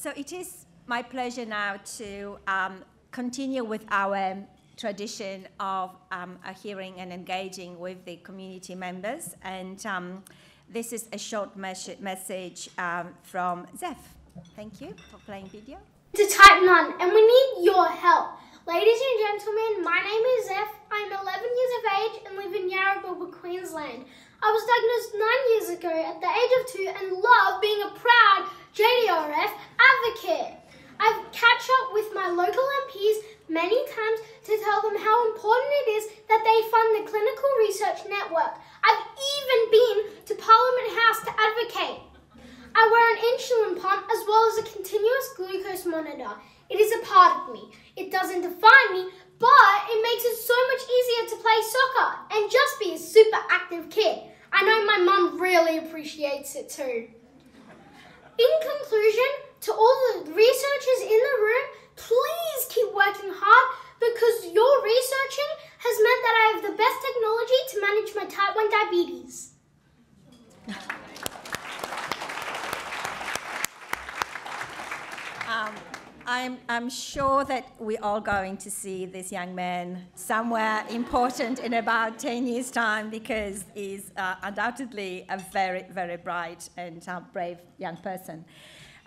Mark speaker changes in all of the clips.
Speaker 1: so it is my pleasure now to um, continue with our tradition of um, hearing and engaging with the community members. And um, this is a short mes message um, from Zeph. Thank you for playing video.
Speaker 2: To Titan on, and we need your help. Ladies and gentlemen, my name is Zeph. I'm 11 years of age and live in Yarrabilba, Queensland. I was diagnosed nine years ago at the age of two and love being a proud JDRF advocate. I've catch up with my local MPs many times to tell them how important it is that they fund the Clinical Research Network. I've even been to Parliament House to advocate. I wear an insulin pump as well as a continuous glucose monitor. It is a part of me. It doesn't define me, but it makes it so much easier to play soccer and just be a super active kid. I know my mum really appreciates it too. In conclusion, to all the researchers in the room, please keep working hard because your researching has meant that I have the best technology to manage my type 1 diabetes.
Speaker 1: Um, I'm, I'm sure that we're all going to see this young man somewhere important in about 10 years' time because he's uh, undoubtedly a very, very bright and uh, brave young person.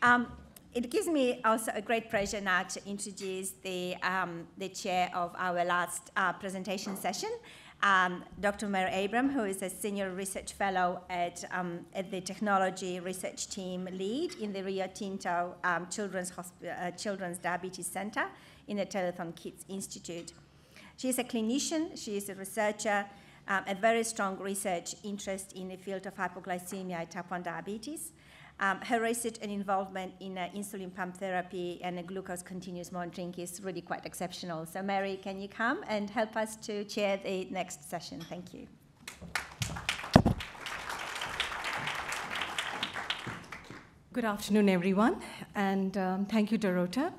Speaker 1: Um, it gives me also a great pleasure now to introduce the, um, the chair of our last uh, presentation session, um, Dr. Mary Abraham, who is a senior research fellow at, um, at the technology research team lead in the Rio Tinto um, Children's, uh, Children's Diabetes Center in the Telethon Kids Institute. She is a clinician, she is a researcher, um, a very strong research interest in the field of hypoglycemia and type 1 diabetes. Um, her research and involvement in uh, insulin pump therapy and uh, glucose continuous monitoring is really quite exceptional. So Mary, can you come and help us to chair the next session? Thank you.
Speaker 3: Good afternoon, everyone, and um, thank you, Dorota.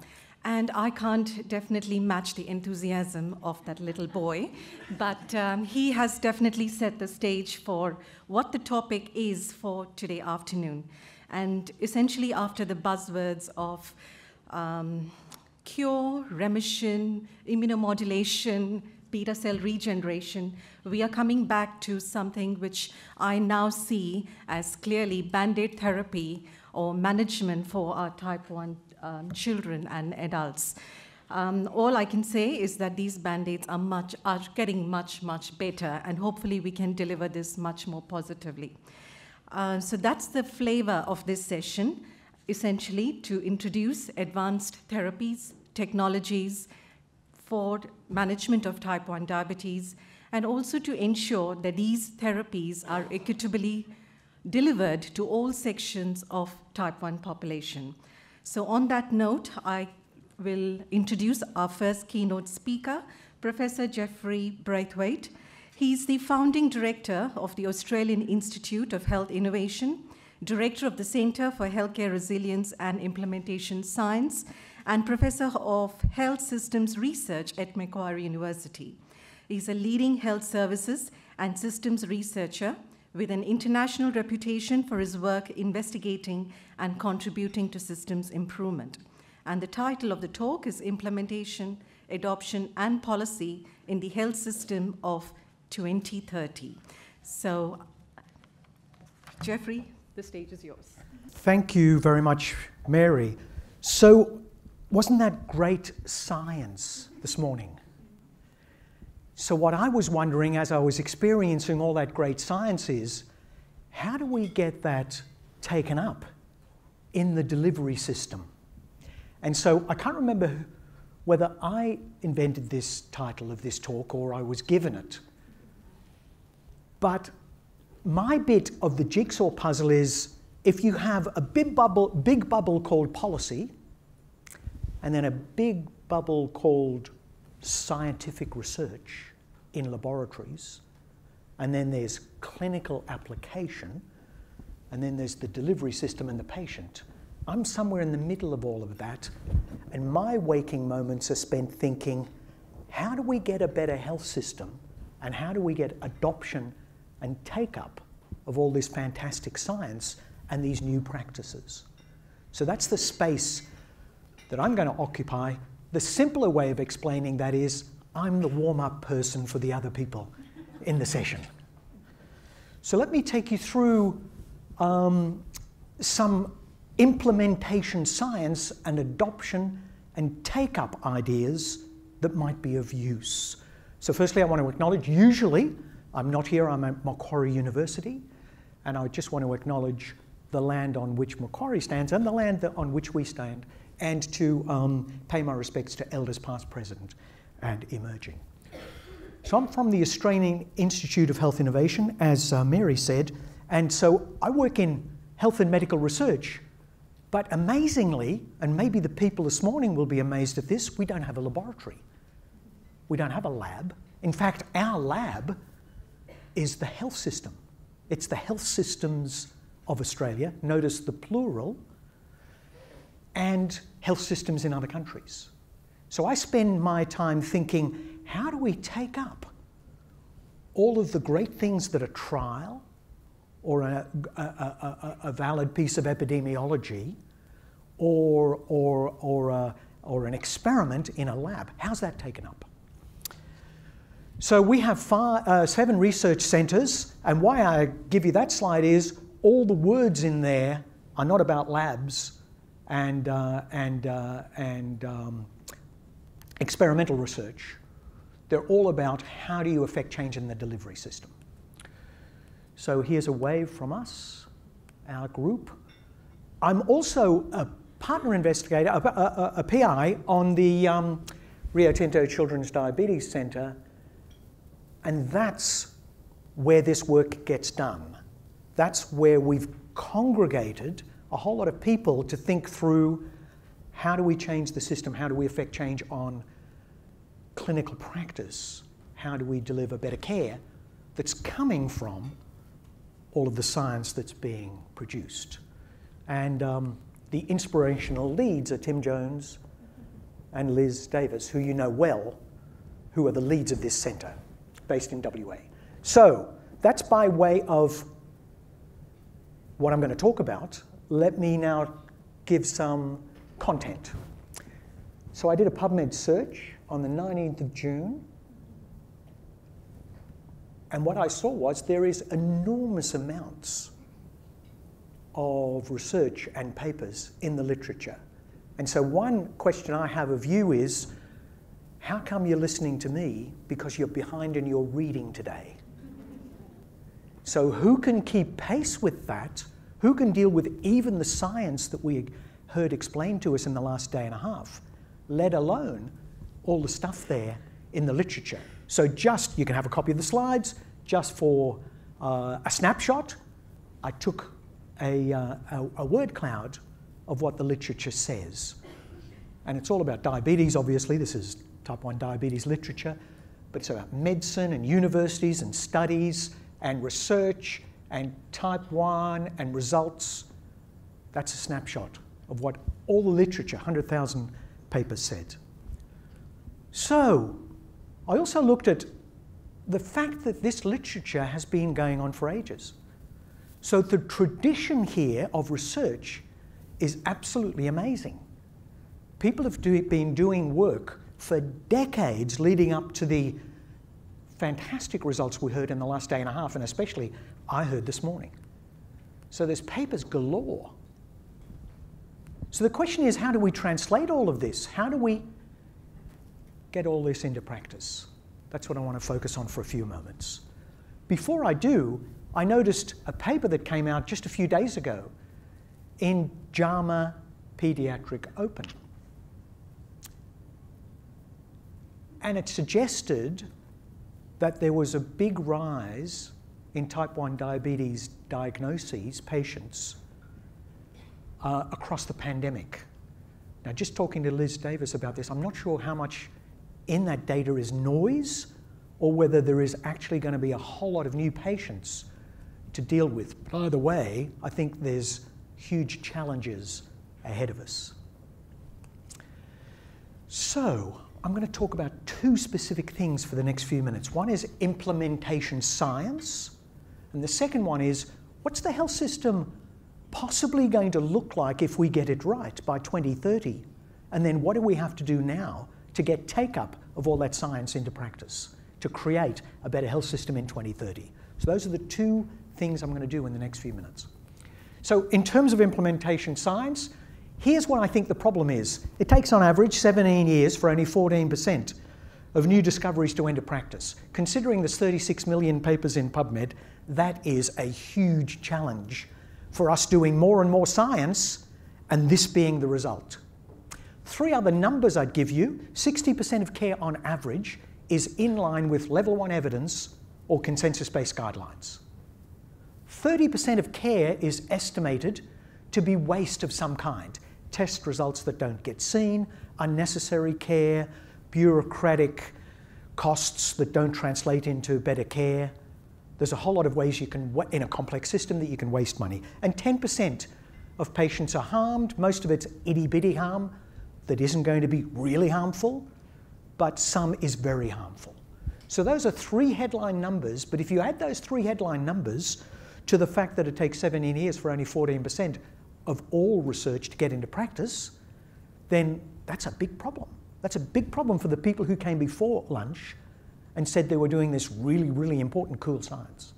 Speaker 3: And I can't definitely match the enthusiasm of that little boy, but um, he has definitely set the stage for what the topic is for today afternoon. And essentially, after the buzzwords of um, cure, remission, immunomodulation, beta cell regeneration, we are coming back to something which I now see as clearly band aid therapy or management for our type 1 um, children and adults. Um, all I can say is that these band-aids are, much, are getting much, much better, and hopefully we can deliver this much more positively. Uh, so that's the flavor of this session, essentially to introduce advanced therapies, technologies for management of type 1 diabetes, and also to ensure that these therapies are equitably delivered to all sections of type 1 population. So on that note, I will introduce our first keynote speaker, Professor Jeffrey Braithwaite, He's the founding director of the Australian Institute of Health Innovation, director of the Center for Healthcare Resilience and Implementation Science, and professor of health systems research at Macquarie University. He's a leading health services and systems researcher with an international reputation for his work investigating and contributing to systems improvement. And the title of the talk is Implementation, Adoption, and Policy in the Health System of 2030. So, Jeffrey, the stage is yours.
Speaker 4: Thank you very much, Mary. So, wasn't that great science this morning? So, what I was wondering as I was experiencing all that great science is how do we get that taken up in the delivery system? And so, I can't remember whether I invented this title of this talk or I was given it. But my bit of the jigsaw puzzle is if you have a big bubble, big bubble called policy, and then a big bubble called scientific research in laboratories, and then there's clinical application, and then there's the delivery system and the patient. I'm somewhere in the middle of all of that, and my waking moments are spent thinking, how do we get a better health system, and how do we get adoption and take up of all this fantastic science and these new practices. So that's the space that I'm going to occupy. The simpler way of explaining that is I'm the warm up person for the other people in the session. So let me take you through um, some implementation science and adoption and take up ideas that might be of use. So, firstly, I want to acknowledge usually I'm not here, I'm at Macquarie University, and I just want to acknowledge the land on which Macquarie stands and the land on which we stand, and to um, pay my respects to elders past, present, and emerging. So, I'm from the Australian Institute of Health Innovation, as uh, Mary said, and so I work in health and medical research. But amazingly, and maybe the people this morning will be amazed at this, we don't have a laboratory. We don't have a lab. In fact, our lab is the health system. It's the health systems of Australia, notice the plural, and health systems in other countries. So I spend my time thinking how do we take up all of the great things that a trial or a, a, a, a valid piece of epidemiology or, or, or, uh, or an experiment in a lab, how's that taken up? So we have five, uh, seven research centres, and why I give you that slide is all the words in there are not about labs and, uh, and, uh, and um, experimental research. They're all about how do you affect change in the delivery system. So here's a wave from us, our group. I'm also a partner investigator, a, a, a PI on the um, Rio Tinto Children's Diabetes Centre and that's where this work gets done. That's where we've congregated a whole lot of people to think through how do we change the system? How do we affect change on clinical practice? How do we deliver better care that's coming from all of the science that's being produced? And um, the inspirational leads are Tim Jones and Liz Davis, who you know well, who are the leads of this centre based in WA. So that's by way of what I'm going to talk about. Let me now give some content. So I did a PubMed search on the 19th of June. And what I saw was there is enormous amounts of research and papers in the literature. And so one question I have of you is, how come you're listening to me? Because you're behind in your reading today. So, who can keep pace with that? Who can deal with even the science that we heard explained to us in the last day and a half, let alone all the stuff there in the literature? So, just you can have a copy of the slides, just for uh, a snapshot, I took a, uh, a, a word cloud of what the literature says. And it's all about diabetes, obviously. This is type 1 diabetes literature, but it's about medicine and universities and studies and research and type 1 and results. That's a snapshot of what all the literature, 100,000 papers said. So, I also looked at the fact that this literature has been going on for ages. So, the tradition here of research is absolutely amazing. People have do, been doing work for decades leading up to the fantastic results we heard in the last day and a half, and especially I heard this morning. So there's papers galore. So the question is how do we translate all of this? How do we get all this into practice? That's what I want to focus on for a few moments. Before I do, I noticed a paper that came out just a few days ago in JAMA Pediatric Open. And it suggested that there was a big rise in type 1 diabetes diagnoses, patients, uh, across the pandemic. Now, just talking to Liz Davis about this, I'm not sure how much in that data is noise or whether there is actually going to be a whole lot of new patients to deal with. But either way, I think there's huge challenges ahead of us. So, I'm going to talk about two specific things for the next few minutes. One is implementation science, and the second one is what's the health system possibly going to look like if we get it right by 2030? And then what do we have to do now to get take up of all that science into practice to create a better health system in 2030? So those are the two things I'm going to do in the next few minutes. So in terms of implementation science, here's what I think the problem is. It takes on average 17 years for only 14% of new discoveries to enter practice. Considering there's 36 million papers in PubMed, that is a huge challenge for us doing more and more science and this being the result. Three other numbers I'd give you 60% of care on average is in line with level one evidence or consensus based guidelines. 30% of care is estimated to be waste of some kind test results that don't get seen, unnecessary care, bureaucratic costs that don't translate into better care. There's a whole lot of ways you can, in a complex system, that you can waste money. And 10% of patients are harmed. Most of it's itty bitty harm that isn't going to be really harmful, but some is very harmful. So those are three headline numbers, but if you add those three headline numbers to the fact that it takes 17 years for only 14% of all research to get into practice, then that's a big problem. That's a big problem for the people who came before lunch and said they were doing this really, really important, cool science.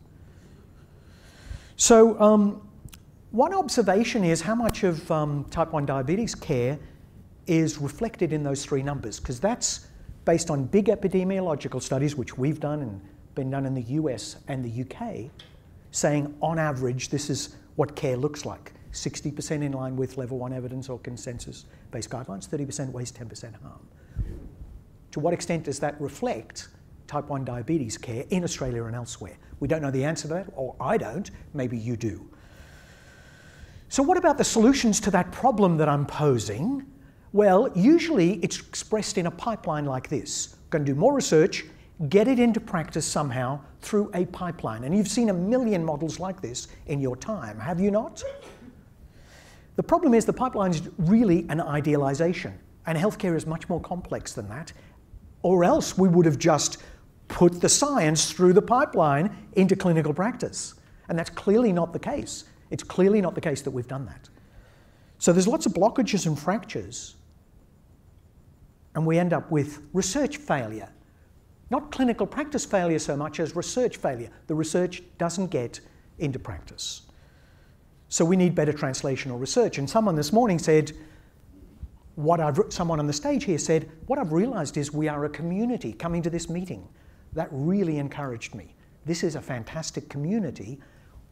Speaker 4: So, um, one observation is how much of um, type 1 diabetes care is reflected in those three numbers, because that's based on big epidemiological studies, which we've done and been done in the US and the UK, saying on average this is what care looks like. 60% in line with level one evidence or consensus based guidelines, 30% waste, 10% harm. To what extent does that reflect type 1 diabetes care in Australia and elsewhere? We don't know the answer to that, or I don't, maybe you do. So, what about the solutions to that problem that I'm posing? Well, usually it's expressed in a pipeline like this. Going to do more research, get it into practice somehow through a pipeline. And you've seen a million models like this in your time, have you not? The problem is the pipeline is really an idealization, and healthcare is much more complex than that. Or else we would have just put the science through the pipeline into clinical practice. And that's clearly not the case. It's clearly not the case that we've done that. So there's lots of blockages and fractures, and we end up with research failure. Not clinical practice failure so much as research failure. The research doesn't get into practice. So we need better translational research. And someone this morning said, what I've, someone on the stage here said, what I've realized is we are a community coming to this meeting. That really encouraged me. This is a fantastic community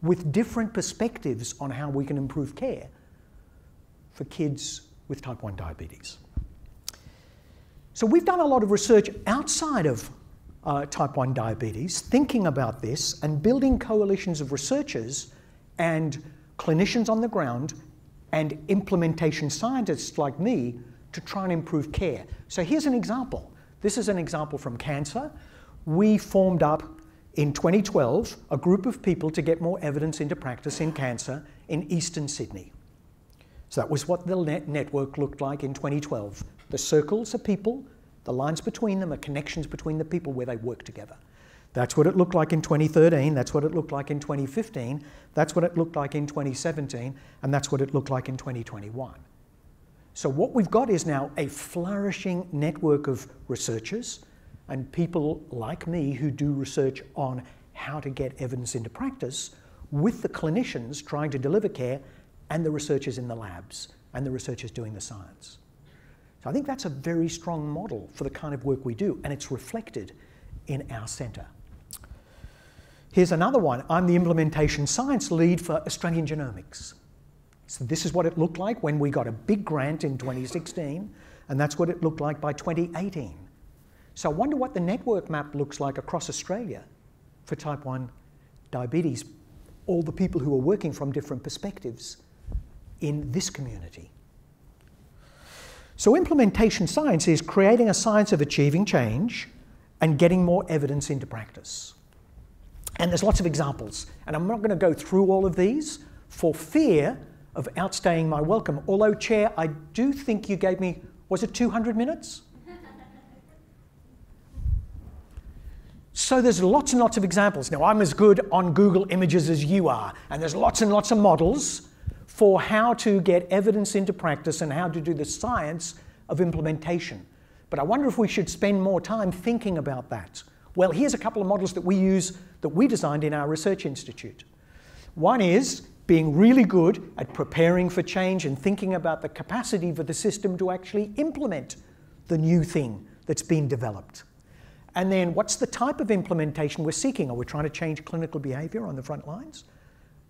Speaker 4: with different perspectives on how we can improve care for kids with type 1 diabetes. So we've done a lot of research outside of uh, type 1 diabetes, thinking about this and building coalitions of researchers and clinicians on the ground and implementation scientists like me to try and improve care. So here's an example. This is an example from cancer. We formed up in 2012 a group of people to get more evidence into practice in cancer in eastern Sydney. So that was what the net network looked like in 2012. The circles are people, the lines between them are connections between the people where they work together. That's what it looked like in 2013, that's what it looked like in 2015, that's what it looked like in 2017, and that's what it looked like in 2021. So what we've got is now a flourishing network of researchers and people like me who do research on how to get evidence into practice with the clinicians trying to deliver care and the researchers in the labs and the researchers doing the science. So I think that's a very strong model for the kind of work we do, and it's reflected in our centre. Here's another one. I'm the implementation science lead for Australian Genomics. So this is what it looked like when we got a big grant in 2016, and that's what it looked like by 2018. So I wonder what the network map looks like across Australia for type 1 diabetes, all the people who are working from different perspectives in this community. So implementation science is creating a science of achieving change and getting more evidence into practice. And there's lots of examples, and I'm not going to go through all of these for fear of outstaying my welcome. Although, Chair, I do think you gave me, was it 200 minutes? So there's lots and lots of examples. Now, I'm as good on Google Images as you are, and there's lots and lots of models for how to get evidence into practice and how to do the science of implementation. But I wonder if we should spend more time thinking about that. Well, here's a couple of models that we use that we designed in our research institute. One is being really good at preparing for change and thinking about the capacity for the system to actually implement the new thing that's been developed. And then what's the type of implementation we're seeking? Are we trying to change clinical behavior on the front lines?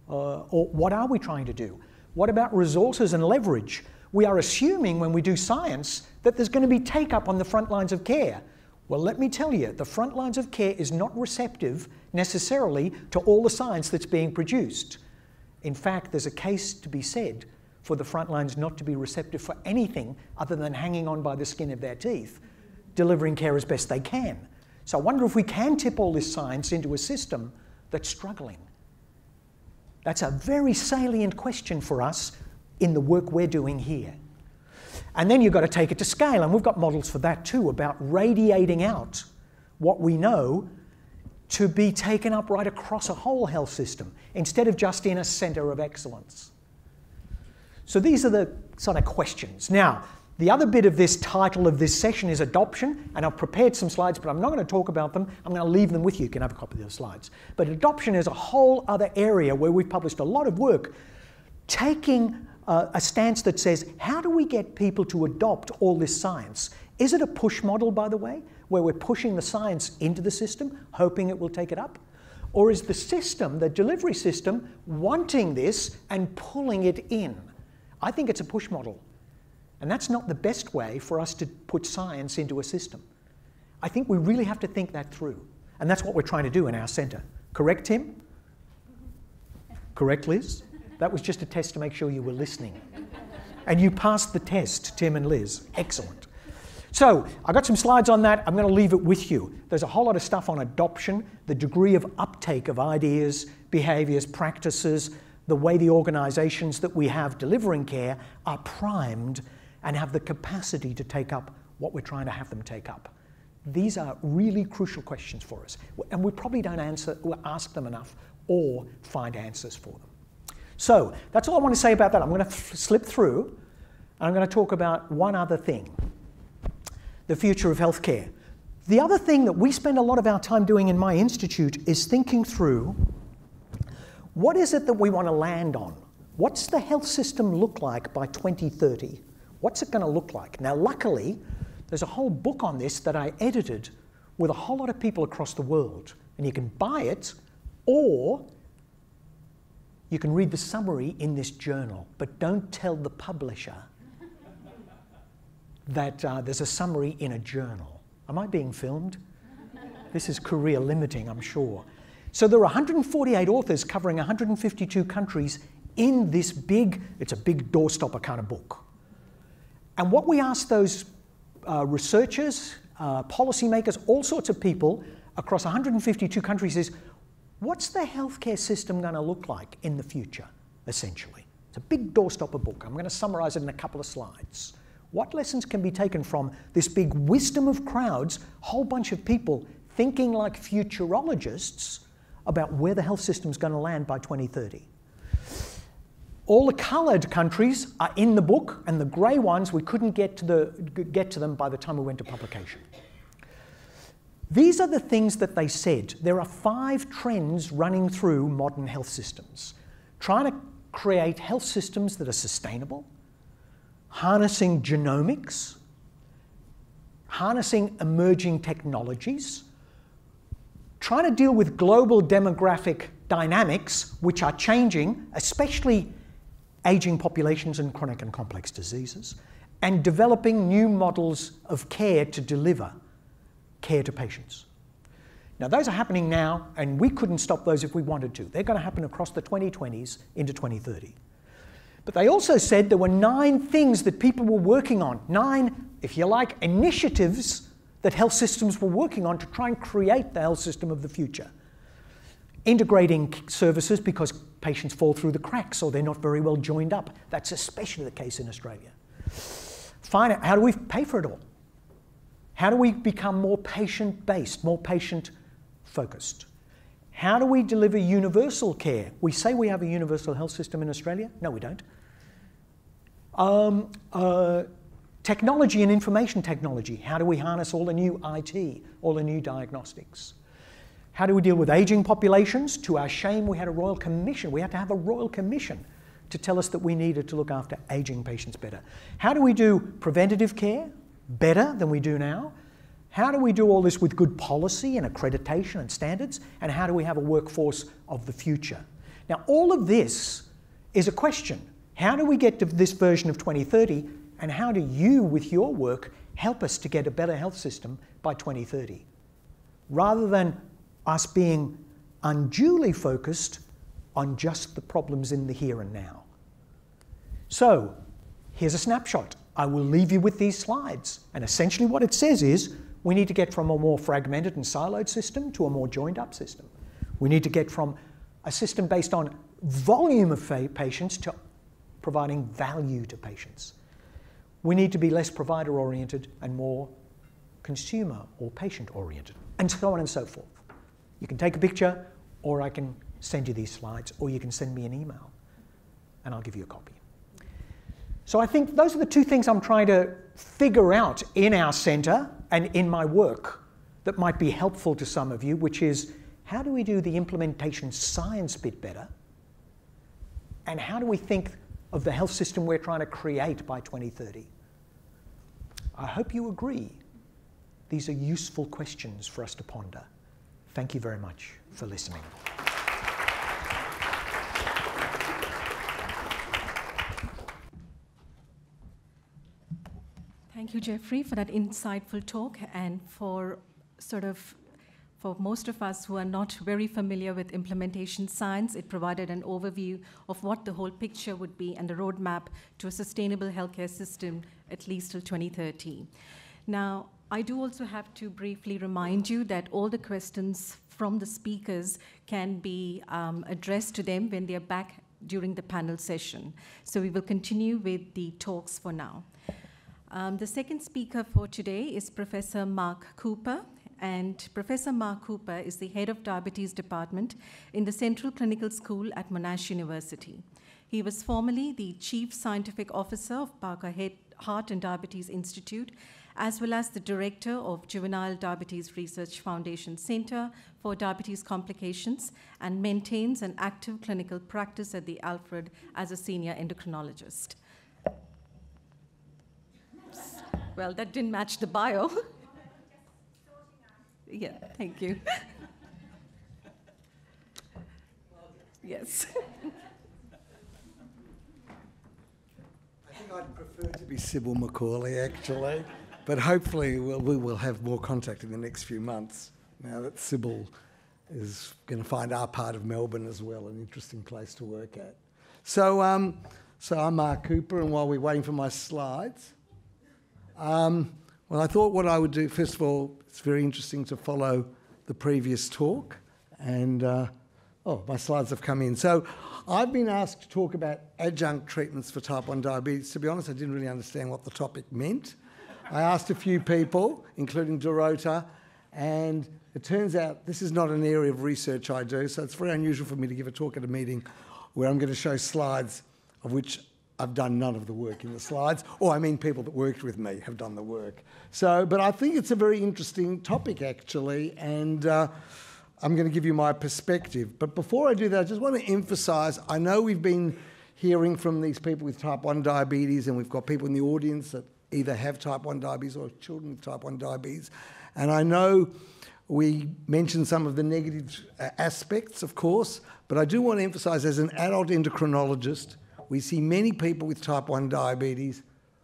Speaker 4: Uh, or what are we trying to do? What about resources and leverage? We are assuming when we do science that there's going to be take up on the front lines of care. Well, let me tell you, the front lines of care is not receptive necessarily to all the science that's being produced. In fact, there's a case to be said for the front lines not to be receptive for anything other than hanging on by the skin of their teeth, delivering care as best they can. So I wonder if we can tip all this science into a system that's struggling. That's a very salient question for us in the work we're doing here. And then you've got to take it to scale, and we've got models for that too about radiating out what we know to be taken up right across a whole health system instead of just in a center of excellence. So these are the sort of questions. Now, the other bit of this title of this session is adoption, and I've prepared some slides, but I'm not going to talk about them. I'm going to leave them with you. You can have a copy of the slides. But adoption is a whole other area where we've published a lot of work taking uh, a stance that says, how do we get people to adopt all this science? Is it a push model, by the way, where we're pushing the science into the system, hoping it will take it up? Or is the system, the delivery system, wanting this and pulling it in? I think it's a push model. And that's not the best way for us to put science into a system. I think we really have to think that through. And that's what we're trying to do in our centre. Correct, Tim? Correct, Liz? That was just a test to make sure you were listening. And you passed the test, Tim and Liz. Excellent. So, I've got some slides on that. I'm going to leave it with you. There's a whole lot of stuff on adoption, the degree of uptake of ideas, behaviours, practices, the way the organisations that we have delivering care are primed and have the capacity to take up what we're trying to have them take up? These are really crucial questions for us, and we probably don't answer, ask them enough or find answers for them. So that's all I want to say about that. I'm going to slip through, and I'm going to talk about one other thing the future of healthcare. The other thing that we spend a lot of our time doing in my institute is thinking through what is it that we want to land on? What's the health system look like by 2030? What's it going to look like? Now, luckily, there's a whole book on this that I edited with a whole lot of people across the world. And you can buy it or you can read the summary in this journal. But don't tell the publisher that uh, there's a summary in a journal. Am I being filmed? This is career limiting, I'm sure. So there are 148 authors covering 152 countries in this big, it's a big doorstopper kind of book. And what we ask those uh, researchers, uh, policymakers, all sorts of people across 152 countries is what's the healthcare system going to look like in the future, essentially? It's a big doorstopper book. I'm going to summarize it in a couple of slides. What lessons can be taken from this big wisdom of crowds, whole bunch of people thinking like futurologists about where the health system is going to land by 2030? All the coloured countries are in the book, and the grey ones, we couldn't get to, the, get to them by the time we went to publication. These are the things that they said. There are five trends running through modern health systems. Trying to create health systems that are sustainable, harnessing genomics, harnessing emerging technologies, trying to deal with global demographic dynamics, which are changing, especially aging populations and chronic and complex diseases, and developing new models of care to deliver care to patients. Now, those are happening now, and we couldn't stop those if we wanted to. They're going to happen across the 2020s into 2030. But they also said there were nine things that people were working on, nine, if you like, initiatives that health systems were working on to try and create the health system of the future integrating services because patients fall through the cracks or they're not very well joined up. That's especially the case in Australia. Out how do we pay for it all? How do we become more patient based, more patient focused? How do we deliver universal care? We say we have a universal health system in Australia. No, we don't. Um, uh, technology and information technology. How do we harness all the new IT, all the new diagnostics? How do we deal with aging populations? To our shame, we had a royal commission. We had to have a royal commission to tell us that we needed to look after aging patients better. How do we do preventative care better than we do now? How do we do all this with good policy and accreditation and standards? And how do we have a workforce of the future? Now, all of this is a question. How do we get to this version of 2030? And how do you, with your work, help us to get a better health system by 2030? Rather than us being unduly focused on just the problems in the here and now. So, here's a snapshot. I will leave you with these slides. And essentially, what it says is we need to get from a more fragmented and siloed system to a more joined up system. We need to get from a system based on volume of patients to providing value to patients. We need to be less provider oriented and more consumer or patient oriented, and so on and so forth. You can take a picture, or I can send you these slides, or you can send me an email, and I'll give you a copy. So I think those are the two things I'm trying to figure out in our centre and in my work that might be helpful to some of you, which is how do we do the implementation science bit better? And how do we think of the health system we're trying to create by 2030? I hope you agree. These are useful questions for us to ponder. Thank you very much for listening.
Speaker 3: Thank you, Jeffrey, for that insightful talk and for sort of for most of us who are not very familiar with implementation science, it provided an overview of what the whole picture would be and the roadmap to a sustainable healthcare system at least till 2030. Now, I do also have to briefly remind you that all the questions from the speakers can be um, addressed to them when they're back during the panel session. So we will continue with the talks for now. Um, the second speaker for today is Professor Mark Cooper. And Professor Mark Cooper is the head of diabetes department in the Central Clinical School at Monash University. He was formerly the chief scientific officer of Baker Heart and Diabetes Institute, as well as the director of Juvenile Diabetes Research Foundation Center for Diabetes Complications, and maintains an active clinical practice at the Alfred as a senior endocrinologist. Well, that didn't match the bio. yeah, thank you. yes.
Speaker 5: I think I'd prefer to be Sybil McAuley, actually, but hopefully we'll, we will have more contact in the next few months now that Sybil is going to find our part of Melbourne as well an interesting place to work at. So, um, so I'm Mark Cooper, and while we're waiting for my slides, um, well, I thought what I would do, first of all, it's very interesting to follow the previous talk. And, uh, oh, my slides have come in. So I've been asked to talk about adjunct treatments for type 1 diabetes. To be honest, I didn't really understand what the topic meant. I asked a few people, including Dorota, and it turns out this is not an area of research I do, so it's very unusual for me to give a talk at a meeting where I'm going to show slides of which I've done none of the work in the slides, or I mean, people that worked with me have done the work. So, but I think it's a very interesting topic actually, and uh, I'm going to give you my perspective. But before I do that, I just want to emphasize I know we've been hearing from these people with type 1 diabetes, and we've got people in the audience that either have type 1 diabetes or children with type 1 diabetes. And I know we mentioned some of the negative uh, aspects, of course, but I do want to emphasize as an adult endocrinologist, we see many people with type 1 diabetes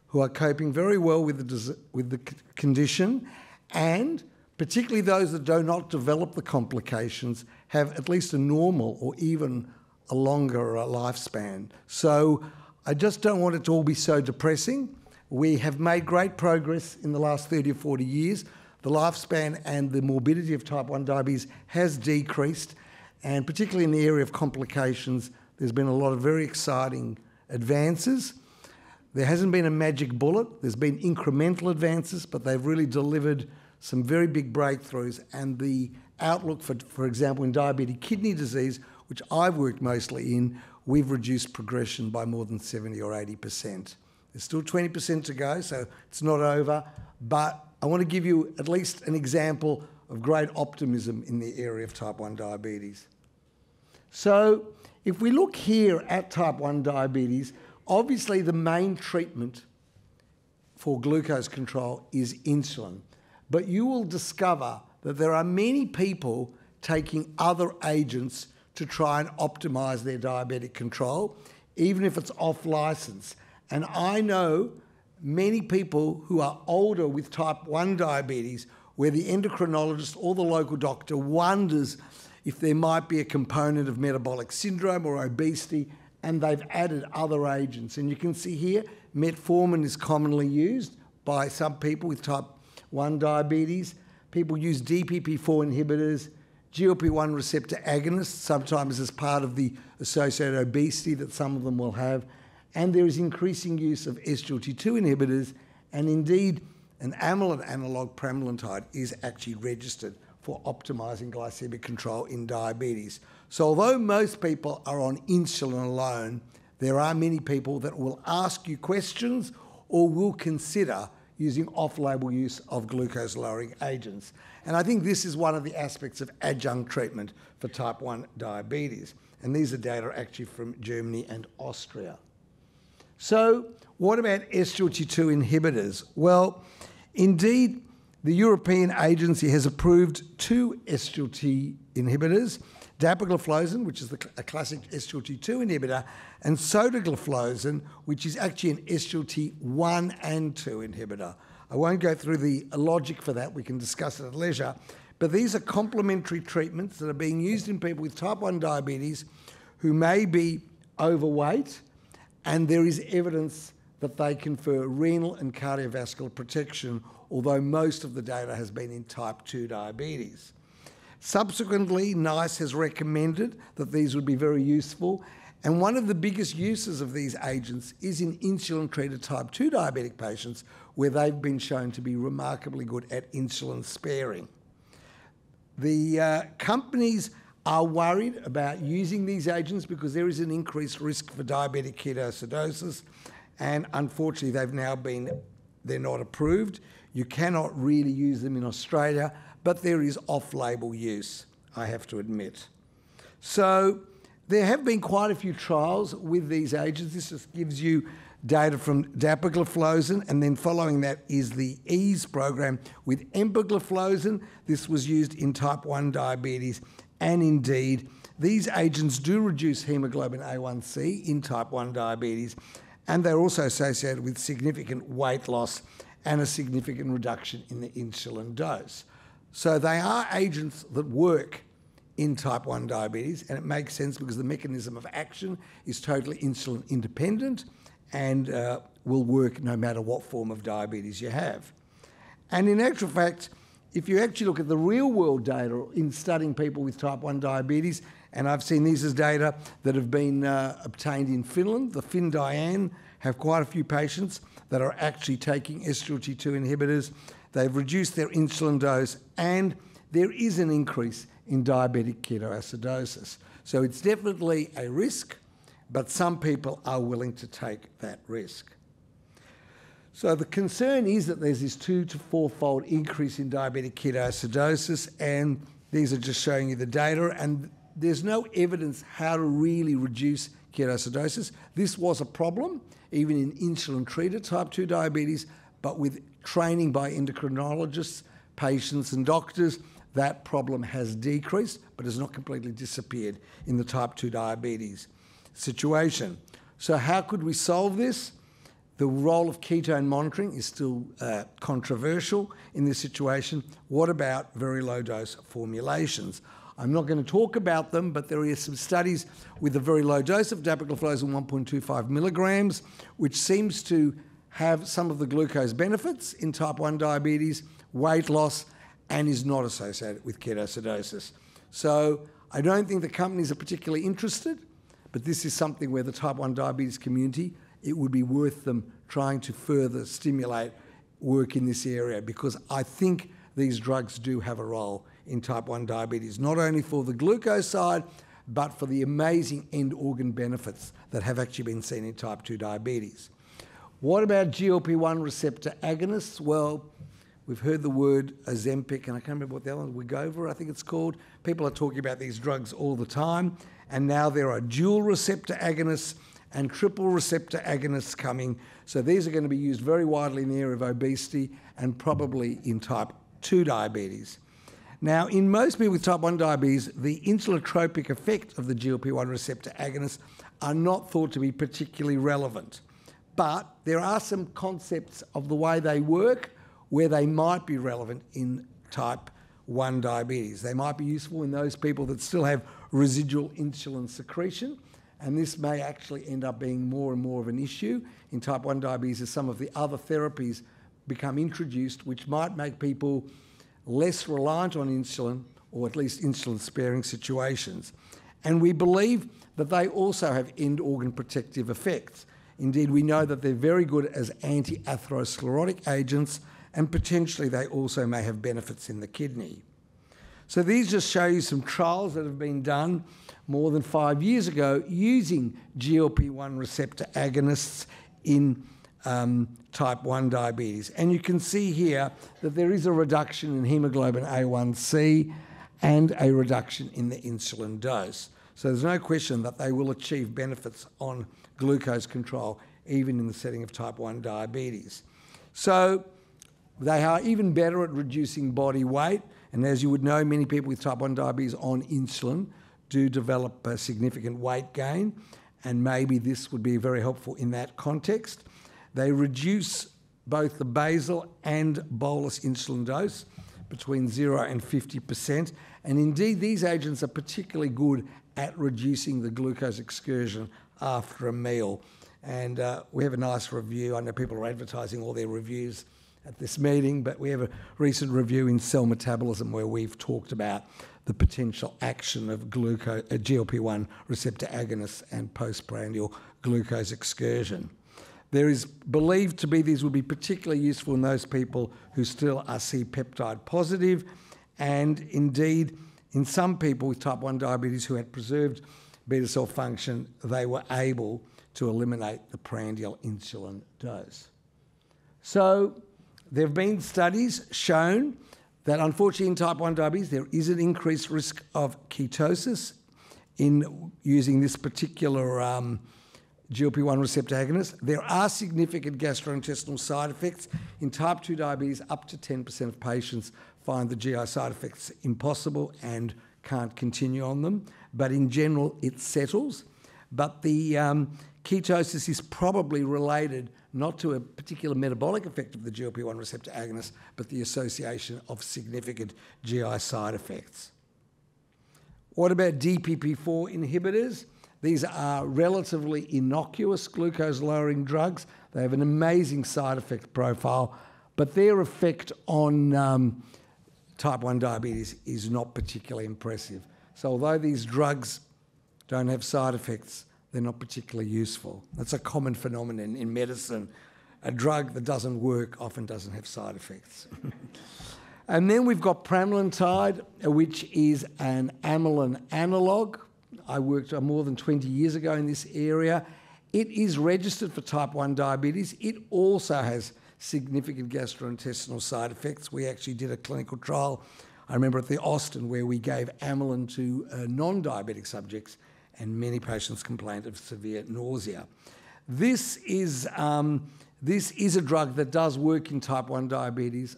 Speaker 5: who are coping very well with the, with the condition, and particularly those that do not develop the complications have at least a normal or even a longer uh, lifespan. So I just don't want it to all be so depressing. We have made great progress in the last 30 or 40 years. The lifespan and the morbidity of type 1 diabetes has decreased, and particularly in the area of complications, there's been a lot of very exciting advances. There hasn't been a magic bullet, there's been incremental advances, but they've really delivered some very big breakthroughs. And the outlook for, for example, in diabetic kidney disease, which I've worked mostly in, we've reduced progression by more than 70 or 80%. There's still 20% to go, so it's not over, but I want to give you at least an example of great optimism in the area of type 1 diabetes. So, if we look here at type 1 diabetes, obviously the main treatment for glucose control is insulin. But you will discover that there are many people taking other agents to try and optimize their diabetic control, even if it's off license. And I know many people who are older with type 1 diabetes where the endocrinologist or the local doctor wonders if there might be a component of metabolic syndrome or obesity, and they've added other agents. And you can see here, metformin is commonly used by some people with type 1 diabetes. People use DPP4 inhibitors, GLP 1 receptor agonists, sometimes as part of the associated obesity that some of them will have. And there is increasing use of SGLT2 inhibitors, and indeed, an amylin analog pramlintide is actually registered for optimizing glycemic control in diabetes. So, although most people are on insulin alone, there are many people that will ask you questions or will consider using off label use of glucose lowering agents. And I think this is one of the aspects of adjunct treatment for type 1 diabetes. And these are data actually from Germany and Austria. So, what about SGLT2 inhibitors? Well, indeed, the European Agency has approved two SGLT inhibitors, dapagliflozin, which is the, a classic SGLT2 inhibitor, and sotagliflozin, which is actually an SGLT1 and 2 inhibitor. I won't go through the logic for that, we can discuss it at leisure. But these are complementary treatments that are being used in people with type 1 diabetes who may be overweight, and there is evidence that they confer renal and cardiovascular protection, although most of the data has been in type 2 diabetes. Subsequently, NICE has recommended that these would be very useful, and one of the biggest uses of these agents is in insulin treated type 2 diabetic patients, where they've been shown to be remarkably good at insulin sparing. The uh, companies are worried about using these agents because there is an increased risk for diabetic ketoacidosis and unfortunately they've now been they're not approved. You cannot really use them in Australia, but there is off-label use, I have to admit. So there have been quite a few trials with these agents. This just gives you data from dapagliflozin, and then following that is the EASE program with empagliflozin. This was used in type 1 diabetes, and indeed, these agents do reduce hemoglobin A1C in type 1 diabetes, and they're also associated with significant weight loss and a significant reduction in the insulin dose. So they are agents that work in type 1 diabetes, and it makes sense because the mechanism of action is totally insulin independent and uh, will work no matter what form of diabetes you have. And in actual fact, if you actually look at the real world data in studying people with type 1 diabetes, and I've seen these as data that have been uh, obtained in Finland. The FinnDiane have quite a few patients that are actually taking SGLT2 inhibitors. They've reduced their insulin dose, and there is an increase in diabetic ketoacidosis. So it's definitely a risk, but some people are willing to take that risk. So the concern is that there's this two to four-fold increase in diabetic ketoacidosis, and these are just showing you the data. And there's no evidence how to really reduce ketoacidosis. This was a problem, even in insulin treated type 2 diabetes, but with training by endocrinologists, patients, and doctors, that problem has decreased, but has not completely disappeared in the type 2 diabetes situation. So, how could we solve this? The role of ketone monitoring is still uh, controversial in this situation. What about very low dose formulations? I'm not going to talk about them, but there are some studies with a very low dose of dapagliflozin, 1.25 milligrams, which seems to have some of the glucose benefits in type 1 diabetes, weight loss, and is not associated with ketoacidosis. So I don't think the companies are particularly interested, but this is something where the type 1 diabetes community, it would be worth them trying to further stimulate work in this area because I think these drugs do have a role in type 1 diabetes, not only for the glucose side, but for the amazing end organ benefits that have actually been seen in type 2 diabetes. What about GLP 1 receptor agonists? Well, we've heard the word Ozempic, and I can't remember what the other one, Wegovy, I think it's called. People are talking about these drugs all the time, and now there are dual receptor agonists and triple receptor agonists coming. So these are going to be used very widely in the area of obesity and probably in type 2 diabetes. Now, in most people with type 1 diabetes, the insulinotropic effect of the GLP 1 receptor agonists are not thought to be particularly relevant. But there are some concepts of the way they work where they might be relevant in type 1 diabetes. They might be useful in those people that still have residual insulin secretion, and this may actually end up being more and more of an issue in type 1 diabetes as some of the other therapies become introduced, which might make people less reliant on insulin or at least insulin sparing situations. And we believe that they also have end organ protective effects. Indeed, we know that they're very good as anti atherosclerotic agents, and potentially they also may have benefits in the kidney. So, these just show you some trials that have been done more than five years ago using GLP 1 receptor agonists in um, type 1 diabetes. And you can see here that there is a reduction in hemoglobin A1C and a reduction in the insulin dose. So there's no question that they will achieve benefits on glucose control, even in the setting of type 1 diabetes. So they are even better at reducing body weight. And as you would know, many people with type 1 diabetes on insulin do develop a significant weight gain. And maybe this would be very helpful in that context. They reduce both the basal and bolus insulin dose between 0 and 50%. And indeed, these agents are particularly good at reducing the glucose excursion after a meal. And uh, we have a nice review. I know people are advertising all their reviews at this meeting, but we have a recent review in Cell Metabolism where we've talked about the potential action of glucose, uh, GLP-1 receptor agonists and postprandial glucose excursion. There is believed to be these will be particularly useful in those people who still are C peptide positive, and indeed, in some people with type 1 diabetes who had preserved beta cell function, they were able to eliminate the prandial insulin dose. So, there have been studies shown that unfortunately in type 1 diabetes there is an increased risk of ketosis in using this particular um, GLP 1 receptor agonists. There are significant gastrointestinal side effects. In type 2 diabetes, up to 10% of patients find the GI side effects impossible and can't continue on them. But in general, it settles. But the um, ketosis is probably related not to a particular metabolic effect of the GLP 1 receptor agonist, but the association of significant GI side effects. What about DPP4 inhibitors? These are relatively innocuous glucose lowering drugs. They have an amazing side effect profile, but their effect on um, type 1 diabetes is not particularly impressive. So, although these drugs don't have side effects, they're not particularly useful. That's a common phenomenon in medicine. A drug that doesn't work often doesn't have side effects. and then we've got pramlintide, which is an amylin analog. I worked uh, more than 20 years ago in this area. It is registered for type 1 diabetes. It also has significant gastrointestinal side effects. We actually did a clinical trial, I remember at the Austin, where we gave amylin to uh, non diabetic subjects, and many patients complained of severe nausea. This is, um, this is a drug that does work in type 1 diabetes.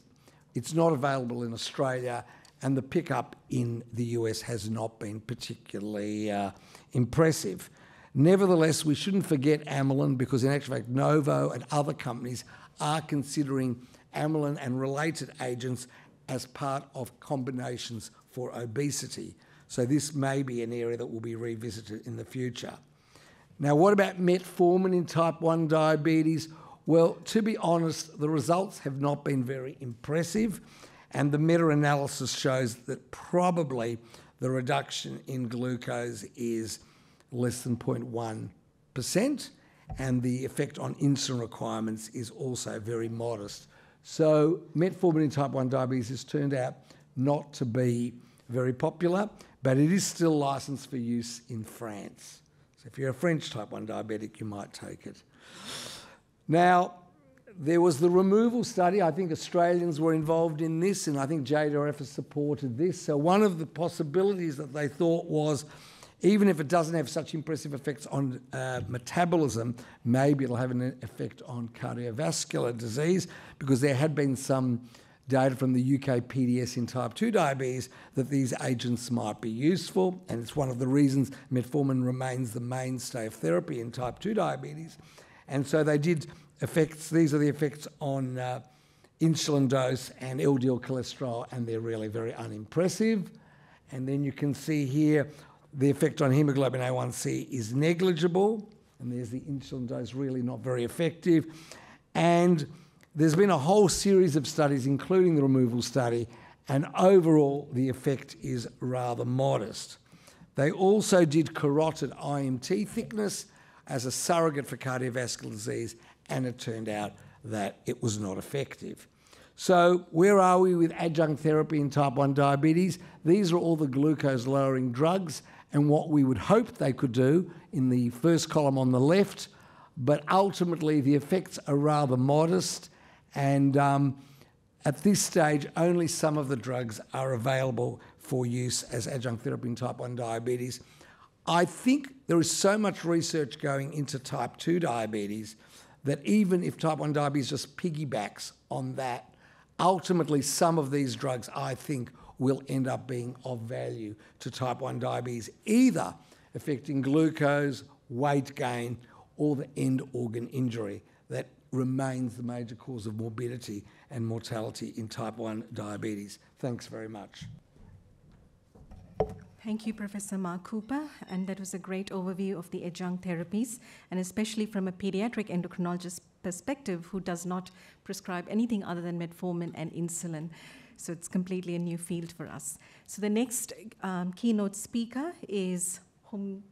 Speaker 5: It's not available in Australia and the pickup in the US has not been particularly uh, impressive. Nevertheless, we shouldn't forget amylin because, in actual fact, Novo and other companies are considering amylin and related agents as part of combinations for obesity. So, this may be an area that will be revisited in the future. Now, what about metformin in type 1 diabetes? Well, to be honest, the results have not been very impressive. And the meta analysis shows that probably the reduction in glucose is less than 0.1%, and the effect on insulin requirements is also very modest. So, metformin in type 1 diabetes has turned out not to be very popular, but it is still licensed for use in France. So if you're a French type 1 diabetic, you might take it. Now, there was the removal study. I think Australians were involved in this, and I think JDRF has supported this. So, one of the possibilities that they thought was even if it doesn't have such impressive effects on uh, metabolism, maybe it'll have an effect on cardiovascular disease because there had been some data from the UK PDS in type 2 diabetes that these agents might be useful, and it's one of the reasons metformin remains the mainstay of therapy in type 2 diabetes. And so they did effects, these are the effects on uh, insulin dose and LDL cholesterol, and they're really very unimpressive. And then you can see here the effect on hemoglobin A1C is negligible, and there's the insulin dose really not very effective. And there's been a whole series of studies, including the removal study, and overall the effect is rather modest. They also did carotid IMT thickness as a surrogate for cardiovascular disease, and it turned out that it was not effective. So, where are we with adjunct therapy in type 1 diabetes? These are all the glucose lowering drugs, and what we would hope they could do in the first column on the left, but ultimately the effects are rather modest, and um, at this stage, only some of the drugs are available for use as adjunct therapy in type 1 diabetes. I think there is so much research going into type 2 diabetes that even if type 1 diabetes just piggybacks on that, ultimately some of these drugs, I think, will end up being of value to type 1 diabetes, either affecting glucose, weight gain, or the end organ injury that remains the major cause of morbidity and mortality in type 1 diabetes. Thanks very much.
Speaker 3: Thank you, Professor Mark Cooper. And that was a great overview of the adjunct therapies, and especially from a pediatric endocrinologist perspective who does not prescribe anything other than metformin and insulin. So it's completely a new field for us. So the next um, keynote speaker is whom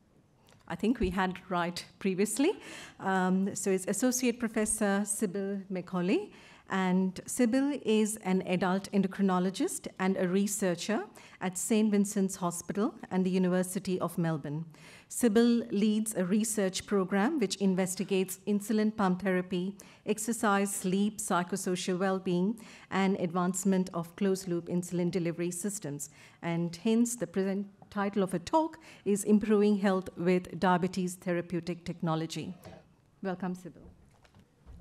Speaker 3: I think we had right previously. Um, so it's Associate Professor Sybil McAuley. And Sybil is an adult endocrinologist and a researcher at St. Vincent's Hospital and the University of Melbourne. Sybil leads a research program which investigates insulin pump therapy, exercise, sleep, psychosocial well being, and advancement of closed loop insulin delivery systems. And hence, the present title of a talk is Improving Health with Diabetes Therapeutic Technology. Welcome, Sybil.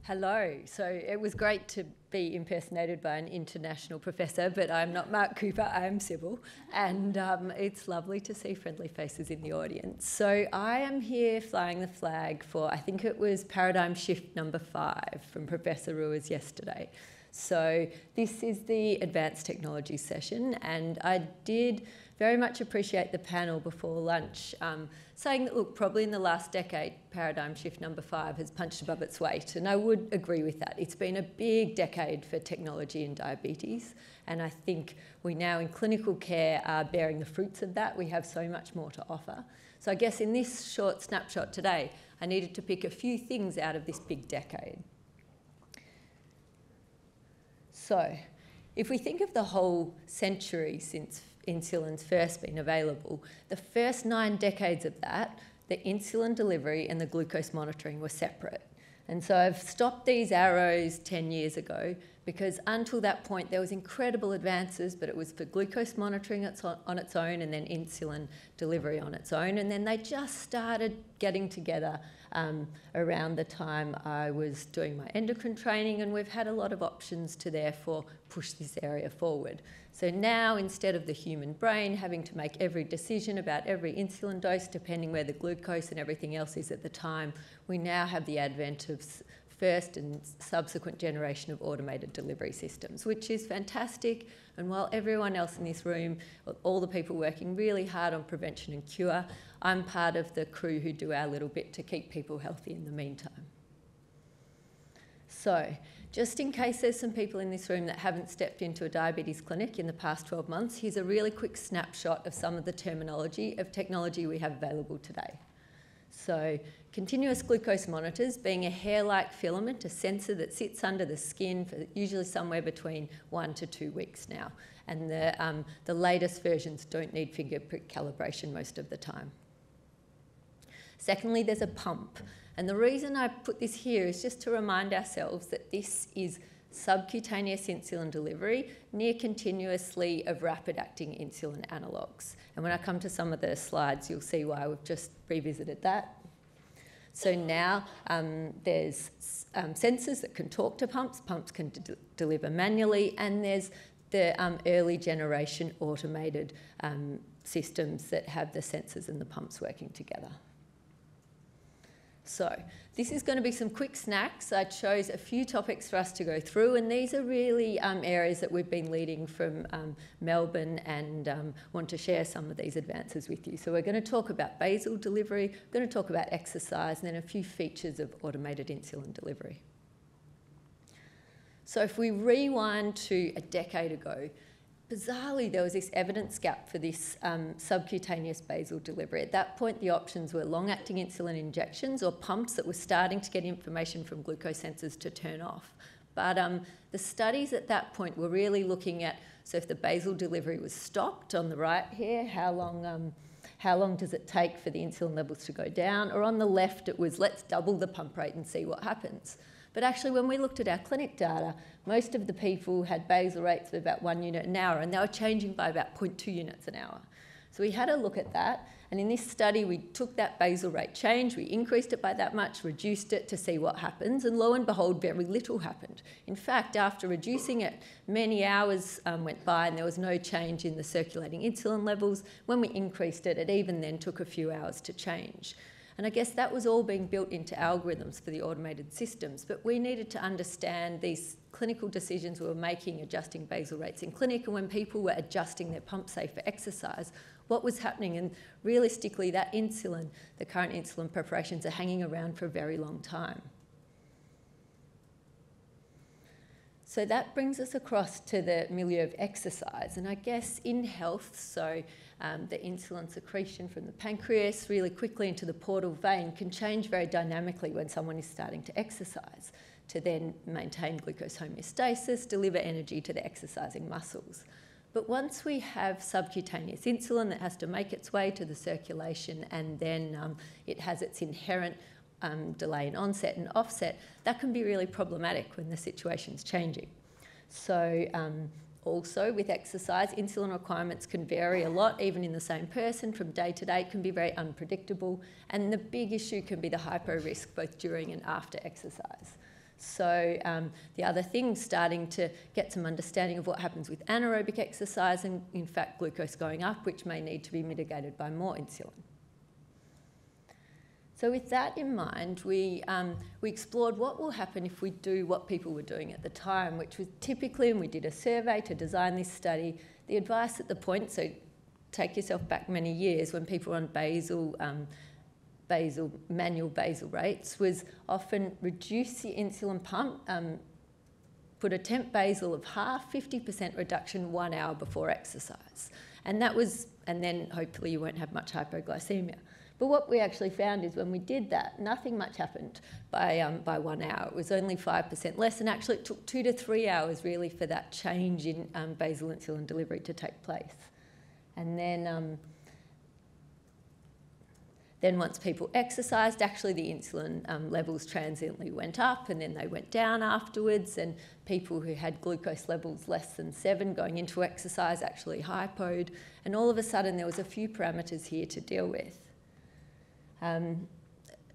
Speaker 6: Hello. So it was great to be impersonated by an international professor, but I'm not Mark Cooper, I'm Sybil, and um, it's lovely to see friendly faces in the audience. So I am here flying the flag for, I think it was paradigm shift number five from Professor Ruiz yesterday. So this is the advanced technology session, and I did very much appreciate the panel before lunch. Um, saying that, look, probably in the last decade, paradigm shift number five has punched above its weight. And I would agree with that. It's been a big decade for technology in diabetes. And I think we now in clinical care are bearing the fruits of that. We have so much more to offer. So I guess in this short snapshot today, I needed to pick a few things out of this big decade. So, if we think of the whole century since insulin's first been available, the first nine decades of that, the insulin delivery and the glucose monitoring were separate. And so I've stopped these arrows 10 years ago because until that point there was incredible advances, but it was for glucose monitoring on its own and then insulin delivery on its own. And then they just started getting together um, around the time I was doing my endocrine training, and we've had a lot of options to therefore push this area forward. So now, instead of the human brain having to make every decision about every insulin dose, depending where the glucose and everything else is at the time, we now have the advent of first and subsequent generation of automated delivery systems, which is fantastic. And while everyone else in this room, all the people working really hard on prevention and cure, I'm part of the crew who do our little bit to keep people healthy in the meantime. So, just in case there's some people in this room that haven't stepped into a diabetes clinic in the past 12 months, here's a really quick snapshot of some of the terminology of technology we have available today. So continuous glucose monitors being a hair-like filament, a sensor that sits under the skin for usually somewhere between one to two weeks now. And the, um, the latest versions don't need finger prick calibration most of the time. Secondly, there's a pump. And the reason I put this here is just to remind ourselves that this is subcutaneous insulin delivery near continuously of rapid acting insulin analogues. And when I come to some of the slides, you'll see why we've just revisited that. So now um, there's um, sensors that can talk to pumps, pumps can deliver manually, and there's the um, early generation automated um, systems that have the sensors and the pumps working together. So this is going to be some quick snacks. I chose a few topics for us to go through, and these are really um, areas that we've been leading from um, Melbourne and um, want to share some of these advances with you. So we're going to talk about basal delivery, we're going to talk about exercise, and then a few features of automated insulin delivery. So if we rewind to a decade ago, bizarrely, there was this evidence gap for this um, subcutaneous basal delivery. At that point, the options were long acting insulin injections or pumps that were starting to get information from glucose sensors to turn off. But um, the studies at that point were really looking at so if the basal delivery was stopped on the right here, how long. Um, how long does it take for the insulin levels to go down? Or on the left, it was let's double the pump rate and see what happens. But actually, when we looked at our clinic data, most of the people had basal rates of about one unit an hour, and they were changing by about 0.2 units an hour. So we had a look at that, and in this study, we took that basal rate change, we increased it by that much, reduced it to see what happens, and lo and behold, very little happened. In fact, after reducing it, many hours um, went by and there was no change in the circulating insulin levels. When we increased it, it even then took a few hours to change. And I guess that was all being built into algorithms for the automated systems. But we needed to understand these clinical decisions we were making, adjusting basal rates in clinic, and when people were adjusting their pump safe for exercise, what was happening. And realistically, that insulin, the current insulin preparations, are hanging around for a very long time. So that brings us across to the milieu of exercise. And I guess in health, so um, the insulin secretion from the pancreas really quickly into the portal vein can change very dynamically when someone is starting to exercise to then maintain glucose homeostasis, deliver energy to the exercising muscles. But once we have subcutaneous insulin that has to make its way to the circulation and then um, it has its inherent um, delay in onset and offset, that can be really problematic when the situation's changing. So um, also, with exercise, insulin requirements can vary a lot, even in the same person, from day to day, it can be very unpredictable. And the big issue can be the hypo risk both during and after exercise. So, um, the other thing, starting to get some understanding of what happens with anaerobic exercise and, in fact, glucose going up, which may need to be mitigated by more insulin. So with that in mind, we, um, we explored what will happen if we do what people were doing at the time, which was typically, and we did a survey to design this study, the advice at the point, so take yourself back many years when people were on basal, um, basal, manual basal rates, was often reduce the insulin pump, um, put a temp basal of half, 50% reduction one hour before exercise. And that was, and then hopefully you won't have much hypoglycemia. But what we actually found is when we did that, nothing much happened by, um, by one hour. It was only 5% less, and actually it took two to three hours really for that change in um, basal insulin delivery to take place. And then, um, then once people exercised, actually the insulin um, levels transiently went up and then they went down afterwards. And people who had glucose levels less than seven going into exercise actually hypoed. And all of a sudden there was a few parameters here to deal with. Um,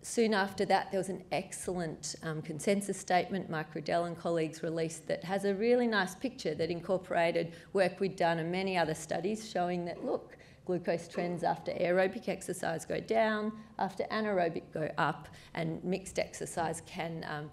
Speaker 6: soon after that, there was an excellent um, consensus statement Mike Riddell and colleagues released that has a really nice picture that incorporated work we'd done and many other studies showing that, look, glucose trends after aerobic exercise go down, after anaerobic go up, and mixed exercise can um,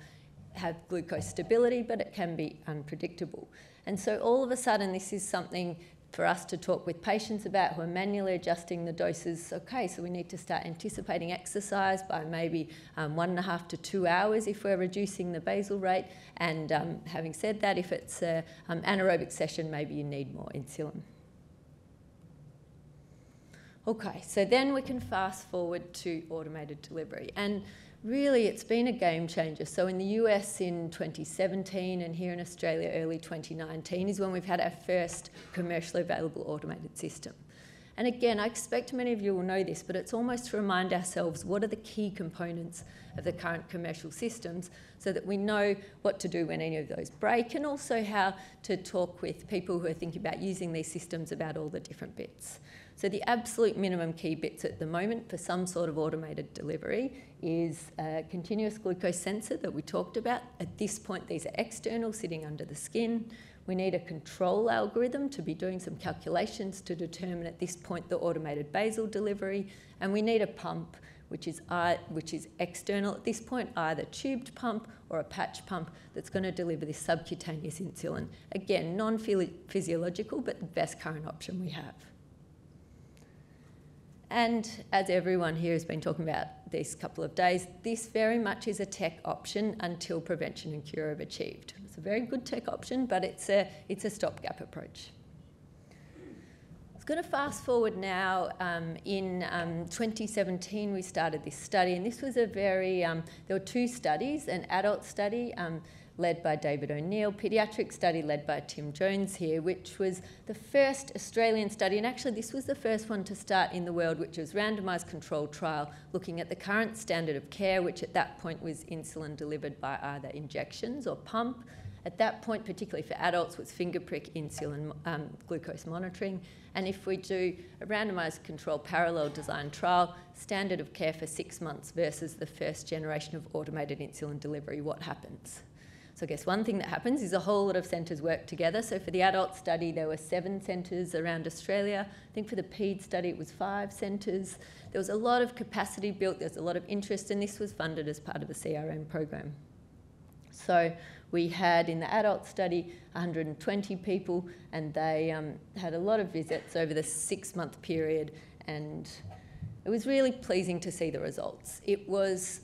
Speaker 6: have glucose stability, but it can be unpredictable. And so all of a sudden, this is something for us to talk with patients about who are manually adjusting the doses. Okay, so we need to start anticipating exercise by maybe um, one and a half to two hours if we're reducing the basal rate. And um, having said that, if it's an um, anaerobic session, maybe you need more insulin. Okay, so then we can fast forward to automated delivery. And really, it's been a game changer. So, in the US in 2017 and here in Australia early 2019 is when we've had our first commercially available automated system. And again, I expect many of you will know this, but it's almost to remind ourselves what are the key components of the current commercial systems so that we know what to do when any of those break and also how to talk with people who are thinking about using these systems about all the different bits. So the absolute minimum key bits at the moment for some sort of automated delivery is a continuous glucose sensor that we talked about. At this point, these are external, sitting under the skin. We need a control algorithm to be doing some calculations to determine at this point the automated basal delivery. And we need a pump, which is, uh, which is external at this point, either tubed pump or a patch pump that's going to deliver this subcutaneous insulin. Again, non-physiological, but the best current option we have. And as everyone here has been talking about these couple of days, this very much is a tech option until prevention and cure are achieved. It's a very good tech option, but it's a, it's a stopgap approach. I was going to fast forward now. Um, in um, 2017, we started this study, and this was a very, um, there were two studies an adult study um, led by David O'Neal, paediatric study led by Tim Jones here, which was the first Australian study, and actually this was the first one to start in the world, which was randomised controlled trial looking at the current standard of care, which at that point was insulin delivered by either injections or pump. At that point, particularly for adults, was finger prick insulin um, glucose monitoring. And if we do a randomised controlled parallel design trial, standard of care for six months versus the first generation of automated insulin delivery, what happens? So I guess one thing that happens is a whole lot of centres work together. So for the adult study, there were seven centres around Australia. I think for the PED study, it was five centres. There was a lot of capacity built, there's a lot of interest, and this was funded as part of a CRN program. So we had in the adult study 120 people, and they um, had a lot of visits over the six month period, and it was really pleasing to see the results. It was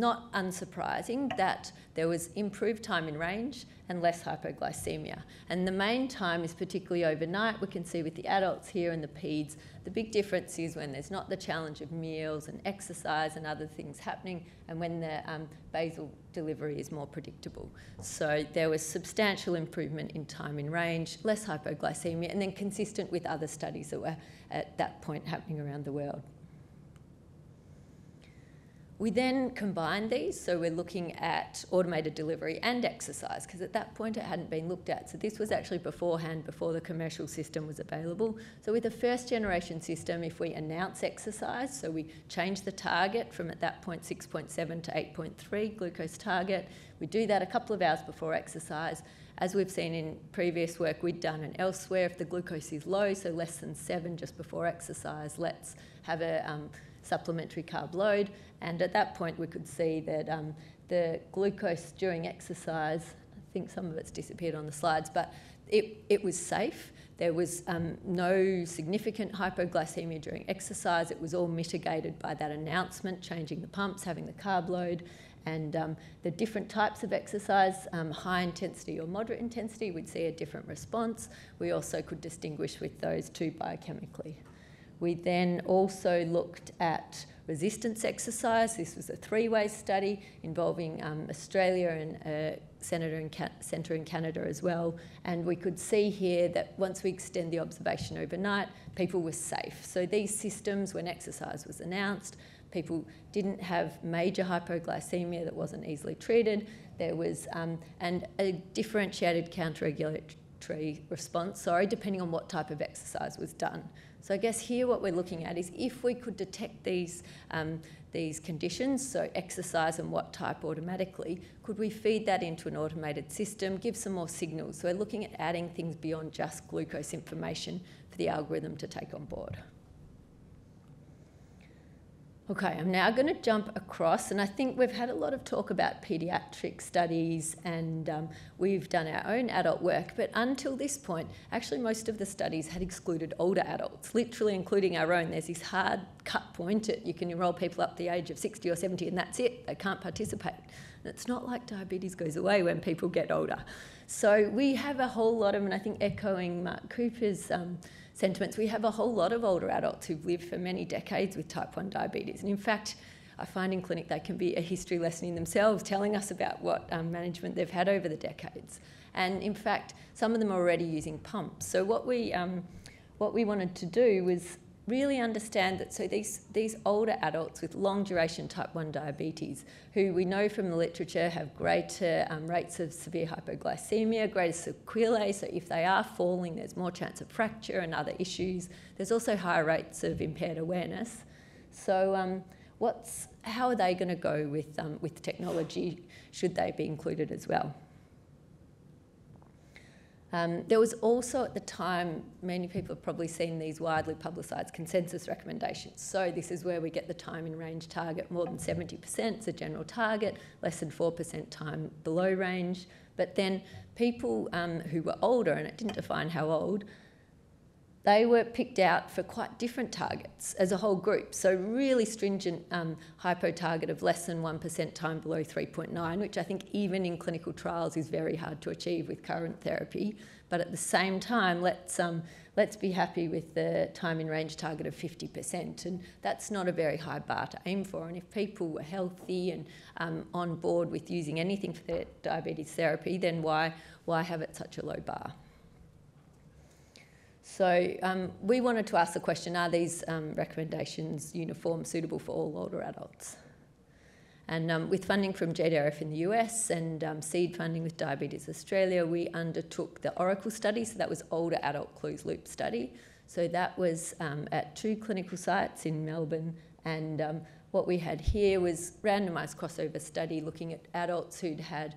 Speaker 6: not unsurprising that there was improved time in range and less hypoglycemia. And the main time is particularly overnight. We can see with the adults here and the peds, the big difference is when there's not the challenge of meals and exercise and other things happening, and when the um, basal delivery is more predictable. So there was substantial improvement in time in range, less hypoglycemia, and then consistent with other studies that were at that point happening around the world. We then combined these, so we're looking at automated delivery and exercise, because at that point it hadn't been looked at. So this was actually beforehand, before the commercial system was available. So with a first generation system, if we announce exercise, so we change the target from at that point 6.7 to 8.3 glucose target, we do that a couple of hours before exercise. As we've seen in previous work we'd done and elsewhere, if the glucose is low, so less than seven just before exercise, let's have a um, supplementary carb load. And at that point, we could see that um, the glucose during exercise, I think some of it's disappeared on the slides, but it, it was safe. There was um, no significant hypoglycemia during exercise. It was all mitigated by that announcement, changing the pumps, having the carb load, and um, the different types of exercise, um, high intensity or moderate intensity, we'd see a different response. We also could distinguish with those two biochemically. We then also looked at resistance exercise. This was a three-way study involving um, Australia and in centre in Canada as well. And we could see here that once we extend the observation overnight, people were safe. So these systems, when exercise was announced, people didn't have major hypoglycemia that wasn't easily treated. There was um, and a differentiated counter-regulatory response, sorry, depending on what type of exercise was done. So I guess here what we're looking at is if we could detect these, um, these conditions, so exercise and what type automatically, could we feed that into an automated system, give some more signals? So we're looking at adding things beyond just glucose information for the algorithm to take on board. Okay, I'm now going to jump across, and I think we've had a lot of talk about paediatric studies and um, we've done our own adult work, but until this point, actually, most of the studies had excluded older adults, literally including our own. There's this hard cut point at you can enrol people up the age of 60 or 70, and that's it, they can't participate. And it's not like diabetes goes away when people get older. So we have a whole lot of, and I think echoing Mark Cooper's. Um, sentiments. We have a whole lot of older adults who've lived for many decades with type 1 diabetes. And in fact, I find in clinic they can be a history lesson in themselves, telling us about what um, management they've had over the decades. And in fact, some of them are already using pumps. So what we, um, what we wanted to do was really understand that so these, these older adults with long duration type 1 diabetes, who we know from the literature have greater um, rates of severe hypoglycemia, greater sequelae, so if they are falling, there's more chance of fracture and other issues. There's also higher rates of impaired awareness. So um, what's, how are they going to go with, um, with technology? Should they be included as well? Um, there was also at the time, many people have probably seen these widely publicised consensus recommendations. So this is where we get the time in range target, more than 70% is a general target, less than 4% time below range. But then people um, who were older, and it didn't define how old, they were picked out for quite different targets as a whole group. So really stringent um, hypo target of less than 1% time below 3.9, which I think even in clinical trials is very hard to achieve with current therapy. But at the same time, let's, um, let's be happy with the time in range target of 50%. And that's not a very high bar to aim for. And if people were healthy and um, on board with using anything for their diabetes therapy, then why, why have it such a low bar? So um, we wanted to ask the question, are these um, recommendations uniform, suitable for all older adults? And um, with funding from JDRF in the US and um, seed funding with Diabetes Australia, we undertook the ORACL study, so that was older adult closed loop study. So that was um, at two clinical sites in Melbourne and um, what we had here was randomised crossover study looking at adults who'd had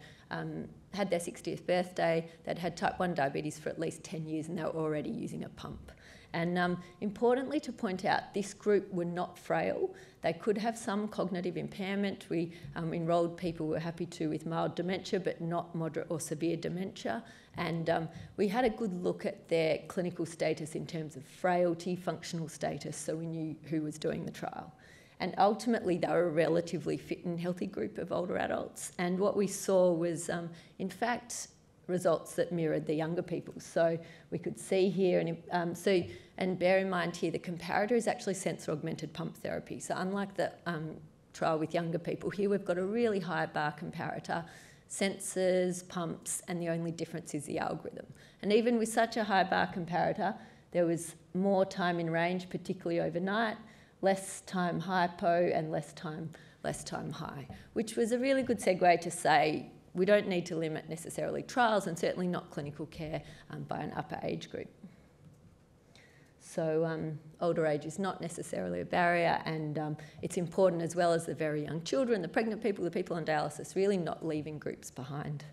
Speaker 6: had their 60th birthday, they'd had type 1 diabetes for at least 10 years and they were already using a pump. And um, importantly to point out, this group were not frail. They could have some cognitive impairment. We um, enrolled people who were happy to with mild dementia, but not moderate or severe dementia. And um, we had a good look at their clinical status in terms of frailty, functional status, so we knew who was doing the trial. And ultimately, they were a relatively fit and healthy group of older adults. And what we saw was, um, in fact, results that mirrored the younger people. So we could see here, and um, so and bear in mind here, the comparator is actually sensor augmented pump therapy. So unlike the um, trial with younger people, here we've got a really high bar comparator, sensors, pumps, and the only difference is the algorithm. And even with such a high bar comparator, there was more time in range, particularly overnight, less time hypo and less time less time high, which was a really good segue to say we don't need to limit necessarily trials and certainly not clinical care um, by an upper age group. So um, older age is not necessarily a barrier and um, it's important as well as the very young children, the pregnant people, the people on dialysis, really not leaving groups behind.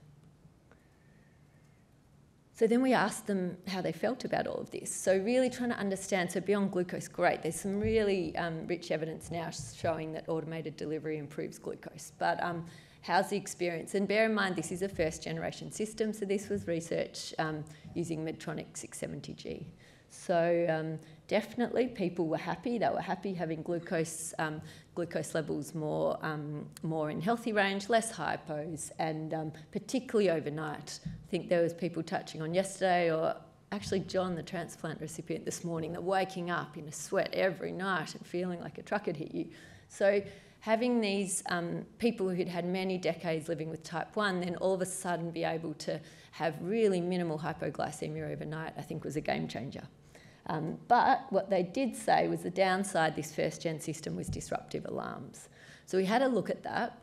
Speaker 6: So then we asked them how they felt about all of this. So really trying to understand, so beyond glucose, great, there's some really um, rich evidence now showing that automated delivery improves glucose. But um, how's the experience? And bear in mind, this is a first generation system, so this was research um, using Medtronic 670G. So um, definitely people were happy. They were happy having glucose um, glucose levels more um, more in healthy range, less hypos, and um, particularly overnight. I think there was people touching on yesterday, or actually John, the transplant recipient this morning, that waking up in a sweat every night and feeling like a truck had hit you. So having these um, people who'd had many decades living with type 1 then all of a sudden be able to have really minimal hypoglycemia overnight, I think was a game changer. Um, but what they did say was the downside this first gen system was disruptive alarms. So we had a look at that.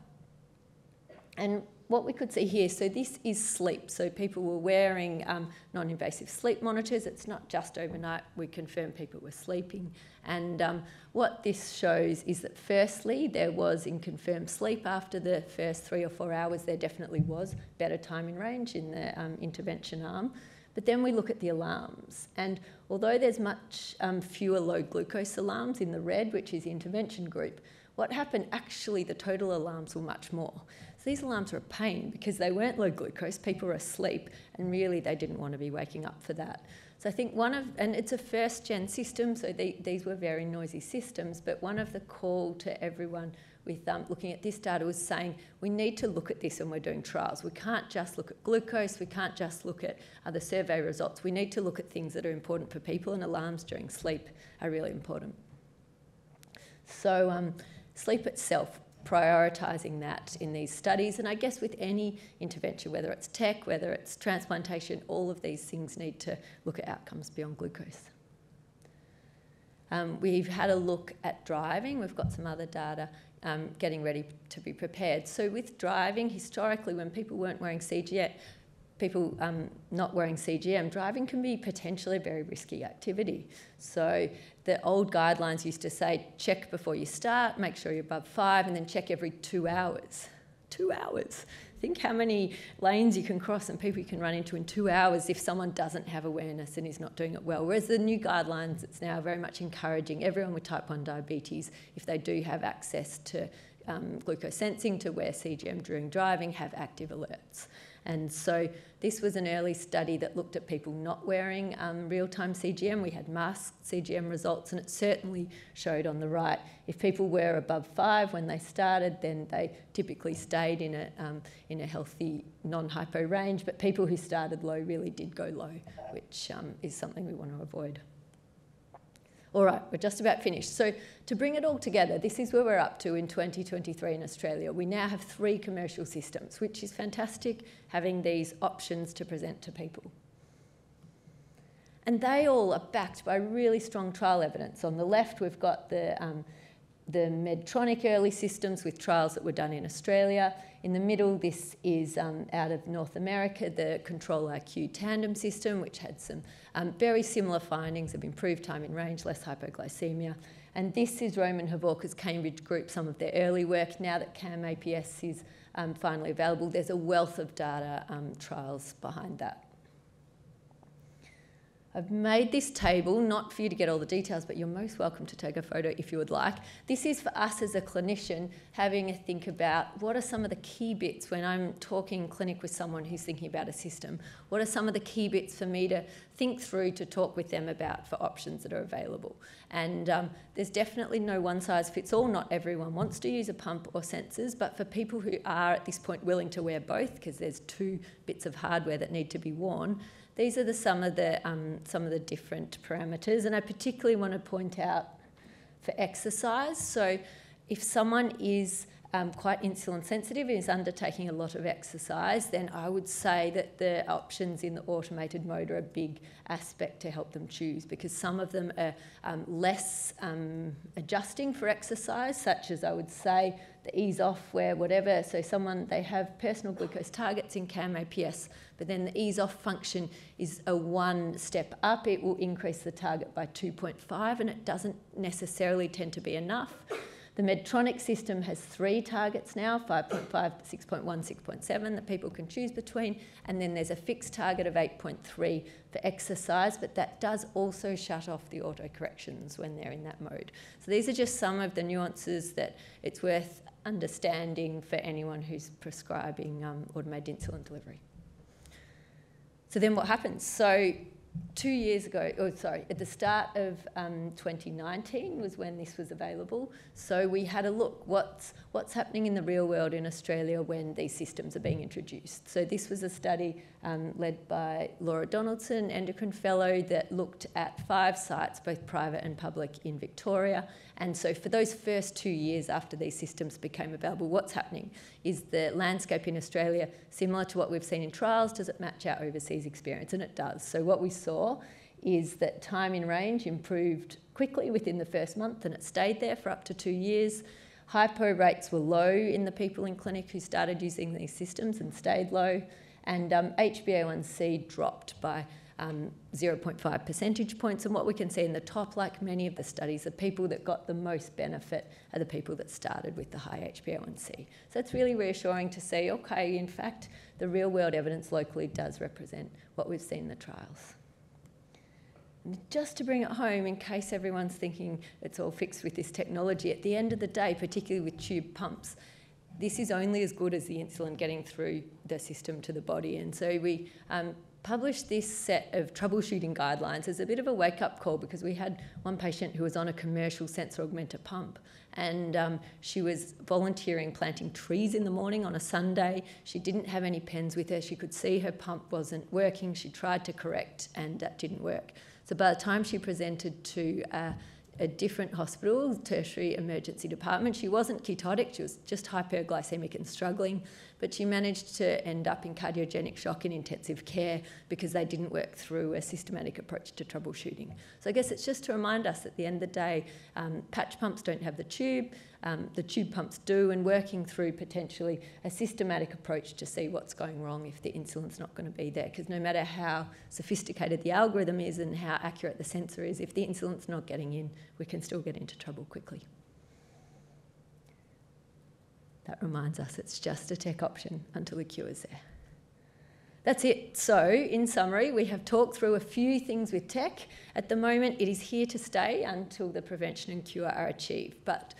Speaker 6: And what we could see here, so this is sleep. So people were wearing um, non-invasive sleep monitors. It's not just overnight. We confirmed people were sleeping. And um, what this shows is that firstly, there was in confirmed sleep after the first three or four hours, there definitely was better time in range in the um, intervention arm. But then we look at the alarms, and although there's much um, fewer low glucose alarms in the red, which is the intervention group, what happened actually, the total alarms were much more. So these alarms were a pain because they weren't low glucose, people were asleep, and really they didn't want to be waking up for that. So I think one of, and it's a first gen system, so the, these were very noisy systems, but one of the call to everyone with um, looking at this data was saying we need to look at this when we're doing trials. We can't just look at glucose, we can't just look at other survey results. We need to look at things that are important for people, and alarms during sleep are really important. So, um, sleep itself, prioritising that in these studies, and I guess with any intervention, whether it's tech, whether it's transplantation, all of these things need to look at outcomes beyond glucose. Um, we've had a look at driving. We've got some other data um, getting ready to be prepared. So with driving, historically, when people weren't wearing CGM, people um, not wearing CGM, driving can be potentially a very risky activity. So the old guidelines used to say check before you start, make sure you're above five, and then check every two hours. Two hours. Think how many lanes you can cross and people you can run into in two hours if someone doesn't have awareness and is not doing it well. Whereas the new guidelines, it's now very much encouraging everyone with type 1 diabetes, if they do have access to um, glucose sensing, to wear CGM during driving, have active alerts. And so this was an early study that looked at people not wearing um, real-time CGM. We had masked CGM results and it certainly showed on the right. If people were above five when they started, then they typically stayed in a, um, in a healthy non-hypo range, but people who started low really did go low, which um, is something we want to avoid. All right, we're just about finished. So to bring it all together, this is where we're up to in 2023 in Australia. We now have three commercial systems, which is fantastic, having these options to present to people. And they all are backed by really strong trial evidence. On the left, we've got the, um, the Medtronic early systems with trials that were done in Australia. In the middle, this is um, out of North America, the Control IQ tandem system, which had some um, very similar findings of improved time in range, less hypoglycemia. And this is Roman Hovorka's Cambridge group, some of their early work. Now that CamAPS is um, finally available, there's a wealth of data um, trials behind that. I've made this table, not for you to get all the details, but you're most welcome to take a photo if you would like. This is for us as a clinician having a think about what are some of the key bits when I'm talking clinic with someone who's thinking about a system. What are some of the key bits for me to think through to talk with them about for options that are available? And um, there's definitely no one size fits all. Not everyone wants to use a pump or sensors, but for people who are at this point willing to wear both, because there's two bits of hardware that need to be worn, these are the, some, of the, um, some of the different parameters, and I particularly want to point out for exercise. So if someone is um, quite insulin sensitive and is undertaking a lot of exercise, then I would say that the options in the automated mode are a big aspect to help them choose because some of them are um, less um, adjusting for exercise, such as I would say the ease off where whatever, so someone, they have personal glucose targets in CamAPS, but then the ease off function is a one step up. It will increase the target by 2.5 and it doesn't necessarily tend to be enough. The Medtronic system has three targets now 5.5, 6.1, 6.7 that people can choose between, and then there's a fixed target of 8.3 for exercise, but that does also shut off the auto corrections when they're in that mode. So these are just some of the nuances that it's worth understanding for anyone who's prescribing um, automated insulin delivery. So then what happens? So two years ago, oh sorry, at the start of um, 2019 was when this was available. So we had a look, what's, what's happening in the real world in Australia when these systems are being introduced. So this was a study um, led by Laura Donaldson, endocrine fellow, that looked at five sites, both private and public, in Victoria. And so for those first two years after these systems became available, what's happening is the landscape in Australia similar to what we've seen in trials? Does it match our overseas experience? And it does. So what we saw is that time in range improved quickly within the first month and it stayed there for up to two years. Hypo rates were low in the people in clinic who started using these systems and stayed low. And um, HbA1c dropped by um, 0.5 percentage points. And what we can see in the top, like many of the studies, the people that got the most benefit are the people that started with the high HbA1c. So it's really reassuring to see, okay, in fact, the real world evidence locally does represent what we've seen in the trials. Just to bring it home, in case everyone's thinking it's all fixed with this technology, at the end of the day, particularly with tube pumps, this is only as good as the insulin getting through the system to the body. And so we um, published this set of troubleshooting guidelines as a bit of a wake up call because we had one patient who was on a commercial sensor augmenter pump and um, she was volunteering planting trees in the morning on a Sunday. She didn't have any pens with her. She could see her pump wasn't working. She tried to correct and that didn't work. So by the time she presented to uh, a different hospital, tertiary emergency department. She wasn't ketotic, she was just hyperglycemic and struggling, but she managed to end up in cardiogenic shock in intensive care because they didn't work through a systematic approach to troubleshooting. So I guess it's just to remind us at the end of the day, um, patch pumps don't have the tube, um, the tube pumps do, and working through potentially a systematic approach to see what's going wrong if the insulin's not going to be there. Because no matter how sophisticated the algorithm is and how accurate the sensor is, if the insulin's not getting in, we can still get into trouble quickly. That reminds us it's just a tech option until the cure is there. That's it. So, in summary, we have talked through a few things with tech. At the moment, it is here to stay until the prevention and cure are achieved. But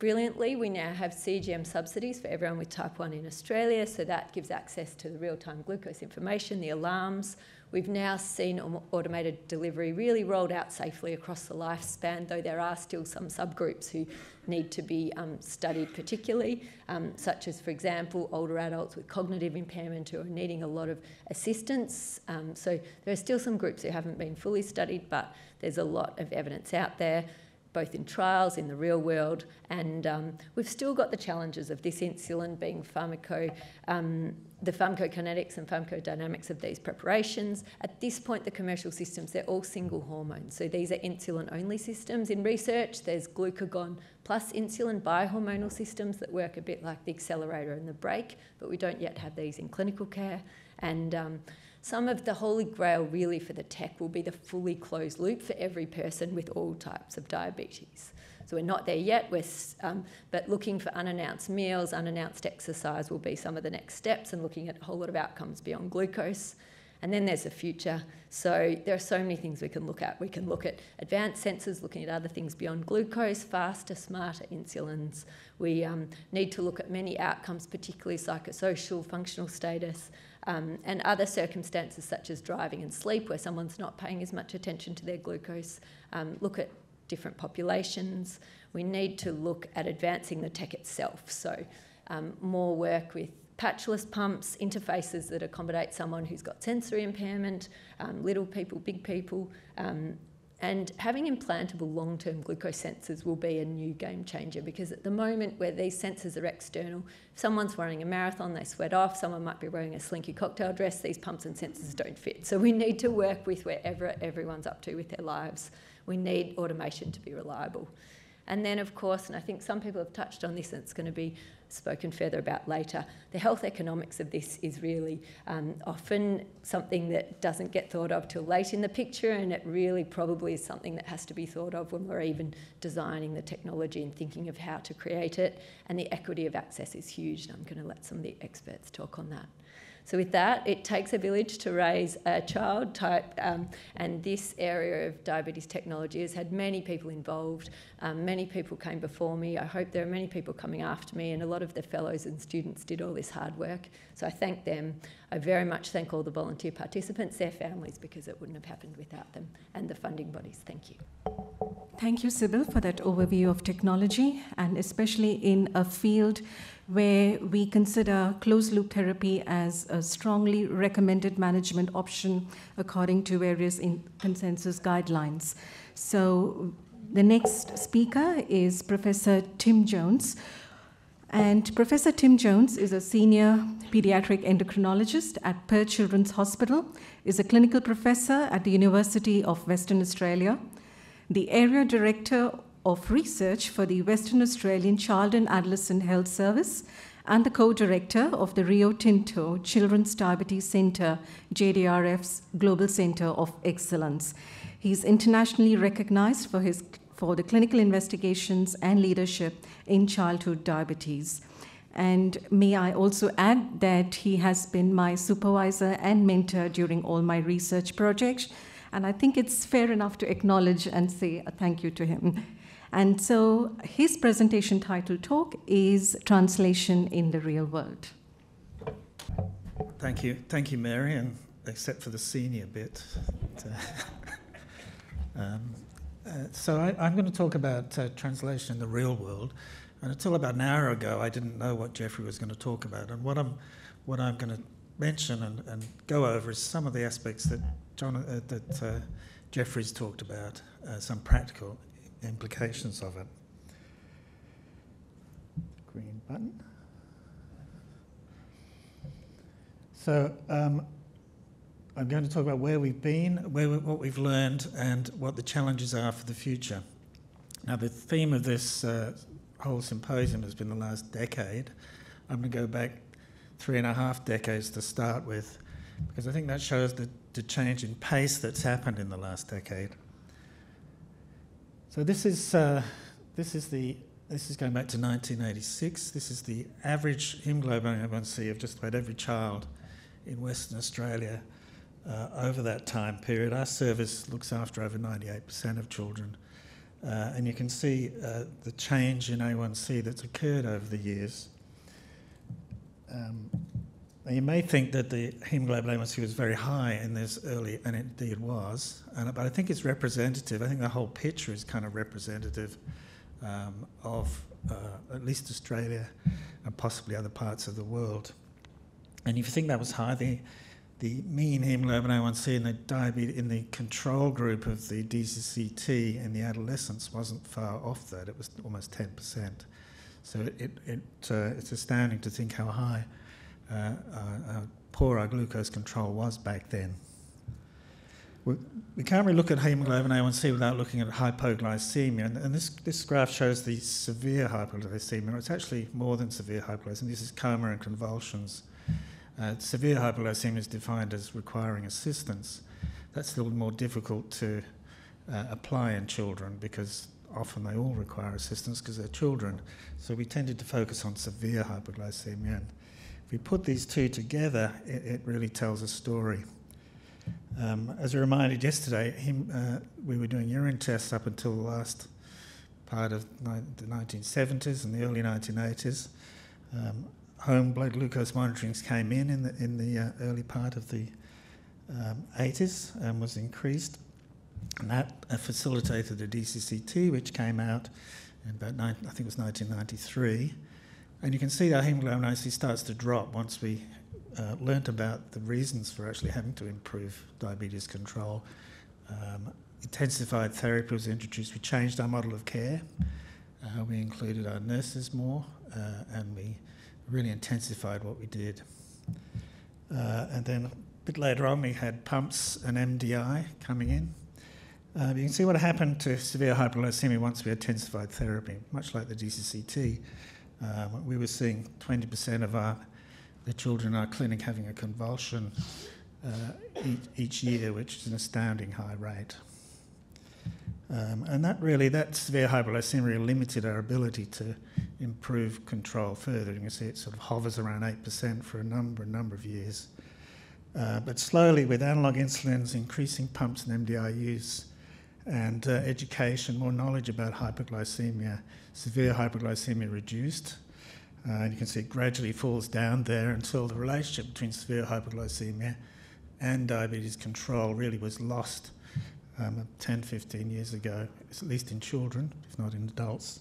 Speaker 6: Brilliantly, we now have CGM subsidies for everyone with type 1 in Australia, so that gives access to the real time glucose information, the alarms. We've now seen automated delivery really rolled out safely across the lifespan, though there are still some subgroups who need to be um, studied particularly, um, such as, for example, older adults with cognitive impairment who are needing a lot of assistance. Um, so there are still some groups who haven't been fully studied, but there's a lot of evidence out there both in trials, in the real world, and um, we've still got the challenges of this insulin being pharmaco, um, the pharmacokinetics and pharmacodynamics of these preparations. At this point, the commercial systems, they're all single hormones. So these are insulin-only systems. In research, there's glucagon plus insulin bihormonal systems that work a bit like the accelerator and the brake, but we don't yet have these in clinical care. And um, some of the holy grail really for the tech will be the fully closed loop for every person with all types of diabetes. So we're not there yet, we're, um, but looking for unannounced meals, unannounced exercise will be some of the next steps and looking at a whole lot of outcomes beyond glucose. And then there's the future. So there are so many things we can look at. We can look at advanced sensors, looking at other things beyond glucose, faster, smarter insulins. We um, need to look at many outcomes, particularly psychosocial, functional status, um, and other circumstances such as driving and sleep, where someone's not paying as much attention to their glucose, um, look at different populations. We need to look at advancing the tech itself. So, um, more work with patchless pumps, interfaces that accommodate someone who's got sensory impairment, um, little people, big people, um, and having implantable long term glucose sensors will be a new game changer because at the moment, where these sensors are external, if someone's running a marathon, they sweat off, someone might be wearing a slinky cocktail dress, these pumps and sensors don't fit. So we need to work with wherever everyone's up to with their lives. We need automation to be reliable. And then, of course, and I think some people have touched on this, and it's going to be spoken further about later. The health economics of this is really um, often something that doesn't get thought of till late in the picture, and it really probably is something that has to be thought of when we're even designing the technology and thinking of how to create it. And the equity of access is huge, and I'm going to let some of the experts talk on that. So with that, it takes a village to raise a child type, um, and this area of diabetes technology has had many people involved. Um, many people came before me. I hope there are many people coming after me, and a lot of the fellows and students did all this hard work. So I thank them. I very much thank all the volunteer participants, their families, because it wouldn't have happened without them, and the funding bodies. Thank you.
Speaker 3: Thank you, Sybil, for that overview of technology, and especially in a field where we consider closed loop therapy as a strongly recommended management option according to various consensus guidelines. So, the next speaker is Professor Tim Jones. And Professor Tim Jones is a senior pediatric endocrinologist at Perth Children's Hospital, is a clinical professor at the University of Western Australia, the area director of Research for the Western Australian Child and Adolescent Health Service and the co director of the Rio Tinto Children's Diabetes Centre, JDRF's Global Centre of Excellence. He's internationally recognized for, his, for the clinical investigations and leadership in childhood diabetes. And may I also add that he has been my supervisor and mentor during all my research projects. And I think it's fair enough to acknowledge and say a thank you to him. And so his presentation title talk is Translation in the Real World.
Speaker 7: Thank you. Thank you, Mary, and except for the senior bit. um, uh, so I, am going to talk about uh, translation in the real world. And until about an hour ago, I didn't know what Jeffrey was going to talk about. And what I'm, what I'm going to mention and, and go over is some of the aspects that, John, uh, that uh, Jeffrey's talked about, uh, some practical implications of it. Green button. So um, I'm going to talk about where we've been, where we, what we've learned, and what the challenges are for the future. Now, the theme of this uh, whole symposium has been the last decade. I'm going to go back three and a half decades to start with, because I think that shows the, the change in pace that's happened in the last decade. So this is uh, this is the this is going back to 1986. This is the average hemoglobin A1C of just about every child in Western Australia uh, over that time period. Our service looks after over 98% of children. Uh, and you can see uh, the change in A1C that's occurred over the years. Um, you may think that the hemoglobin A1C was very high in this early, and it indeed was, and, but I think it's representative. I think the whole picture is kind of representative um, of uh, at least Australia and possibly other parts of the world. And if you think that was high, the, the mean hemoglobin A1C in the diabetes in the control group of the DCCT in the adolescents wasn't far off that. It was almost 10%. So it, it, uh, it's astounding to think how high uh, poor our glucose control was back then. We, we can't really look at hemoglobin A1C without looking at hypoglycemia. And, and, this, this graph shows the severe hypoglycemia. It's actually more than severe hypoglycemia. This is coma and convulsions. Uh, severe hypoglycemia is defined as requiring assistance. That's a little more difficult to uh, apply in children because often they all require assistance because they're children. So we tended to focus on severe hypoglycemia. And if we put these two together, it, it really tells a story. Um, as a reminder, yesterday him, uh, we were doing urine tests up until the last part of ni- the 1970s and the early 1980s. Um, home blood glucose monitoring came in in the, in the uh, early part of the um, 80s and was increased. And that uh, facilitated the DCCT, which came out in about, nine, I think it was 1993. And you can see that hemoglobin actually starts to drop once we uh, learnt about the reasons for actually having to improve diabetes control. Um, intensified therapy was introduced. We changed our model of care. Uh, we included our nurses more, uh, and we really intensified what we did. Uh, and then a bit later on, we had pumps and MDI coming in. Uh, you can see what happened to severe hypoglycemia once we intensified therapy, much like the DCCT. Um, we were seeing 20% of our the children in our clinic having a convulsion uh, each, each, year, which is an astounding high rate. Um, and that really, that severe hypoglycemia limited our ability to improve control further. You can see it sort of hovers around 8% for a number, a number of years. Uh, but slowly, with analog insulins, increasing pumps and MDI use, and uh, education, more knowledge about hypoglycemia, severe hypoglycemia reduced. Uh, and you can see it gradually falls down there until the relationship between severe hypoglycemia and diabetes control really was lost um, 10, 15 years ago, at least in children, if not in adults.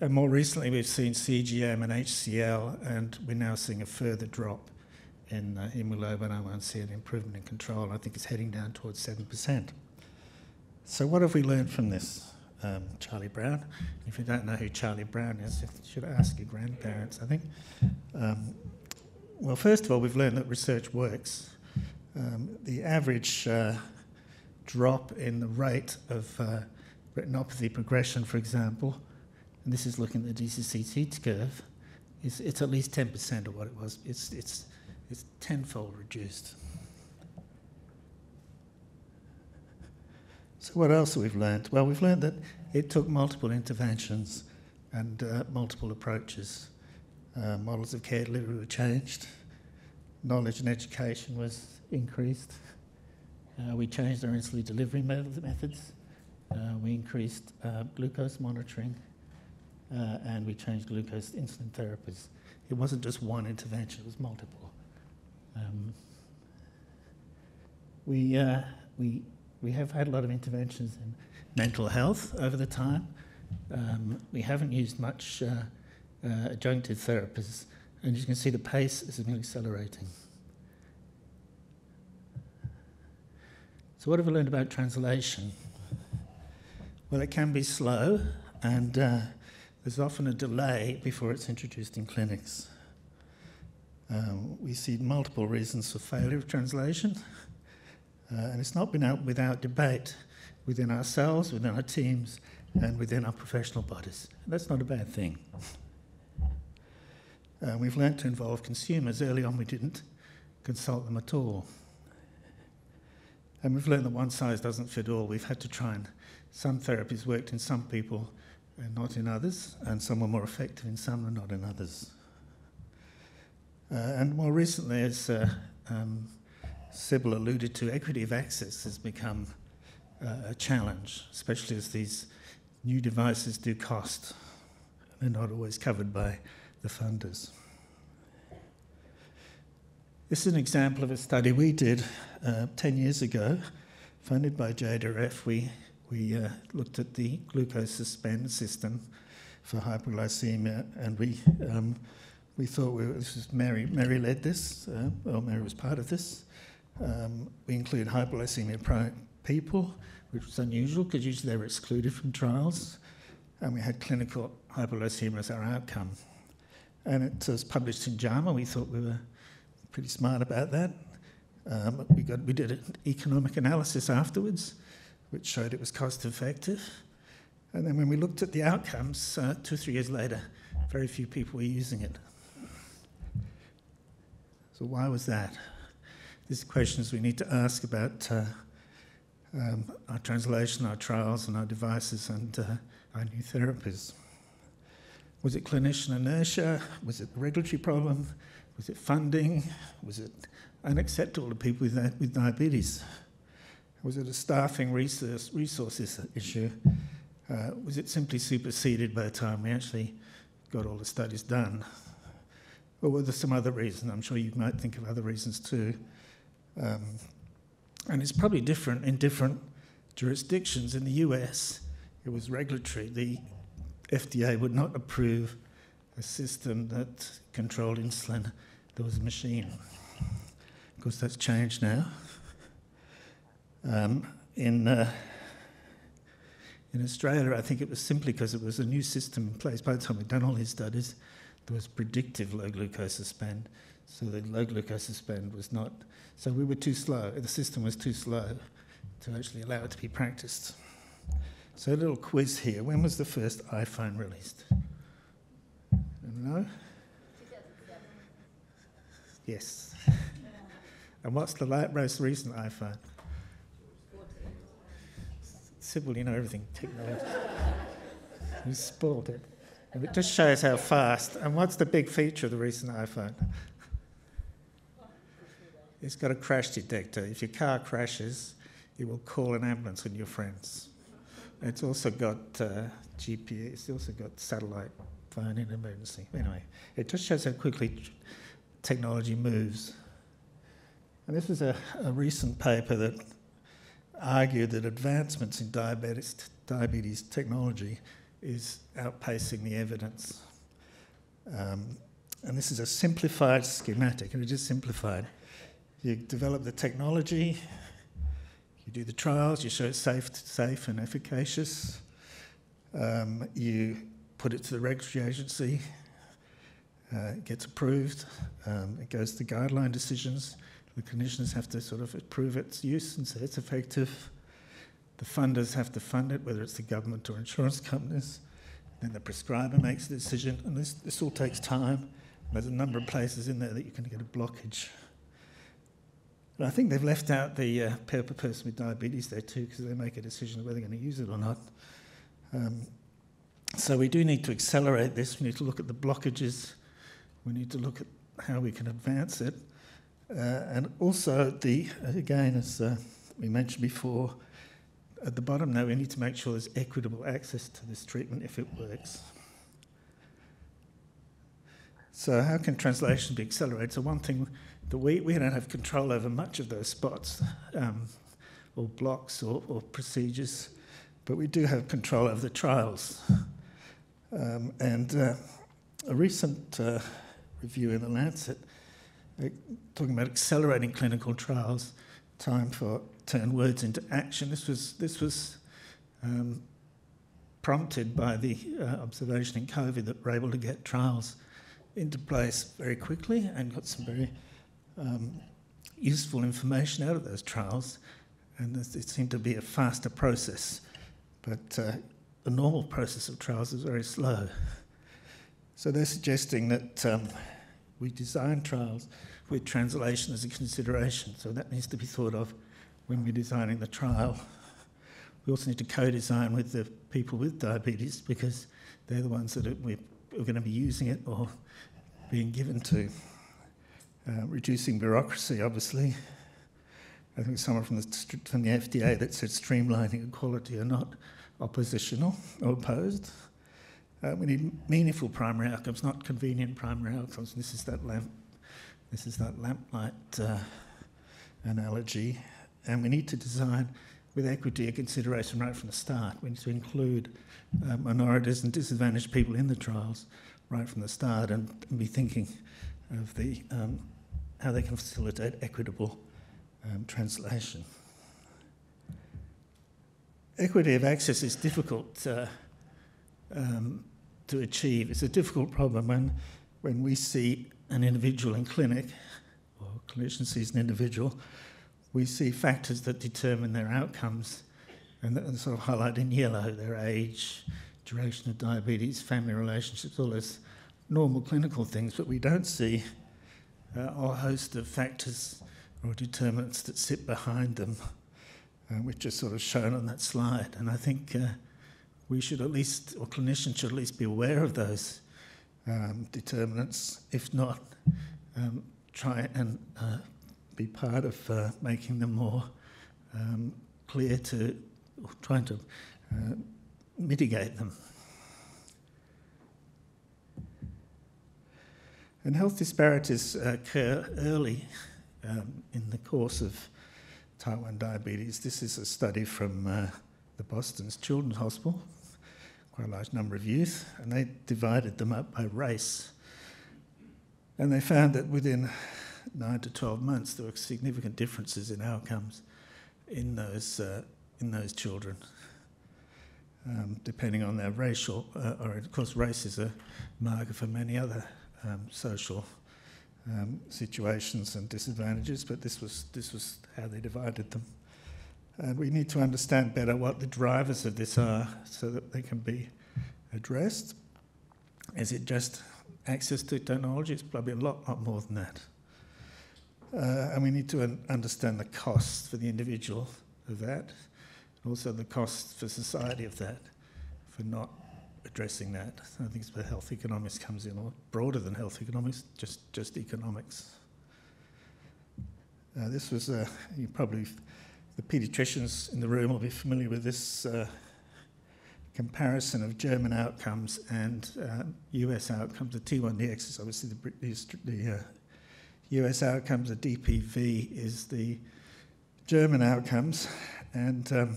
Speaker 7: And more recently, we've seen CGM and HCL, and we're now seeing a further drop in uh, hemoglobin A1C and improvement in control. I think it's heading down towards 7%. So, what have we learned from this, um, Charlie Brown? If you don't know who Charlie Brown is, you should ask your grandparents, I think. Um, well, first of all, we've learned that research works. Um, the average uh, drop in the rate of uh, retinopathy progression, for example, and this is looking at the DCCT curve, it's, it's at least 10% of what it was. It's, it's, it's tenfold reduced. So, what else have we learned? Well, we've learned that it took multiple interventions and uh, multiple approaches. Uh, models of care delivery were changed, knowledge and education was increased. Uh, we changed our insulin delivery methods. Uh, we increased uh, glucose monitoring uh, and we changed glucose insulin therapies. It wasn't just one intervention, it was multiple. Um, we, we, we have had a lot of interventions in mental health over the time. Um, we haven't used much uh, uh, adjunctive therapies, and you can see the pace is accelerating. So, what have we learned about translation? Well, it can be slow, and uh, there's often a delay before it's introduced in clinics. Um, we see multiple reasons for failure of translation, and it's not been out without debate within ourselves, within our teams, and within our professional bodies. That's not a bad thing. Uh, we've learned to involve consumers. Early on, we didn't consult them at all. And we've learned that one size doesn't fit all. We've had to try and some therapies worked in some people and not in others, and some were more effective in some and not in others. Uh, and more recently, as uh, um, Sybil alluded to, equity of access has become uh, a challenge, especially as these new devices do cost. They're not always covered by the funders. This is an example of a study we did uh, 10 years ago, funded by JDRF. We, we uh, looked at the glucose suspend system for hypoglycemia, and we, um, we thought we were, this was Mary, Mary led this, uh, well, Mary was part of this. Um, we included hypoglycemia people, which was unusual because usually they were excluded from trials, and we had clinical hypoglycemia as our outcome. And it was published in JAMA. We thought we were pretty smart about that. Um, we, got, we did an economic analysis afterwards, which showed it was cost effective. And then when we looked at the outcomes, uh, two or three years later, very few people were using it. So, why was that? These questions we need to ask about uh, um, our translation, our trials, and our devices, and uh, our new therapies. Was it clinician inertia? Was it a regulatory problem? Was it funding? Was it unacceptable to people with, with diabetes? Was it a staffing resource, resources issue? Uh, was it simply superseded by the time we actually got all the studies done? Or were there some other reasons? I'm sure you might think of other reasons too. Um, and it's probably different in different jurisdictions. In the US, it was regulatory. The FDA would not approve a system that controlled insulin there was a machine. Of course, that's changed now. Um, in, uh, in Australia, I think it was simply because it was a new system in place. By the time we'd done all these studies, there was predictive low glucose suspend. So the low glucose suspend was not. So we were too slow. The system was too slow to actually allow it to be practiced. So a little quiz here. When was the first iPhone released? No. Yes. and what's the most recent iPhone? Sybil, you know everything technology. you spoiled it. And it just shows how fast. And what's the big feature of the recent iPhone? It's got a crash detector. If your car crashes, it will call an ambulance with your friends. It's also got uh, GPS, it's also got satellite phone in emergency. Anyway, it just shows how quickly technology moves. And this is a, a recent paper that argued that advancements in diabetes, diabetes technology is outpacing the evidence. Um, and this is a simplified schematic, and it is simplified. You develop the technology, you do the trials, you show it's safe, safe and efficacious. Um, you put it to the regulatory agency, uh, it gets approved, um, it goes to guideline decisions. The clinicians have to sort of approve its use and say it's effective. The funders have to fund it, whether it's the government or insurance companies. Then the prescriber makes the decision, and this, this all takes time. There's a number of places in there that you can get a blockage. But I think they've left out the uh, person with diabetes there too, because they make a decision whether they're going to use it or not. Um, so we do need to accelerate this. We need to look at the blockages we need to look at how we can advance it. Uh, and also, the again, as uh, we mentioned before, at the bottom now, we need to make sure there's equitable access to this treatment if it works. So, how can translation be accelerated? So, one thing we, we don't have control over much of those spots um, or blocks or, or, procedures, but we do have control over the trials. Um, and uh, a recent uh, review in The Lancet uh, talking about accelerating clinical trials, time for turn words into action. This was, this was um, prompted by the uh, observation in COVID that we're able to get trials into place very quickly and got some very um, useful information out of those trials. And it seemed to be a faster process. But uh, the normal process of trials is very slow. So they're suggesting that um, we design trials with translation as a consideration. So that needs to be thought of when we're designing the trial. We also need to co-design with the people with diabetes because they're the ones that we're, going to be using it or being given to. Uh, reducing bureaucracy, obviously. I think someone from the, from the FDA that said streamlining and quality are not oppositional or opposed. Uh, we need meaningful primary outcomes, not convenient primary outcomes. This is that lamp, this is that lamplight uh, analogy, and we need to design with equity a consideration right from the start. We need to include uh, minorities and disadvantaged people in the trials right from the start, and, and be thinking of the um, how they can facilitate equitable um, translation. Equity of access is difficult uh, um, to achieve. It's a difficult problem when, when we see an individual in clinic, or a clinician sees an individual, we see factors that determine their outcomes and, that, sort of highlight in yellow their age, duration of diabetes, family relationships, all those normal clinical things, but we don't see uh, a host of factors or determinants that sit behind them, uh, which are sort of shown on that slide. And I think uh, we should at least, or clinicians should at least be aware of those um, determinants, if not, um, try and uh, be part of uh, making them more um, clear to, or trying to uh, mitigate them. And health disparities occur early um, in the course of type 1 diabetes. This is a study from uh, the Boston's Children's Hospital, quite a large number of youth, and they divided them up by race. And they found that within 9 to 12 months, there were significant differences in outcomes in those, uh, in those children. Um, depending on their racial, uh, or of course, race is a marker for many other um, social um, situations and disadvantages, but this was, this was how they divided them. And we need to understand better what the drivers of this are so that they can be addressed. Is it just access to technology? It's probably a lot, lot more than that. Uh, and we need to un- understand the costs for the individual of that, and also the costs for society of that, for not addressing that. I think it's where health economics comes in, or broader than health economics, just, just economics. Uh, this was, uh, you probably, the paediatricians in the room will be familiar with this uh, comparison of German outcomes and US uh, outcomes. The T1DX is obviously the, the US uh, outcomes, the DPV is the German outcomes, and um,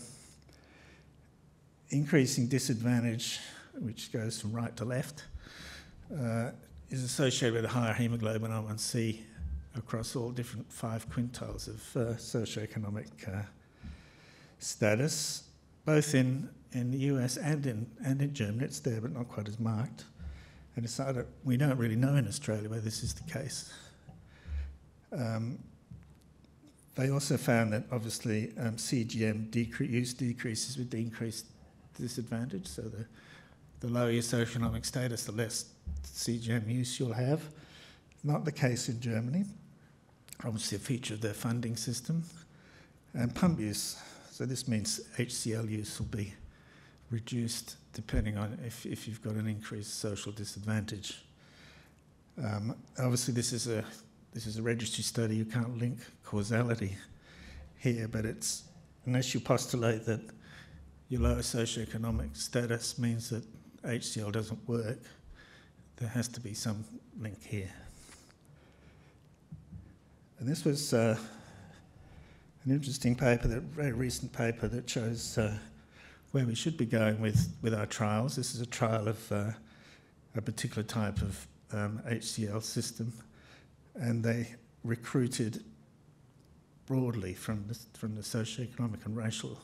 Speaker 7: increasing disadvantage which goes from right to left, uh, is associated with a higher hemoglobin A1C across all different five quintiles of uh, socioeconomic uh, status, both in, in the US and in, and in Germany. It's there, but not quite as marked. And it's either, we don't really know in Australia whether this is the case. Um, they also found that obviously um, CGM decre- use decreases with the increased disadvantage, so the the lower your socioeconomic status, the less CGM use you'll have. Not the case in Germany, obviously a feature of their funding system. And pump use, so this means HCL use will be reduced depending on if, if you've got an increased social disadvantage. Um, obviously, this is a this is a registry study. You can't link causality here, but it's unless you postulate that your lower socioeconomic status means that HCL doesn't work, there has to be some link here. And this was uh, an interesting paper, that very recent paper that shows uh, where we should be going with, with our trials. This is a trial of uh, a particular type of um, HCL system, and they recruited broadly from the, from the socioeconomic and racial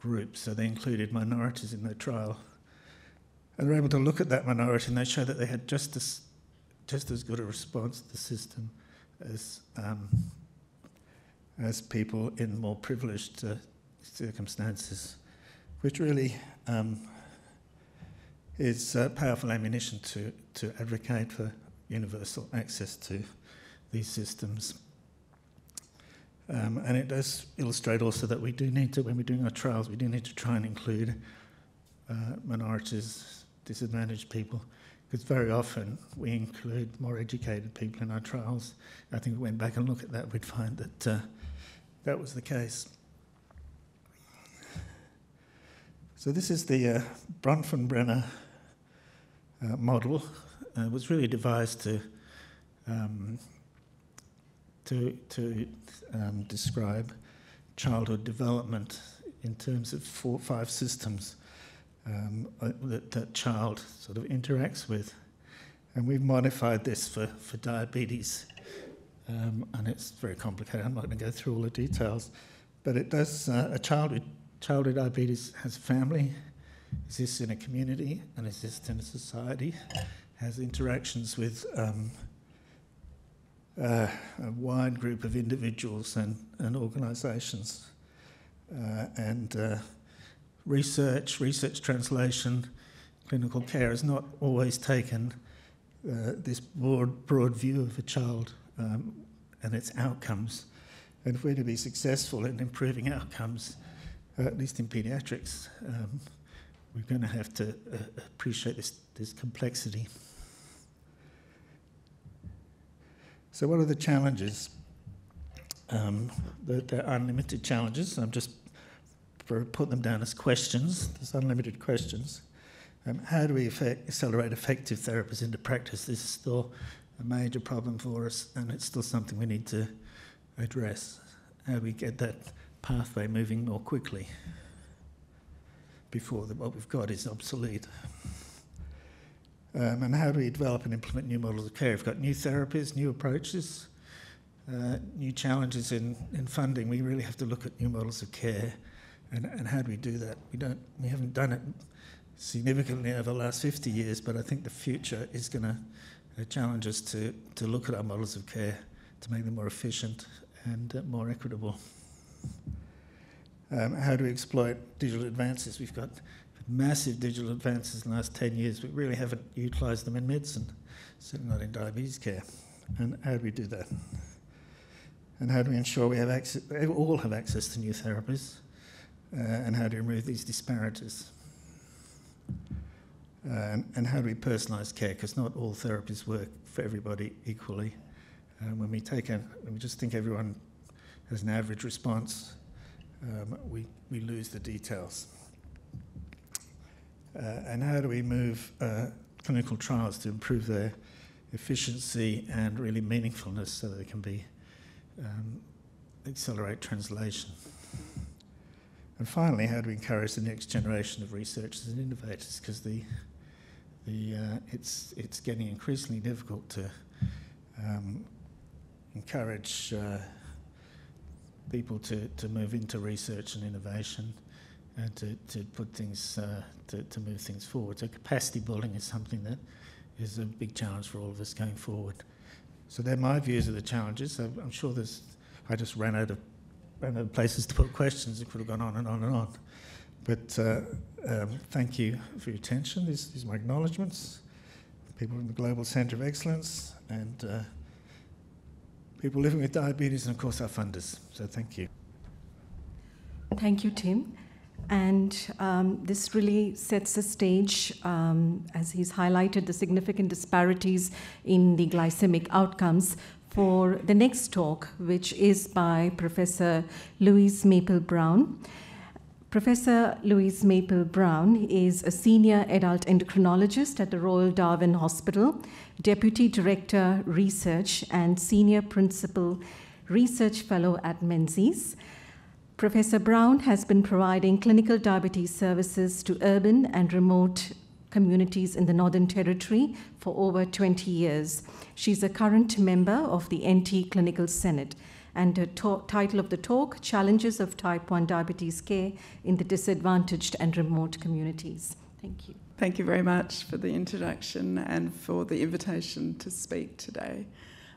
Speaker 7: groups. So they included minorities in their trial. And they were able to look at that minority and they showed that they had just as, just as good a response to the system as, um, as people in more privileged uh, circumstances, which really um, is uh, powerful ammunition to, to advocate for universal access to these systems. Um, and it does illustrate also that we do need to, when we're doing our trials, we do need to try and include uh, minorities, disadvantaged people, because very often we include more educated people in our trials. I think if we went back and look at that, we'd find that uh, that was the case. So this is the uh, Bronfenbrenner uh, model. Uh, it was really devised to um, to, to um, describe childhood development in terms of four, five systems um, uh, that that child sort of interacts with. And we've modified this for, for diabetes, um, and it's very complicated. I'm not going to go through all the details, but it does. Uh, a child with child with diabetes has family, exists in a community, and exists in a society, has interactions with um, uh, a wide group of individuals and, and organisations. Uh, and uh, research, research translation, clinical care has not always taken uh, this broad, broad view of a child um, and its outcomes. And if we're to be successful in improving outcomes, uh, at least in paediatrics, um, we're going to have to uh, appreciate this, this complexity. So, what are the challenges? Um, they're, unlimited challenges. I'm just put them down as questions. There's unlimited questions. Um, how do we effect, accelerate effective therapies into practice? This is still a major problem for us, and it's still something we need to address. How do we get that pathway moving more quickly before the, what we've got is obsolete? Um, and how do we develop and implement new models of care? We've got new therapies, new approaches, uh, new challenges in, in funding. We really have to look at new models of care. And, and how do we do that? We, don't, we haven't done it significantly over the last 50 years, but I think the future is going to uh, challenge us to, to look at our models of care to make them more efficient and uh, more equitable. Um, how do we exploit digital advances? We've got massive digital advances in the last 10 years. We really haven't utilised them in medicine, certainly not in diabetes care. And how do we do that? And how do we ensure we have access, all have access to new therapies? Uh, and how do we remove these disparities? Uh, and, and, how do we personalise care? Because not all therapies work for everybody equally. Uh, when we take a, when we just think everyone has an average response, um, we, we lose the details. Uh, and how do we move uh, clinical trials to improve their efficiency and really meaningfulness so that they can be um, accelerate translation. And finally, how do we encourage the next generation of researchers and innovators? Because the, the, uh, it's, it's getting increasingly difficult to um, encourage uh, people to, to move into research and innovation and to, to put things, uh, to, to move things forward. So capacity building is something that is a big challenge for all of us going forward. So they're my views of the challenges. I'm sure there's, I just ran out of, ran out of places to put questions. It could have gone on and on and on. But uh, um, thank you for your attention. These, these are my acknowledgements. People in the Global Centre of Excellence and uh, people living with diabetes and of course our funders. So thank you.
Speaker 3: Thank you, Tim. And um, this really sets the stage, um, as he's highlighted the significant disparities in the glycemic outcomes, for the next talk, which is by Professor Louise Maple Brown. Professor Louise Maple Brown is a senior adult endocrinologist at the Royal Darwin Hospital, deputy director research, and senior principal Research Fellow at Menzies. Professor Brown has been providing clinical diabetes services to urban and remote communities in the Northern Territory for over 20 years. She's a current member of the NT Clinical Senate. And the title of the talk Challenges of Type 1 Diabetes Care in the Disadvantaged and Remote Communities. Thank you.
Speaker 8: Thank you very much for the introduction and for the invitation to speak today.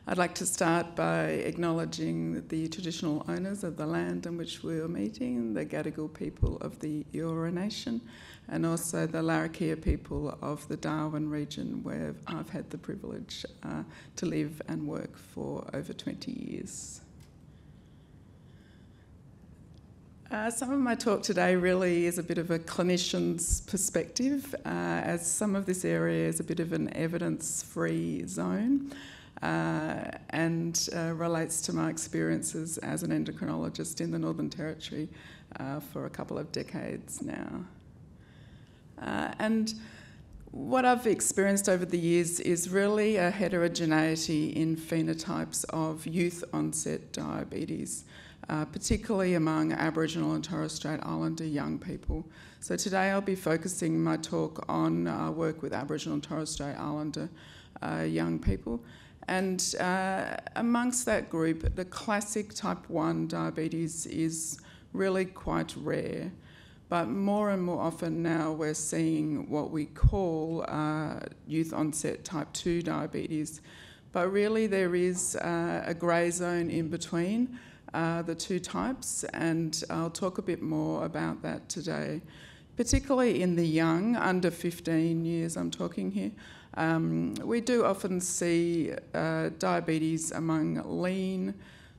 Speaker 8: I'd like to start by acknowledging the traditional owners of the land on which we are meeting, the Gadigal people of the Eora Nation, and also the Larrakia people of the Darwin region, where I've had the privilege uh, to live and work for over 20 years. Uh, some of my talk today really is a bit of a clinician's perspective, uh, as some of this area is a bit of an evidence free zone uh, and uh, relates to my experiences as an endocrinologist in the Northern Territory uh, for a couple of decades now. Uh, and what I've experienced over the years is really a heterogeneity in phenotypes of youth onset diabetes uh, particularly among Aboriginal and Torres Strait Islander young people. So today I'll be focusing my talk on uh, work with Aboriginal and Torres Strait Islander uh, young people. And uh, amongst that group, the classic type 1 diabetes is really quite rare. But more and more often now, we're seeing what we call uh, youth onset type 2 diabetes. But really, there is uh, a grey zone in between uh, the two types, and I'll talk a bit more about that today. Particularly in the young, under 15 years, I'm talking here, um, we do often see uh, diabetes among lean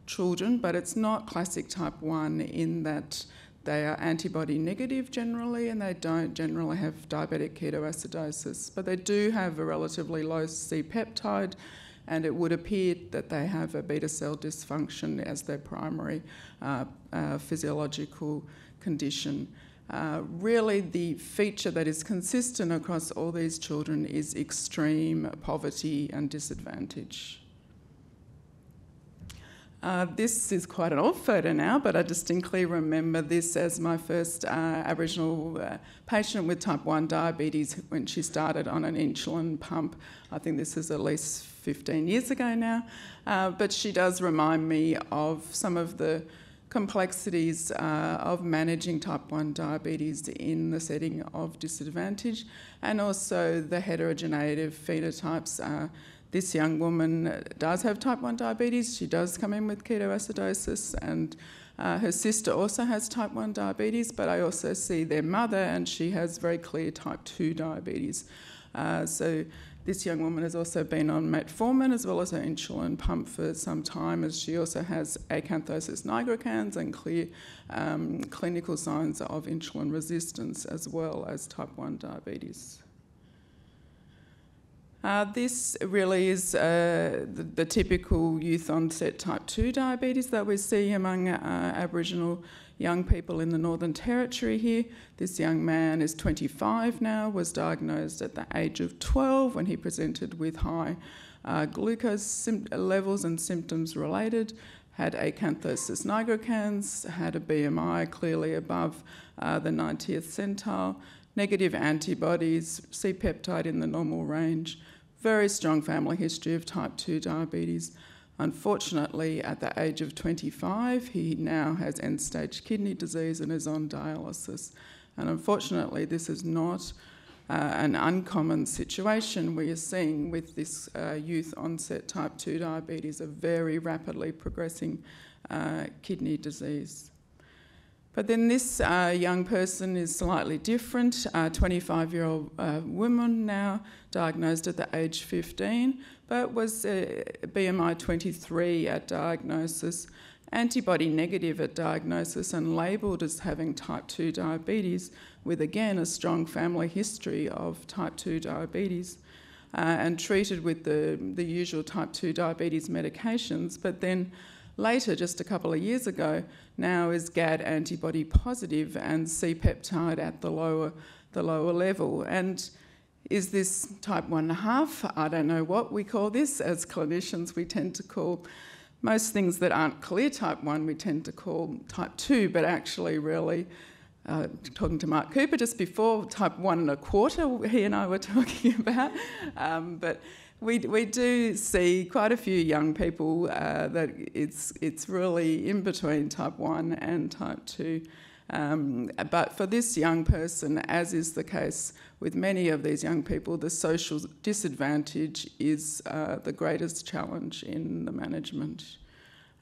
Speaker 8: children, but it's not classic type 1 in that they are antibody negative generally and they don't generally have diabetic ketoacidosis, but they do have a relatively low C peptide and it would appear that they have a beta cell dysfunction as their primary uh, uh, physiological condition. Uh, really, the feature that is consistent across all these children is extreme poverty and disadvantage. Uh, this is quite an old photo now, but I distinctly remember this as my first uh, Aboriginal uh, patient with type 1 diabetes when she started on an insulin pump. I think this is at least 15 years ago now, uh, but she does remind me of some of the complexities uh, of managing type 1 diabetes in the setting of disadvantage and also the heterogeneity of phenotypes uh, this young woman does have type 1 diabetes. She does come in with ketoacidosis, and uh, her sister also has type 1 diabetes, but I also see their mother, and she has very clear type 2 diabetes. Uh, so this young woman has also been on metformin as well as her insulin pump for some time, as she also has acanthosis nigricans and clear um, clinical signs of insulin resistance as well as type 1 diabetes. Uh, this really is uh, the, the, typical youth onset type 2 diabetes that we see among uh, Aboriginal young people in the Northern Territory here. This young man is 25 now, was diagnosed at the age of 12 when he presented with high uh, glucose levels and symptoms related, had acanthosis nigricans, had a BMI clearly above uh, the 90th centile, negative antibodies, C peptide in the normal range, very strong family history of type 2 diabetes. Unfortunately, at the age of 25, he now has end stage kidney disease and is on dialysis. And unfortunately, this is not uh, an uncommon situation we are seeing with this uh, youth onset type 2 diabetes, a very rapidly progressing uh, kidney disease. But then this uh, young person is slightly different, a 25 year old uh, woman now, diagnosed at the age 15, but was uh, BMI 23 at diagnosis, antibody negative at diagnosis, and labelled as having type 2 diabetes, with again a strong family history of type 2 diabetes. Uh, and treated with the, the usual type 2 diabetes medications, but then later, just a couple of years ago, now is GAD antibody positive and C peptide at the lower, the lower level. And is this type 1.5? I don't know what we call this. As clinicians, we tend to call most things that aren't clear type 1 we tend to call type 2, but actually, really, uh, talking to Mark Cooper just before, type 1 and a quarter, he and I were talking about. Um, but we, we do see quite a few young people uh, that it's, it's really in between type 1 and type 2. Um, but for this young person, as is the case with many of these young people, the social disadvantage is uh, the greatest challenge in the management.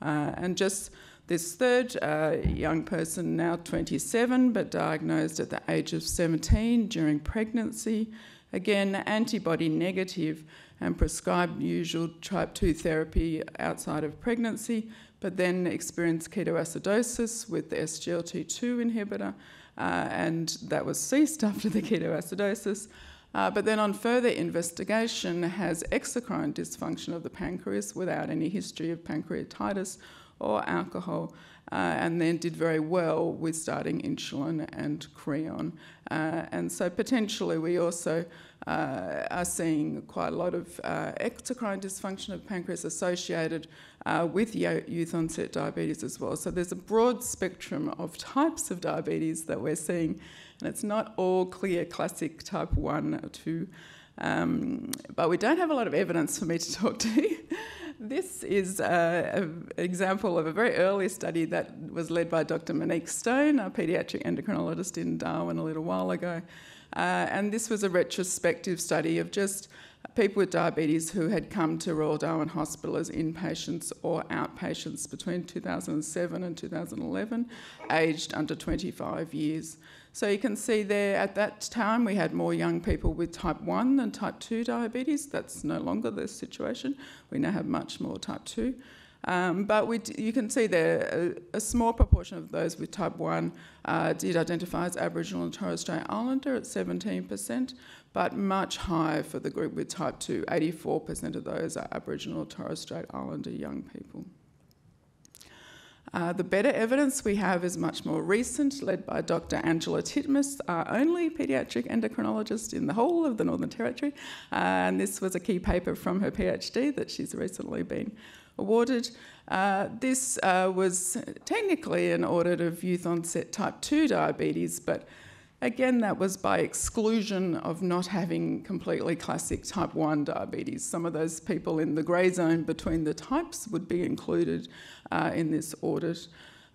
Speaker 8: Uh, and just this third uh, young person, now 27, but diagnosed at the age of 17 during pregnancy, again, antibody negative and prescribed usual type 2 therapy outside of pregnancy, but then experienced ketoacidosis with the SGLT2 inhibitor, uh, and that was ceased after the ketoacidosis. Uh, but then, on further investigation, has exocrine dysfunction of the pancreas without any history of pancreatitis or alcohol, uh, and then did very well with starting insulin and Creon. Uh, and so, potentially, we also uh, are seeing quite a lot of uh, exocrine dysfunction of pancreas associated uh, with youth onset diabetes as well. So there's a broad spectrum of types of diabetes that we're seeing, and it's not all clear classic type 1 or 2. Um, but we don't have a lot of evidence for me to talk to. this is an example of a very early study that was led by Dr. Monique Stone, a paediatric endocrinologist in Darwin a little while ago. Uh, and this was a retrospective study of just people with diabetes who had come to Royal Darwin Hospital as inpatients or outpatients between 2007 and 2011, aged under 25 years. So you can see there at that time we had more young people with type 1 than type 2 diabetes. That's no longer the situation. We now have much more type 2. Um, but you can see there a, a, small proportion of those with type 1 uh, did identify as Aboriginal and Torres Strait Islander at 17%, but much higher for the group with type 2. 84% of those are Aboriginal and Torres Strait Islander young people. Uh, the better evidence we have is much more recent, led by Dr. Angela Titmus, our only paediatric endocrinologist in the whole of the Northern Territory. Uh, and this was a key paper from her PhD that she's recently been awarded. Uh, this uh, was technically an audit of youth onset type 2 diabetes, but again, that was by exclusion of not having completely classic type 1 diabetes. Some of those people in the grey zone between the types would be included uh, in this audit.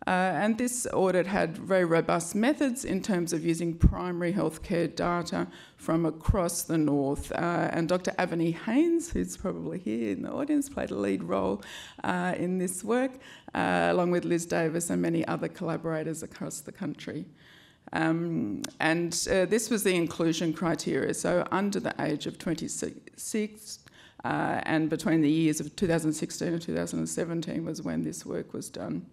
Speaker 8: Uh, and this audit had very robust methods in terms of using primary healthcare data from across the north. Uh, and Dr. Aveni Haynes, who's probably here in the audience, played a lead role uh, in this work, uh, along with Liz Davis and many other collaborators across the country. Um, and uh, this was the inclusion criteria. So, under the age of 26, uh, and between the years of 2016 and 2017 was when this work was done.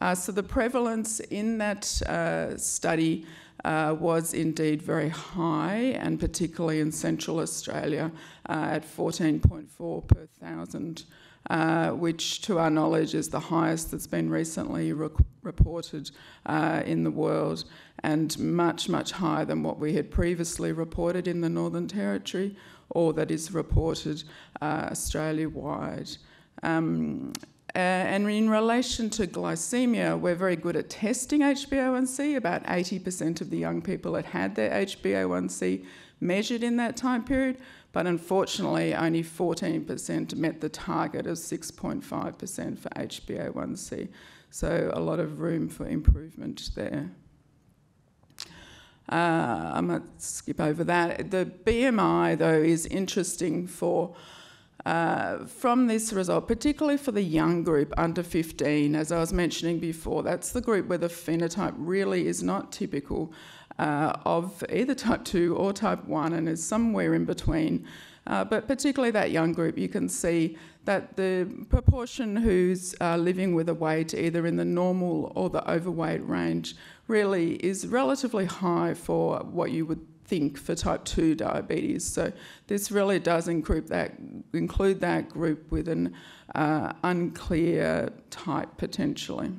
Speaker 8: Uh, so the prevalence in that uh, study uh, was indeed very high, and particularly in Central Australia uh, at 14.4 per thousand, uh, which to our knowledge is the highest that's been recently re- reported uh, in the world, and much, much higher than what we had previously reported in the Northern Territory or that is reported Australia wide. Um, uh, and in relation to glycemia, we're very good at testing HbA1c. About 80% of the young people had had their HbA1c measured in that time period, but unfortunately, only 14% met the target of 6.5% for HbA1c. So, a lot of room for improvement there. Uh, I might skip over that. The BMI, though, is interesting for uh, from this result, particularly for the young group under 15, as I was mentioning before, that's the group where the phenotype really is not typical uh, of either type 2 or type 1 and is somewhere in between. Uh, but particularly that young group, you can see that the proportion who's uh, living with a weight either in the normal or the overweight range really is relatively high for what you would think for type 2 diabetes. So this really does include that, include that group with an uh, unclear type potentially.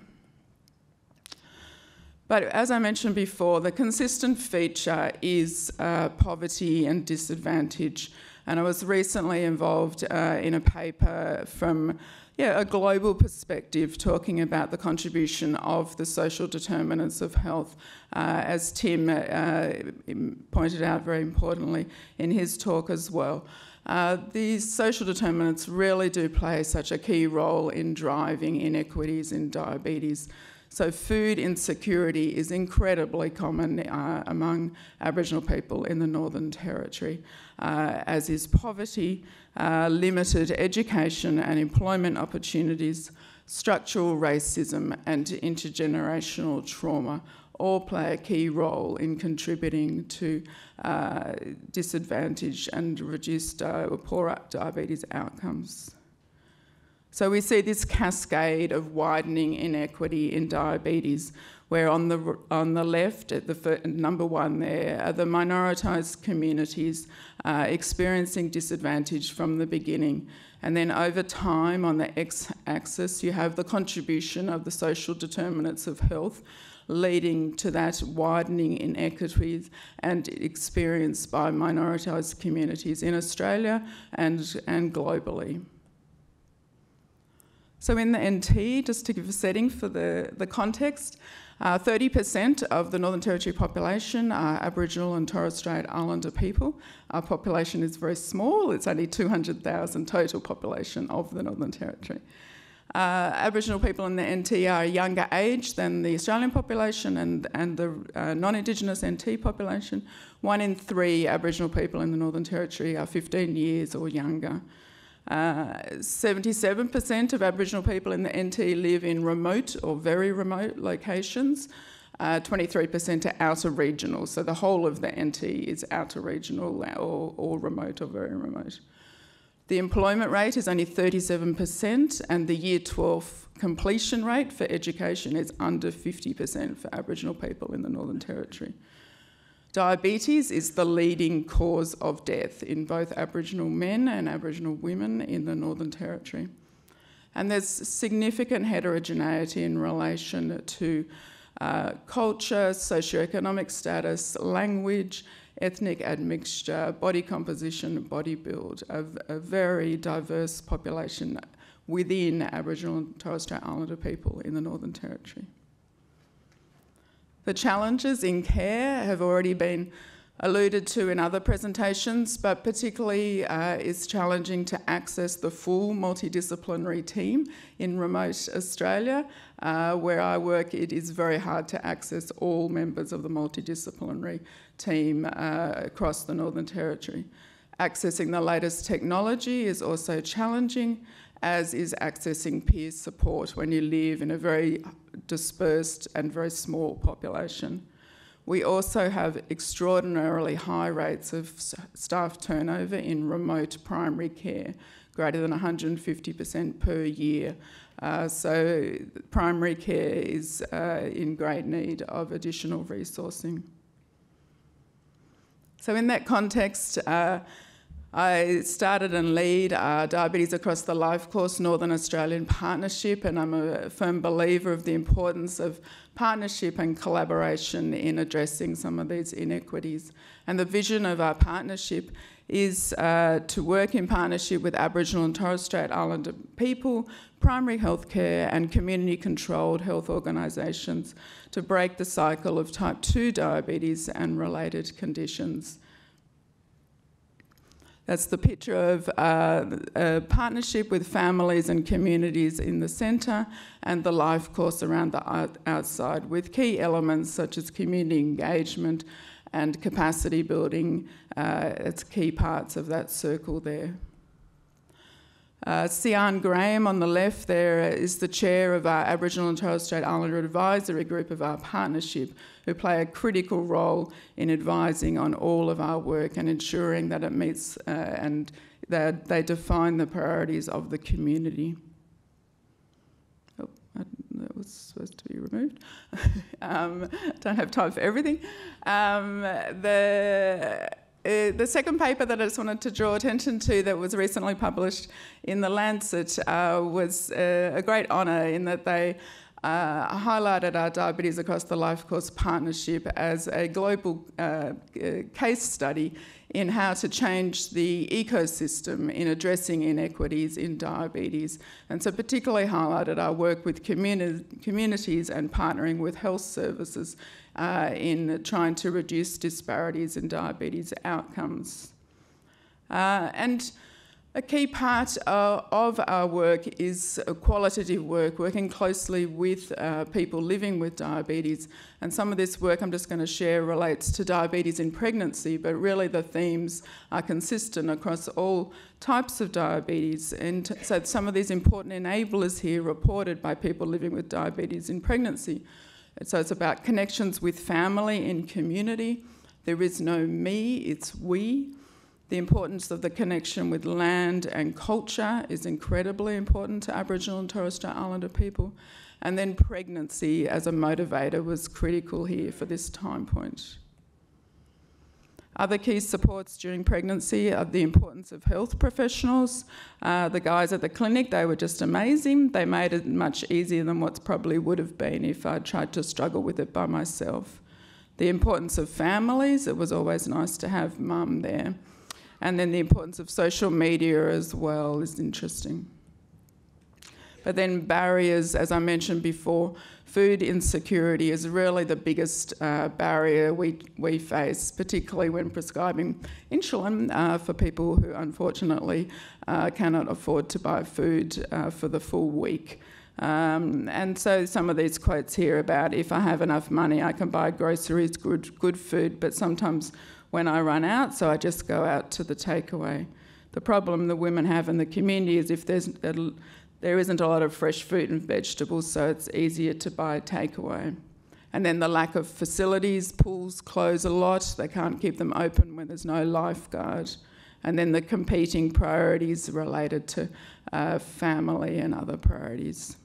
Speaker 8: But as I mentioned before, the consistent feature is uh, poverty and disadvantage. And I was recently involved uh, in a paper from yeah, a global perspective talking about the contribution of the social determinants of health, uh, as Tim uh, pointed out very importantly in his talk as well. Uh, these social determinants really do play such a key role in driving inequities in diabetes. So, food insecurity is incredibly common uh, among Aboriginal people in the Northern Territory, uh, as is poverty, uh, limited education and employment opportunities, structural racism, and intergenerational trauma all play a key role in contributing to uh, disadvantage and reduced uh, or poor diabetes outcomes. So we see this cascade of widening inequity in diabetes, where on the, on the left, at the number one there, are the minoritised communities uh, experiencing disadvantage from the beginning. And then over time, on the x axis, you have the contribution of the social determinants of health, leading to that widening inequities and experienced by minoritised communities in Australia and, and globally. So in the NT, just to give a setting for the, the context, uh, 30% of the Northern Territory population are Aboriginal and Torres Strait Islander people. Our population is very small, it's only 200,000 total population of the Northern Territory. Uh, Aboriginal people in the NT are younger age than the Australian population and, and the uh, non Indigenous NT population. One in three Aboriginal people in the Northern Territory are 15 years or younger. 77% uh, of Aboriginal people in the NT live in remote or very remote locations. Uh, 23% are outer regional, so the whole of the NT is outer regional or, or remote or very remote. The employment rate is only 37%, and the year 12 completion rate for education is under 50% for Aboriginal people in the Northern Territory. Diabetes is the leading cause of death in both Aboriginal men and Aboriginal women in the Northern Territory. And there's significant heterogeneity in relation to uh, culture, socioeconomic status, language, ethnic admixture, body composition, body build, a, a very diverse population within Aboriginal and Torres Strait Islander people in the Northern Territory. The challenges in care have already been alluded to in other presentations, but particularly uh, is challenging to access the full multidisciplinary team in remote Australia. Uh, where I work, it is very hard to access all members of the multidisciplinary team uh, across the Northern Territory. Accessing the latest technology is also challenging, as is accessing peer support when you live in a very dispersed and very small population. We also have extraordinarily high rates of staff turnover in remote primary care, greater than 150% per year. Uh, so, primary care is uh, in great need of additional resourcing. So, in that context, uh, I started and lead uh, Diabetes Across the Life Course Northern Australian Partnership, and I'm a firm believer of the importance of partnership and collaboration in addressing some of these inequities. And the vision of our partnership is uh, to work in partnership with Aboriginal and Torres Strait Islander people, primary health care, and community controlled health organisations to break the cycle of type 2 diabetes and related conditions. That's the picture of uh, a partnership with families and communities in the centre and the life course around the outside with key elements such as community engagement and capacity building uh, as key parts of that circle there. Uh, Sian Graham on the left there is the chair of our Aboriginal and Torres Strait Islander advisory group of our partnership, who play a critical role in advising on all of our work and ensuring that it meets uh, and that they define the priorities of the community. Oh, that was supposed to be removed. um, don't have time for everything. Um, the uh, the second paper that I just wanted to draw attention to that was recently published in The Lancet uh, was uh, a great honour in that they uh, highlighted our Diabetes Across the Life Course partnership as a global uh, case study in how to change the ecosystem in addressing inequities in diabetes. And so, particularly highlighted our work with communi- communities and partnering with health services uh, in trying to reduce disparities in diabetes outcomes. Uh, and a key part uh, of our work is qualitative work, working closely with uh, people living with diabetes. And some of this work I'm just going to share relates to diabetes in pregnancy, but really the themes are consistent across all types of diabetes. And so some of these important enablers here reported by people living with diabetes in pregnancy. So it's about connections with family and community. There is no me, it's we. The importance of the connection with land and culture is incredibly important to Aboriginal and Torres Strait Islander people. And then pregnancy as a motivator was critical here for this time point. Other key supports during pregnancy are the importance of health professionals. Uh, the guys at the clinic, they were just amazing. They made it much easier than what probably would have been if I'd tried to struggle with it by myself. The importance of families, it was always nice to have mum there. And then the importance of social media as well is interesting. But then barriers, as I mentioned before, food insecurity is really the biggest uh, barrier we, we face, particularly when prescribing insulin uh, for people who unfortunately uh, cannot afford to buy food uh, for the full week. Um, and so some of these quotes here about if I have enough money, I can buy groceries, good, good food, but sometimes when I run out, so I just go out to the takeaway. The problem the women have in the community is if there's there isn't a lot of fresh fruit and vegetables, so it's easier to buy takeaway. And then the lack of facilities, pools close a lot, they can't keep them open when there's no lifeguard. And then the competing priorities related to uh, family and other priorities.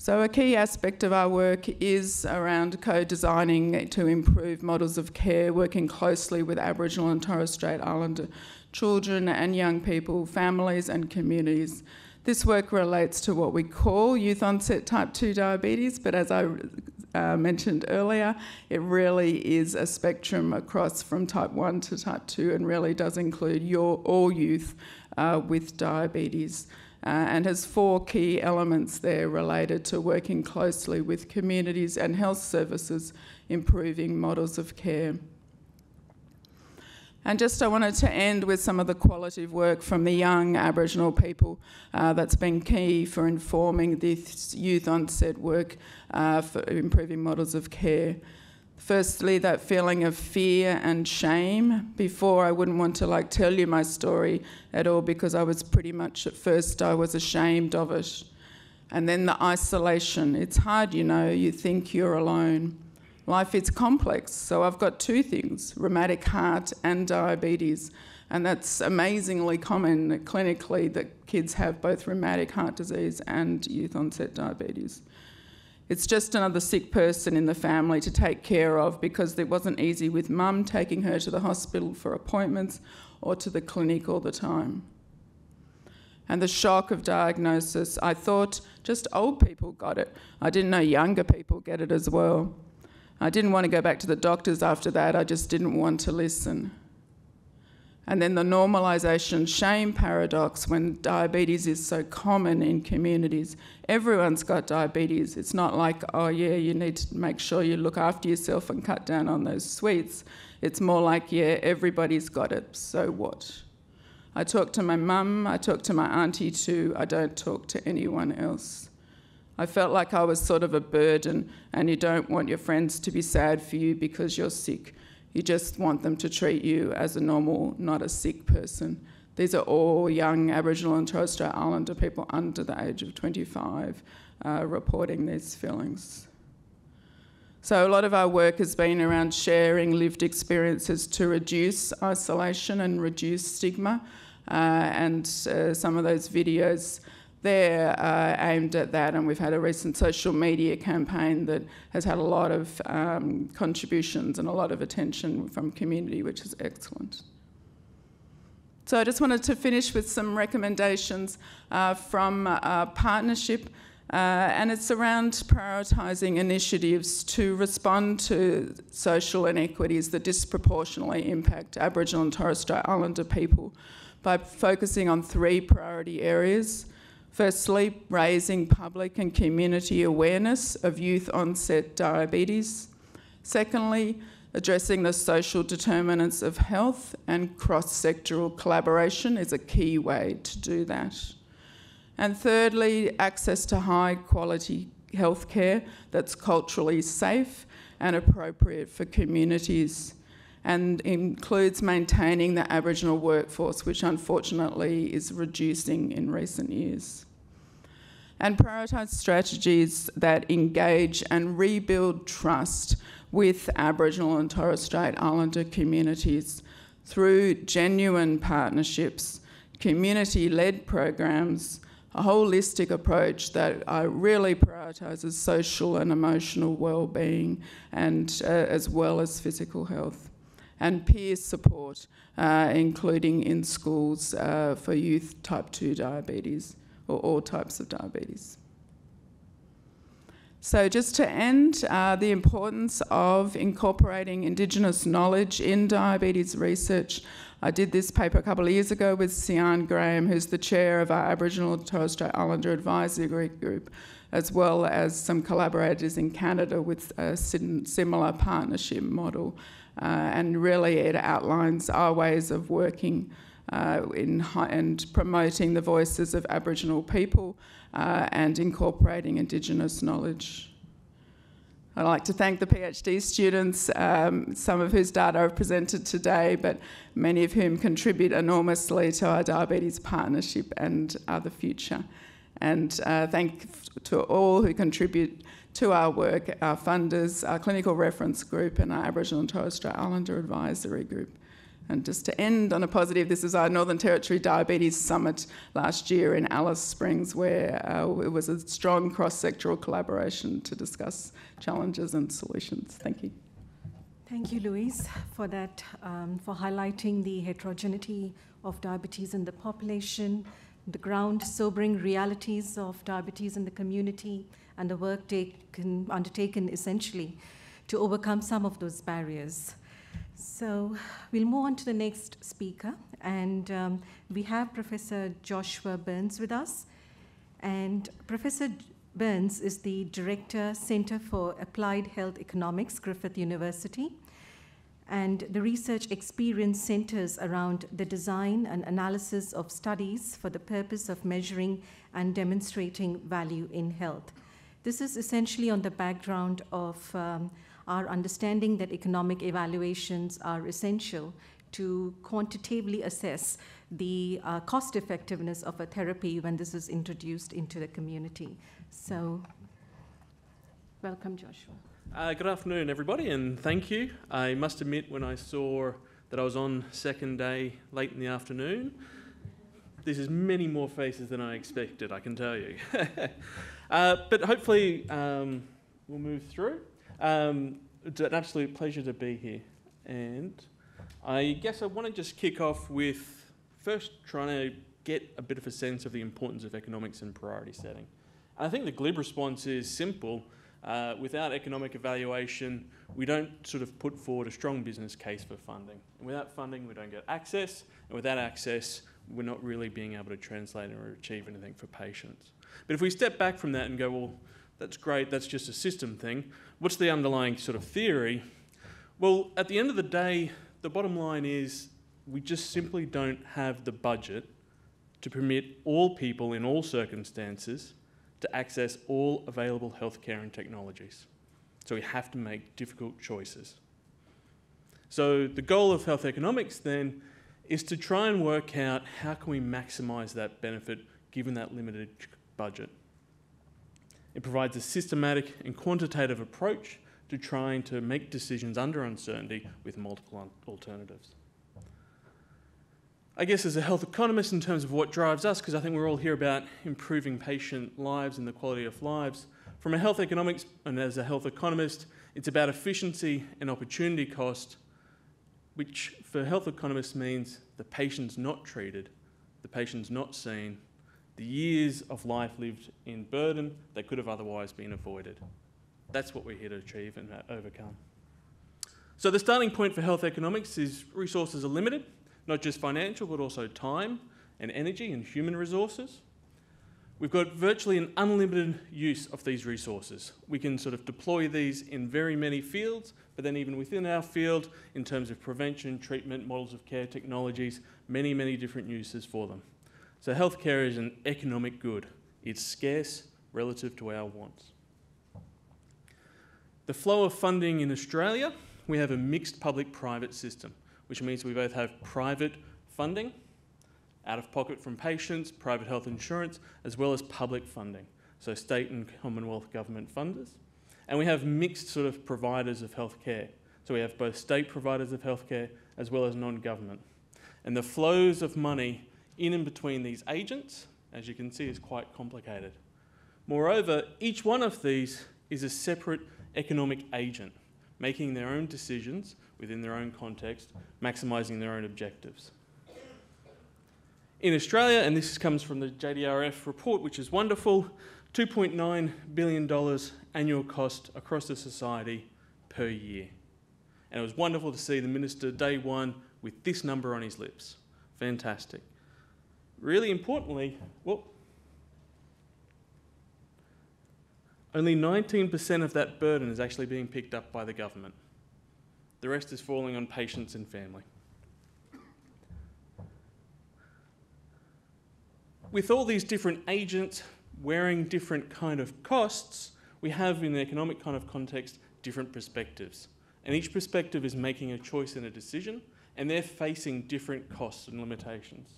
Speaker 8: So, a key aspect of our work is around co designing to improve models of care, working closely with Aboriginal and Torres Strait Islander children and young people, families, and communities. This work relates to what we call youth onset type 2 diabetes, but as I uh, mentioned earlier, it really is a spectrum across from type 1 to type 2 and really does include your, all youth uh, with diabetes uh, and has four key elements there related to working closely with communities and health services, improving models of care. And just I wanted to end with some of the qualitative work from the young Aboriginal people uh, that's been key for informing this youth onset work uh, for improving models of care. Firstly, that feeling of fear and shame. Before, I wouldn't want to like tell you my story at all because I was pretty much at first I was ashamed of it. And then the isolation. It's hard, you know. You think you're alone. Life is complex. So I've got two things: rheumatic heart and diabetes. And that's amazingly common clinically that kids have both rheumatic heart disease and youth onset diabetes. It's just another sick person in the family to take care of because it wasn't easy with mum taking her to the hospital for appointments or to the clinic all the time. And the shock of diagnosis, I thought just old people got it. I didn't know younger people get it as well. I didn't want to go back to the doctors after that, I just didn't want to listen. And then the normalisation shame paradox when diabetes is so common in communities. Everyone's got diabetes. It's not like, oh, yeah, you need to make sure you look after yourself and cut down on those sweets. It's more like, yeah, everybody's got it, so what? I talk to my mum, I talk to my auntie too, I don't talk to anyone else. I felt like I was sort of a burden, and you don't want your friends to be sad for you because you're sick. You just want them to treat you as a normal, not a sick person. These are all young Aboriginal and Torres Strait Islander people under the age of 25 uh, reporting these feelings. So, a lot of our work has been around sharing lived experiences to reduce isolation and reduce stigma. Uh, and uh, some of those videos they're uh, aimed at that, and we've had a recent social media campaign that has had a lot of um, contributions and a lot of attention from community, which is excellent. So I just wanted to finish with some recommendations uh, from a partnership uh, and it's around prioritising initiatives to respond to social inequities that disproportionately impact Aboriginal and Torres Strait Islander people by focusing on three priority areas. Firstly, raising public and community awareness of youth onset diabetes. Secondly, addressing the social determinants of health and cross sectoral collaboration is a key way to do that. And thirdly, access to high quality healthcare that's culturally safe and appropriate for communities and includes maintaining the Aboriginal workforce, which unfortunately is reducing in recent years. And prioritise strategies that engage and rebuild trust with Aboriginal and Torres Strait Islander communities through genuine partnerships, community led programs, a holistic approach that really prioritises social and emotional well-being and uh, as well as physical health and peer support uh, including in schools uh, for youth type 2 diabetes or all types of diabetes. So just to end, uh, the importance of incorporating Indigenous knowledge in diabetes research I did this paper a couple of years ago with Sian Graham, who's the chair of our Aboriginal and Torres Strait Islander Advisory Group, as well as some collaborators in Canada with a similar partnership model. Uh, and really, it outlines our ways of working uh, in and promoting the voices of Aboriginal people uh, and incorporating Indigenous knowledge. I'd like to thank the PhD students, um, some of whose data I've presented today, but many of whom contribute enormously to our diabetes partnership and the future. And uh, thank to all who contribute to our work, our funders, our clinical reference group, and our Aboriginal and Torres Strait Islander advisory group. And just to end on a positive, this is our Northern Territory Diabetes Summit last year in Alice Springs, where uh, it was a strong cross sectoral collaboration to discuss challenges and solutions. Thank you.
Speaker 3: Thank you, Louise, for that, um, for highlighting the heterogeneity of diabetes in the population, the ground sobering realities of diabetes in the community, and the work taken, undertaken essentially to overcome some of those barriers. So we'll move on to the next speaker, and um, we have Professor Joshua Byrnes with us. And Professor Byrnes is the Director, Center for Applied Health Economics, Griffith University. And the research experience centers around the design and analysis of studies for the purpose of measuring and demonstrating value in health. This is essentially on the background of um, our understanding that economic evaluations are essential to quantitatively assess the uh, cost effectiveness of a therapy when this is introduced into the community. So, welcome, Joshua.
Speaker 9: Uh, good afternoon, everybody, and thank you. I must admit, when I saw that I was on second day late in the afternoon, this is many more faces than I expected, I can tell you. uh, but hopefully, um, we'll move through. Um, it's an absolute pleasure to be here. And I guess I want to just kick off with first trying to get a bit of a sense of the importance of economics and priority setting. And I think the glib response is simple. Uh, without economic evaluation, we don't sort of put forward a strong business case for funding. And without funding, we don't get access. And without access, we're not really being able to translate or achieve anything for patients. But if we step back from that and go, well, that's great, that's just a system thing. What's the underlying sort of theory? Well, at the end of the day, the bottom line is we just simply don't have the budget to permit all people in all circumstances to access all available healthcare and technologies. So we have to make difficult choices. So the goal of health economics then is to try and work out how can we maximise that benefit given that limited budget. It provides a systematic and quantitative approach to trying to make decisions under uncertainty with multiple alternatives. I guess as a health economist, in terms of what drives us, because I think we're all here about improving patient lives and the quality of lives, from a health economics and as a health economist, it's about efficiency and opportunity cost which for health economists means the patient's not treated, the patient's not seen, the years of life lived in burden that could have otherwise been avoided. That's what we're here to achieve and uh, overcome. So the starting point for health economics is resources are limited, not just financial, but also time and energy and human resources. We've got virtually an unlimited use of these resources. We can sort of deploy these in very many fields, but then even within our field, in terms of prevention, treatment, models of care, technologies, many, many different uses for them. So healthcare is an economic good. It's scarce relative to our wants. The flow of funding in Australia we have a mixed public-private system, which means we both have private funding, out of pocket from patients, private health insurance, as well as public funding, so state and Commonwealth government funders. And we have mixed sort of providers of healthcare. So we have both state providers of healthcare as well as non-government. And the flows of money in and between these agents, as you can see, is quite complicated. Moreover, each one of these is a separate economic agent making their own decisions within their own context, maximising their own objectives. In Australia, and this comes from the JDRF report, which is wonderful, $2.9 billion annual cost across the society per year. And it was wonderful to see the minister day one with this number on his lips. Fantastic. Really importantly, well, Only 19% of that burden is actually being picked up by the government. The rest is falling on patients and family. With all these different agents wearing different kind of costs, we have in the economic kind of context different perspectives. And each perspective is making a choice and a decision, and they're facing different costs and limitations.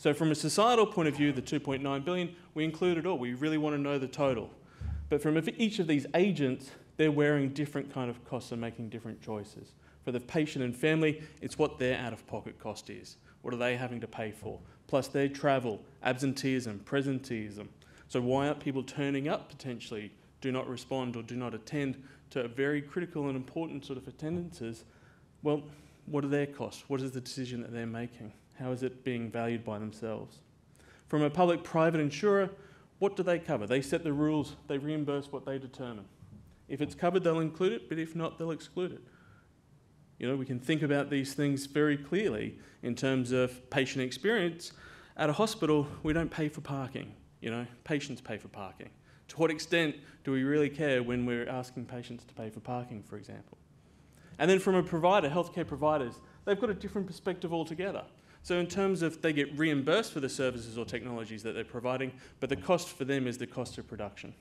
Speaker 9: So from a societal point of view, the 2.9 billion, we include it all. We really want to know the total. But from each of these agents, they're wearing different kind of costs and making different choices. For the patient and family, it's what their out-of-pocket cost is. What are they having to pay for? Plus their travel, absenteeism, presenteeism. So why aren't people turning up potentially, do not respond or do not attend to a very critical and important sort of attendances? Well, what are their costs? What is the decision that they're making? How is it being valued by themselves? From a public-private insurer, what do they cover? They set the rules, they reimburse what they determine. If it's covered, they'll include it, but if not, they'll exclude it. You know, we can think about these things very clearly in terms of patient experience. At a hospital, we don't pay for parking. You know, patients pay for parking. To what extent do we really care when we're asking patients to pay for parking, for example? And then from a provider, healthcare providers, they've got a different perspective altogether. So in terms of they get reimbursed for the services or technologies that they're providing, but the cost for them is the cost of production.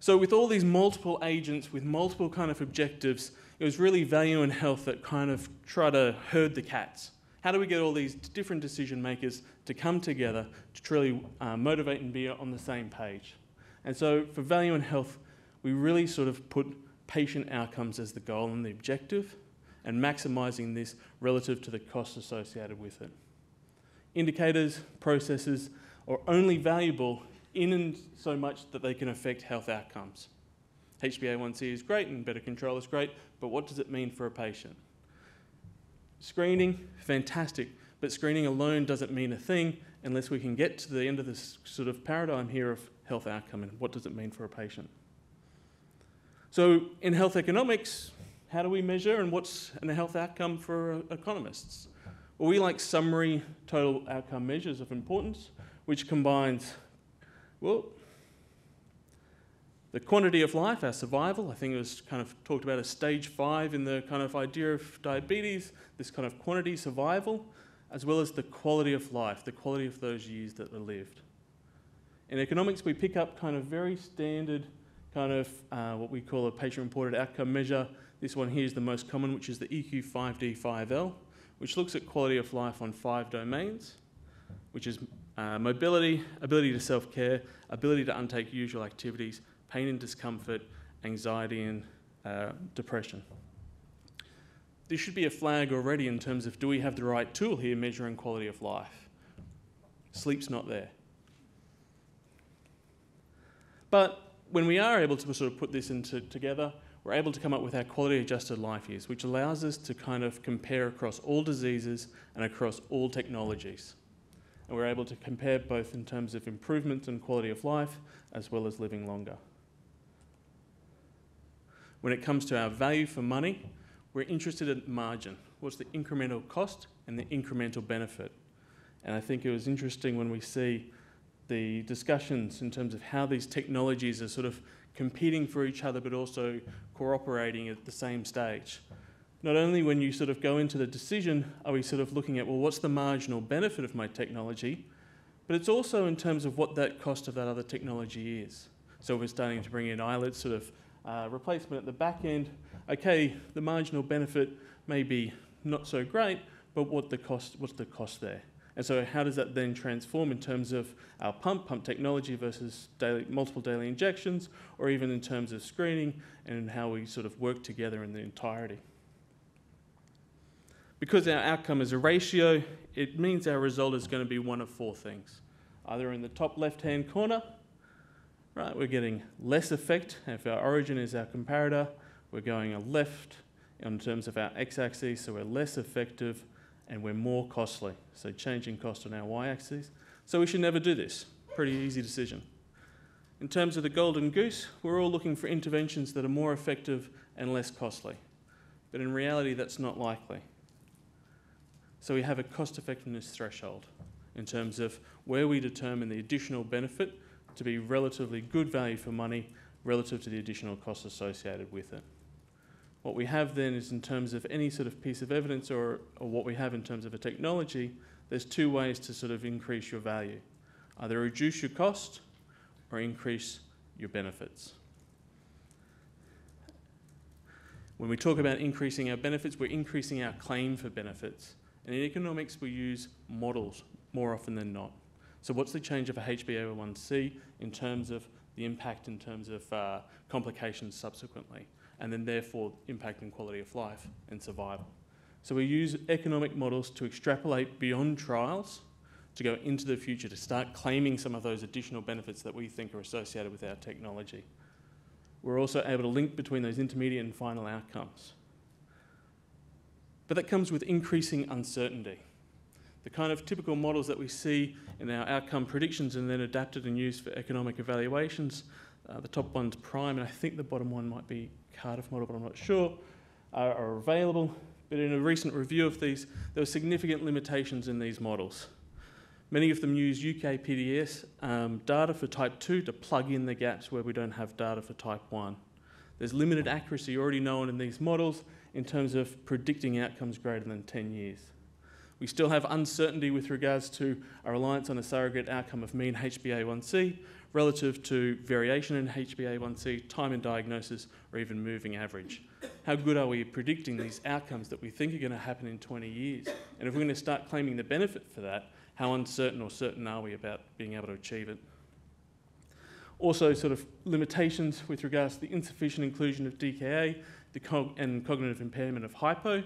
Speaker 9: So with all these multiple agents with multiple kind of objectives, it was really value and health that kind of try to herd the cats. How do we get all these different decision makers to come together to truly uh, motivate and be on the same page? And so for value and health, we really sort of put patient outcomes as the goal and the objective and maximising this relative to the costs associated with it. Indicators, processes are only valuable in and so much that they can affect health outcomes. HbA1c is great and better control is great, but what does it mean for a patient? Screening, fantastic, but screening alone doesn't mean a thing unless we can get to the end of this sort of paradigm here of health outcome and what does it mean for a patient. So in health economics, how do we measure and what's a health outcome for economists? Well, we like summary total outcome measures of importance, which combines, well, the quantity of life, our survival, I think it was kind of talked about as stage five in the kind of idea of diabetes, this kind of quantity survival, as well as the quality of life, the quality of those years that are lived. In economics, we pick up kind of very standard kind of uh, what we call a patient-reported outcome measure this one here is the most common, which is the EQ5D5L, which looks at quality of life on five domains, which is uh, mobility, ability to self-care, ability to undertake usual activities, pain and discomfort, anxiety and uh, depression. This should be a flag already in terms of do we have the right tool here measuring quality of life? Sleep's not there. But when we are able to sort of put this into together, we're able to come up with our quality adjusted life years, which allows us to kind of compare across all diseases and across all technologies. And we're able to compare both in terms of improvement in quality of life as well as living longer. When it comes to our value for money, we're interested in margin. What's the incremental cost and the incremental benefit? And I think it was interesting when we see the discussions in terms of how these technologies are sort of competing for each other but also cooperating at the same stage. Not only when you sort of go into the decision are we sort of looking at, well, what's the marginal benefit of my technology, but it's also in terms of what that cost of that other technology is. So we're starting to bring in islet sort of uh, replacement at the back end. Okay, the marginal benefit may be not so great, but what the cost, what's the cost there? And so how does that then transform in terms of our pump, pump technology versus daily, multiple daily injections, or even in terms of screening and how we sort of work together in the entirety? Because our outcome is a ratio, it means our result is going to be one of four things. Either in the top left-hand corner, right, we're getting less effect. If our origin is our comparator, we're going a left in terms of our x-axis, so we're less effective and we're more costly. So changing cost on our y-axis. So we should never do this. Pretty easy decision. In terms of the golden goose, we're all looking for interventions that are more effective and less costly. But in reality, that's not likely. So we have a cost effectiveness threshold in terms of where we determine the additional benefit to be relatively good value for money relative to the additional costs associated with it. What we have then is in terms of any sort of piece of evidence or, or what we have in terms of a technology, there's two ways to sort of increase your value. Either reduce your cost or increase your benefits. When we talk about increasing our benefits, we're increasing our claim for benefits. And in economics, we use models more often than not. So what's the change of a HbA1c in terms of the impact in terms of uh, complications subsequently? And then therefore impacting quality of life and survival. So we use economic models to extrapolate beyond trials to go into the future to start claiming some of those additional benefits that we think are associated with our technology. We're also able to link between those intermediate and final outcomes. But that comes with increasing uncertainty. The kind of typical models that we see in our outcome predictions and then adapted and used for economic evaluations, uh, the top one's prime, and I think the bottom one might be Cardiff model, but I'm not sure, are, are available. But in a recent review of these, there were significant limitations in these models. Many of them use UK PDS um, data for type 2 to plug in the gaps where we don't have data for type 1. There's limited accuracy already known in these models in terms of predicting outcomes greater than 10 years. We still have uncertainty with regards to our reliance on a surrogate outcome of mean HbA1c, relative to variation in HbA1c, time in diagnosis, or even moving average. How good are we predicting these outcomes that we think are going to happen in 20 years? And if we're going to start claiming the benefit for that, how uncertain or certain are we about being able to achieve it? Also, sort of limitations with regards to the insufficient inclusion of DKA the and cognitive impairment of hypo,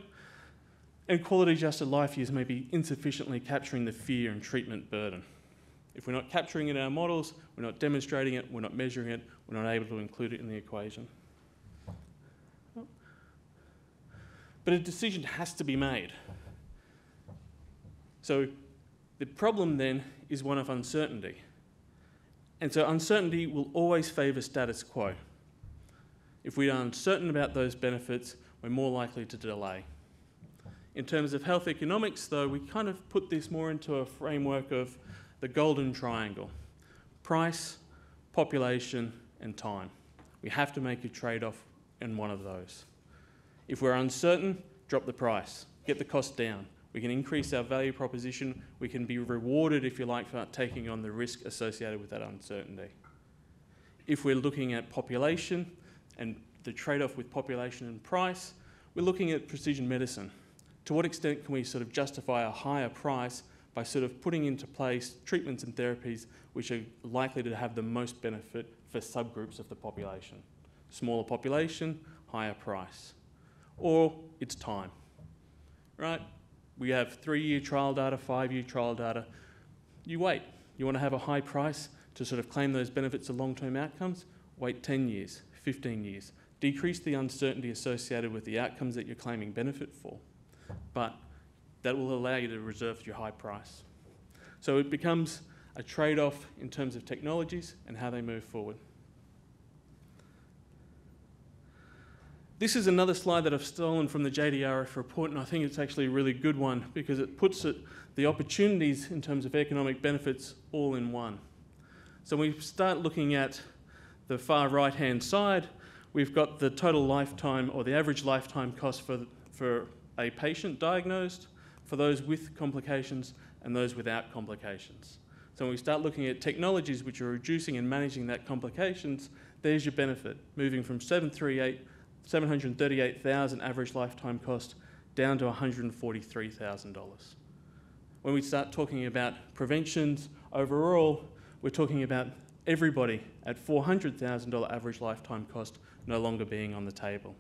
Speaker 9: and quality adjusted life years may be insufficiently capturing the fear and treatment burden. If we're not capturing it in our models, we're not demonstrating it, we're not measuring it, we're not able to include it in the equation. But a decision has to be made. So the problem then is one of uncertainty. And so uncertainty will always favour status quo. If we are uncertain about those benefits, we're more likely to delay. In terms of health economics, though, we kind of put this more into a framework of the golden triangle price, population, and time. We have to make a trade off in one of those. If we're uncertain, drop the price, get the cost down. We can increase our value proposition. We can be rewarded, if you like, for taking on the risk associated with that uncertainty. If we're looking at population and the trade off with population and price, we're looking at precision medicine. To what extent can we sort of justify a higher price by sort of putting into place treatments and therapies which are likely to have the most benefit for subgroups of the population. Smaller population, higher price. Or it's time, right? We have three year trial data, five year trial data. You wait. You want to have a high price to sort of claim those benefits of long term outcomes? Wait 10 years, 15 years. decrease the uncertainty associated with the outcomes that you're claiming benefit for, but that will allow you to reserve your high price. So it becomes a trade off in terms of technologies and how they move forward. This is another slide that I've stolen from the JDRF report, and I think it's actually a really good one because it puts it, the opportunities in terms of economic benefits all in one. So we start looking at the far right hand side, we've got the total lifetime or the average lifetime cost for, for a patient diagnosed, for those with complications, and those without complications. So when we start looking at technologies which are reducing and managing that complications, there's your benefit, moving from 738 738,000 average lifetime cost down to $143,000. When we start talking about preventions overall, we're talking about everybody at $400,000 average lifetime cost no longer being on the table.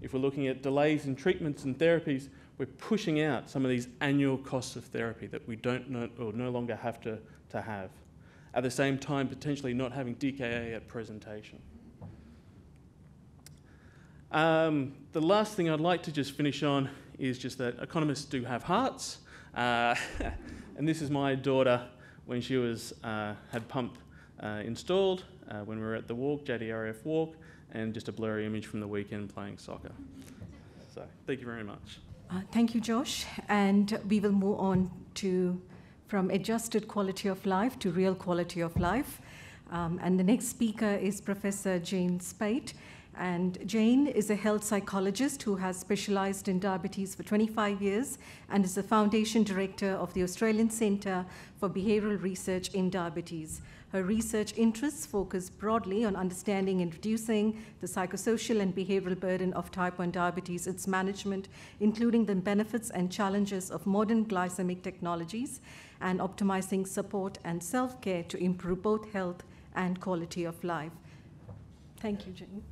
Speaker 9: If we're looking at delays in treatments and therapies, we're pushing out some of these annual costs of therapy that we don't or no longer have to, to have. At the same time, potentially not having DKA at presentation. Um, the last thing I'd like to just finish on is just that economists do have hearts. Uh, and this is my daughter when she was uh, had pump uh, installed uh, when we were at the walk, JDRF walk, and just a blurry image from the weekend playing soccer. So thank you very much.
Speaker 3: Uh, thank you, Josh. And we will move on to from adjusted quality of life to real quality of life. Um, and the next speaker is Professor Jane Speight. And Jane is a health psychologist who has specialized in diabetes for 25 years and is the foundation director of the Australian Centre for Behavioural Research in Diabetes. Her research interests focus broadly on understanding and reducing the psychosocial and behavioral burden of type 1 diabetes, its management, including the benefits and challenges of modern glycemic technologies, and optimizing support and self care to improve both health and quality of life. Thank you, Jane.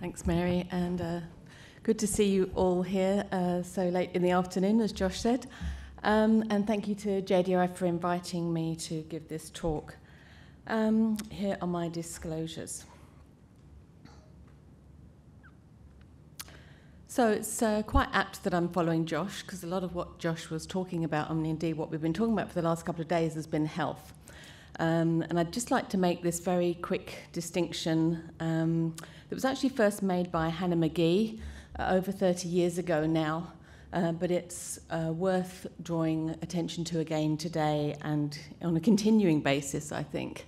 Speaker 10: Thanks, Mary, and uh, good to see you all here uh, so late in the afternoon, as Josh said. Um, and thank you to JDRF for inviting me to give this talk. Um, here are my disclosures. So it's uh, quite apt that I'm following Josh because a lot of what Josh was talking about, and indeed what we've been talking about for the last couple of days, has been health. Um, and I'd just like to make this very quick distinction um, that was actually first made by Hannah McGee uh, over 30 years ago now, uh, but it's uh, worth drawing attention to again today and on a continuing basis, I think.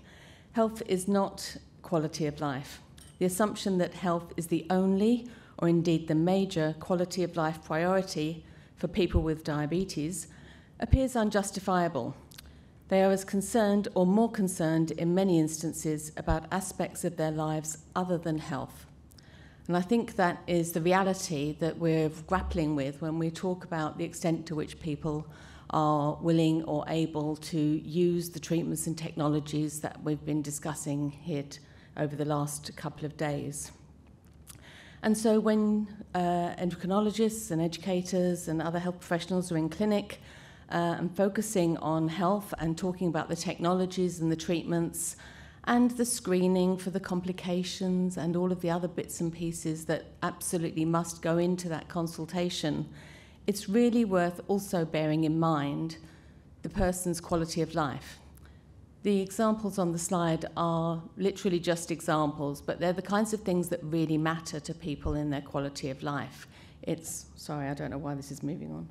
Speaker 10: Health is not quality of life. The assumption that health is the only, or indeed the major, quality of life priority for people with diabetes appears unjustifiable they are as concerned or more concerned in many instances about aspects of their lives other than health. And I think that is the reality that we're grappling with when we talk about the extent to which people are willing or able to use the treatments and technologies that we've been discussing here over the last couple of days. And so when uh, endocrinologists and educators and other health professionals are in clinic, uh, and focusing on health and talking about the technologies and the treatments and the screening for the complications and all of the other bits and pieces that absolutely must go into that consultation, it's really worth also bearing in mind the person's quality of life. The examples on the slide are literally just examples, but they're the kinds of things that really matter to people in their quality of life. It's, sorry, I don't know why this is moving on.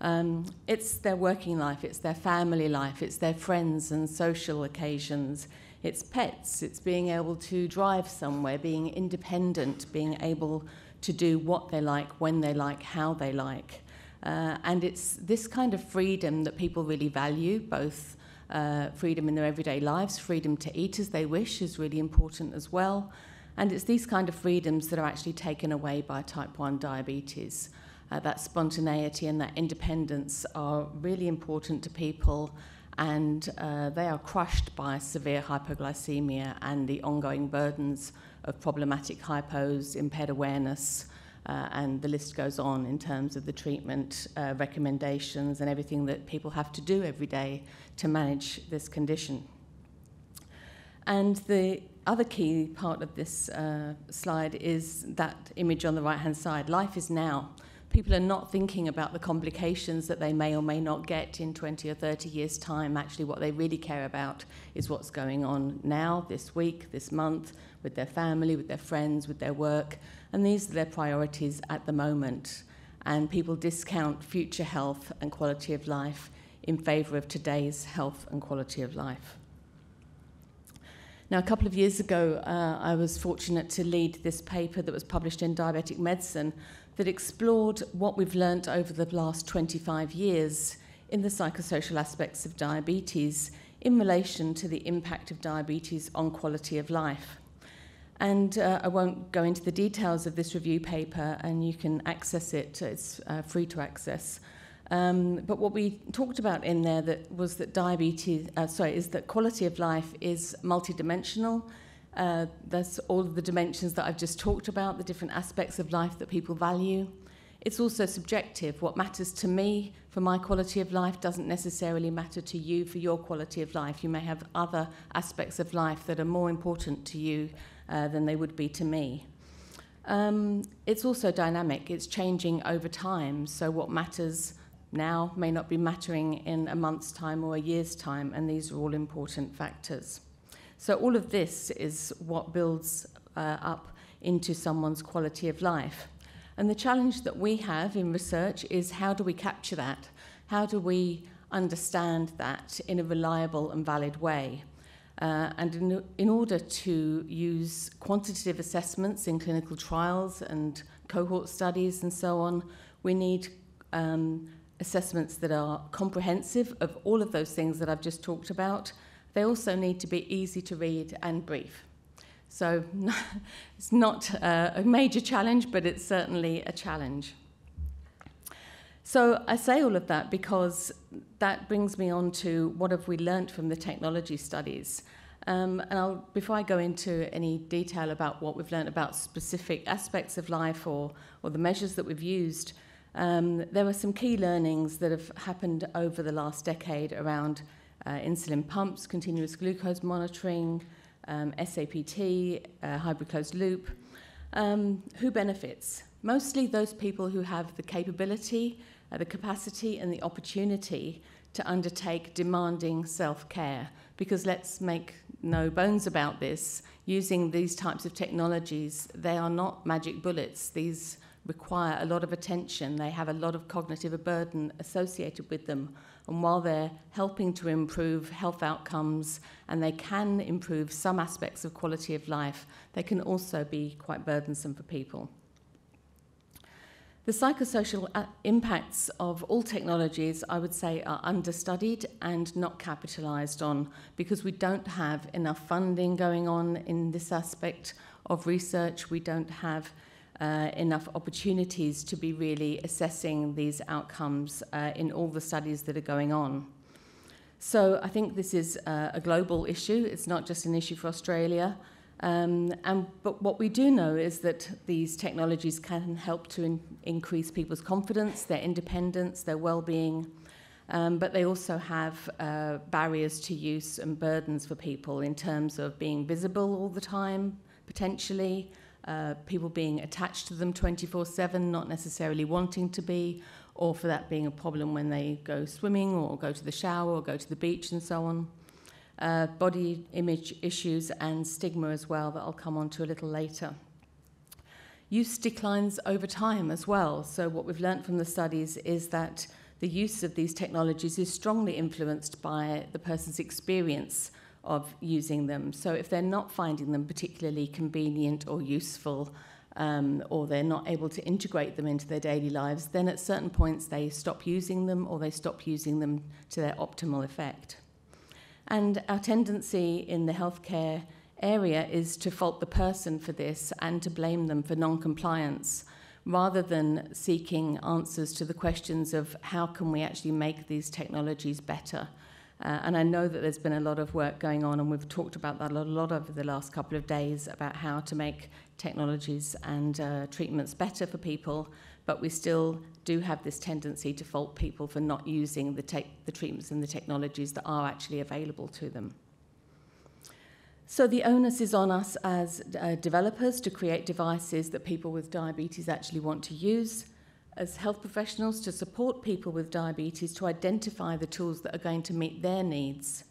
Speaker 10: Um, it's their working life, it's their family life, it's their friends and social occasions, it's pets, it's being able to drive somewhere, being independent, being able to do what they like, when they like, how they like. Uh, and it's this kind of freedom that people really value, both uh, freedom in their everyday lives, freedom to eat as they wish is really important as well. And it's these kind of freedoms that are actually taken away by type 1 diabetes uh, that spontaneity and that independence are really important to people and uh, they are crushed by severe hypoglycemia and the ongoing burdens of problematic hypos, impaired awareness, uh, and the list goes on in terms of the treatment uh, recommendations and everything that people have to do every day to manage this condition. And the other key part of this uh, slide is that image on the right hand side. Life is now. People are not thinking about the complications that they may or may not get in 20 or 30 years' time. Actually, what they really care about is what's going on now, this week, this month, with their family, with their friends, with their work. And these are their priorities at the moment. And people discount future health and quality of life in favour of today's health and quality of life. Now, a couple of years ago, uh, I was fortunate to lead this paper that was published in Diabetic Medicine that explored what we've learnt over the last 25 years in the psychosocial aspects of diabetes in relation to the impact of diabetes on quality of life. And uh, I won't go into the details of this review paper, and you can access it, it's uh, free to access. Um, but what we talked about in there that was that diabetes, uh, sorry, is that quality of life is multidimensional. Uh, there's all of the dimensions that I've just talked about, the different aspects of life that people value. It's also subjective. What matters to me for my quality of life doesn't necessarily matter to you for your quality of life. You may have other aspects of life that are more important to you uh, than they would be to me. Um, it's also dynamic, it's changing over time. So, what matters now may not be mattering in a month's time or a year's time, and these are all important factors. So, all of this is what builds uh, up into someone's quality of life. And the challenge that we have in research is how do we capture that? How do we understand that in a reliable and valid way? Uh, and in, in order to use quantitative assessments in clinical trials and cohort studies and so on, we need um, assessments that are comprehensive of all of those things that I've just talked about. They also need to be easy to read and brief. So it's not uh, a major challenge, but it's certainly a challenge. So I say all of that because that brings me on to what have we learnt from the technology studies. Um, and I'll, before I go into any detail about what we've learned about specific aspects of life or, or the measures that we've used, um, there were some key learnings that have happened over the last decade around uh, insulin pumps, continuous glucose monitoring, um, SAPT, uh, hybrid closed loop. Um, who benefits? Mostly those people who have the capability, uh, the capacity, and the opportunity to undertake demanding self care. Because let's make no bones about this, using these types of technologies, they are not magic bullets. These require a lot of attention. They have a lot of cognitive burden associated with them. And while they're helping to improve health outcomes and they can improve some aspects of quality of life, they can also be quite burdensome for people. The psychosocial uh, impacts of all technologies, I would say, are understudied and not capitalised on because we don't have enough funding going on in this aspect of research. We don't have uh, enough opportunities to be really assessing these outcomes uh, in all the studies that are going on. So I think this is uh, a global issue. It's not just an issue for Australia. Um, and, but what we do know is that these technologies can help to in, increase people's confidence, their independence, their well-being, um, but they also have uh, barriers to use and burdens for people in terms of being visible all the time, potentially, uh, people being attached to them 24 7, not necessarily wanting to be, or for that being a problem when they go swimming or go to the shower or go to the beach and so on. Uh, body image issues and stigma as well, that I'll come on to a little later. Use declines over time as well. So, what we've learnt from the studies is that the use of these technologies is strongly influenced by the person's experience of using them. So if they're not finding them particularly convenient or useful, um, or they're not able to integrate them into their daily lives, then at certain points they stop using them or they stop using them to their optimal effect. And our tendency in the healthcare area is to fault the person for this and to blame them for non compliance rather than seeking answers to the questions of how can we actually make these technologies better Uh, and I know that there's been a lot of work going on, and we've talked about that a lot over the last couple of days about how to make technologies and uh, treatments better for people, but we still do have this tendency to fault people for not using the, the treatments and the technologies that are actually available to them. So the onus is on us as uh, developers to create devices that people with diabetes actually want to use. As health professionals to support people with diabetes to identify the tools that are going to meet their needs,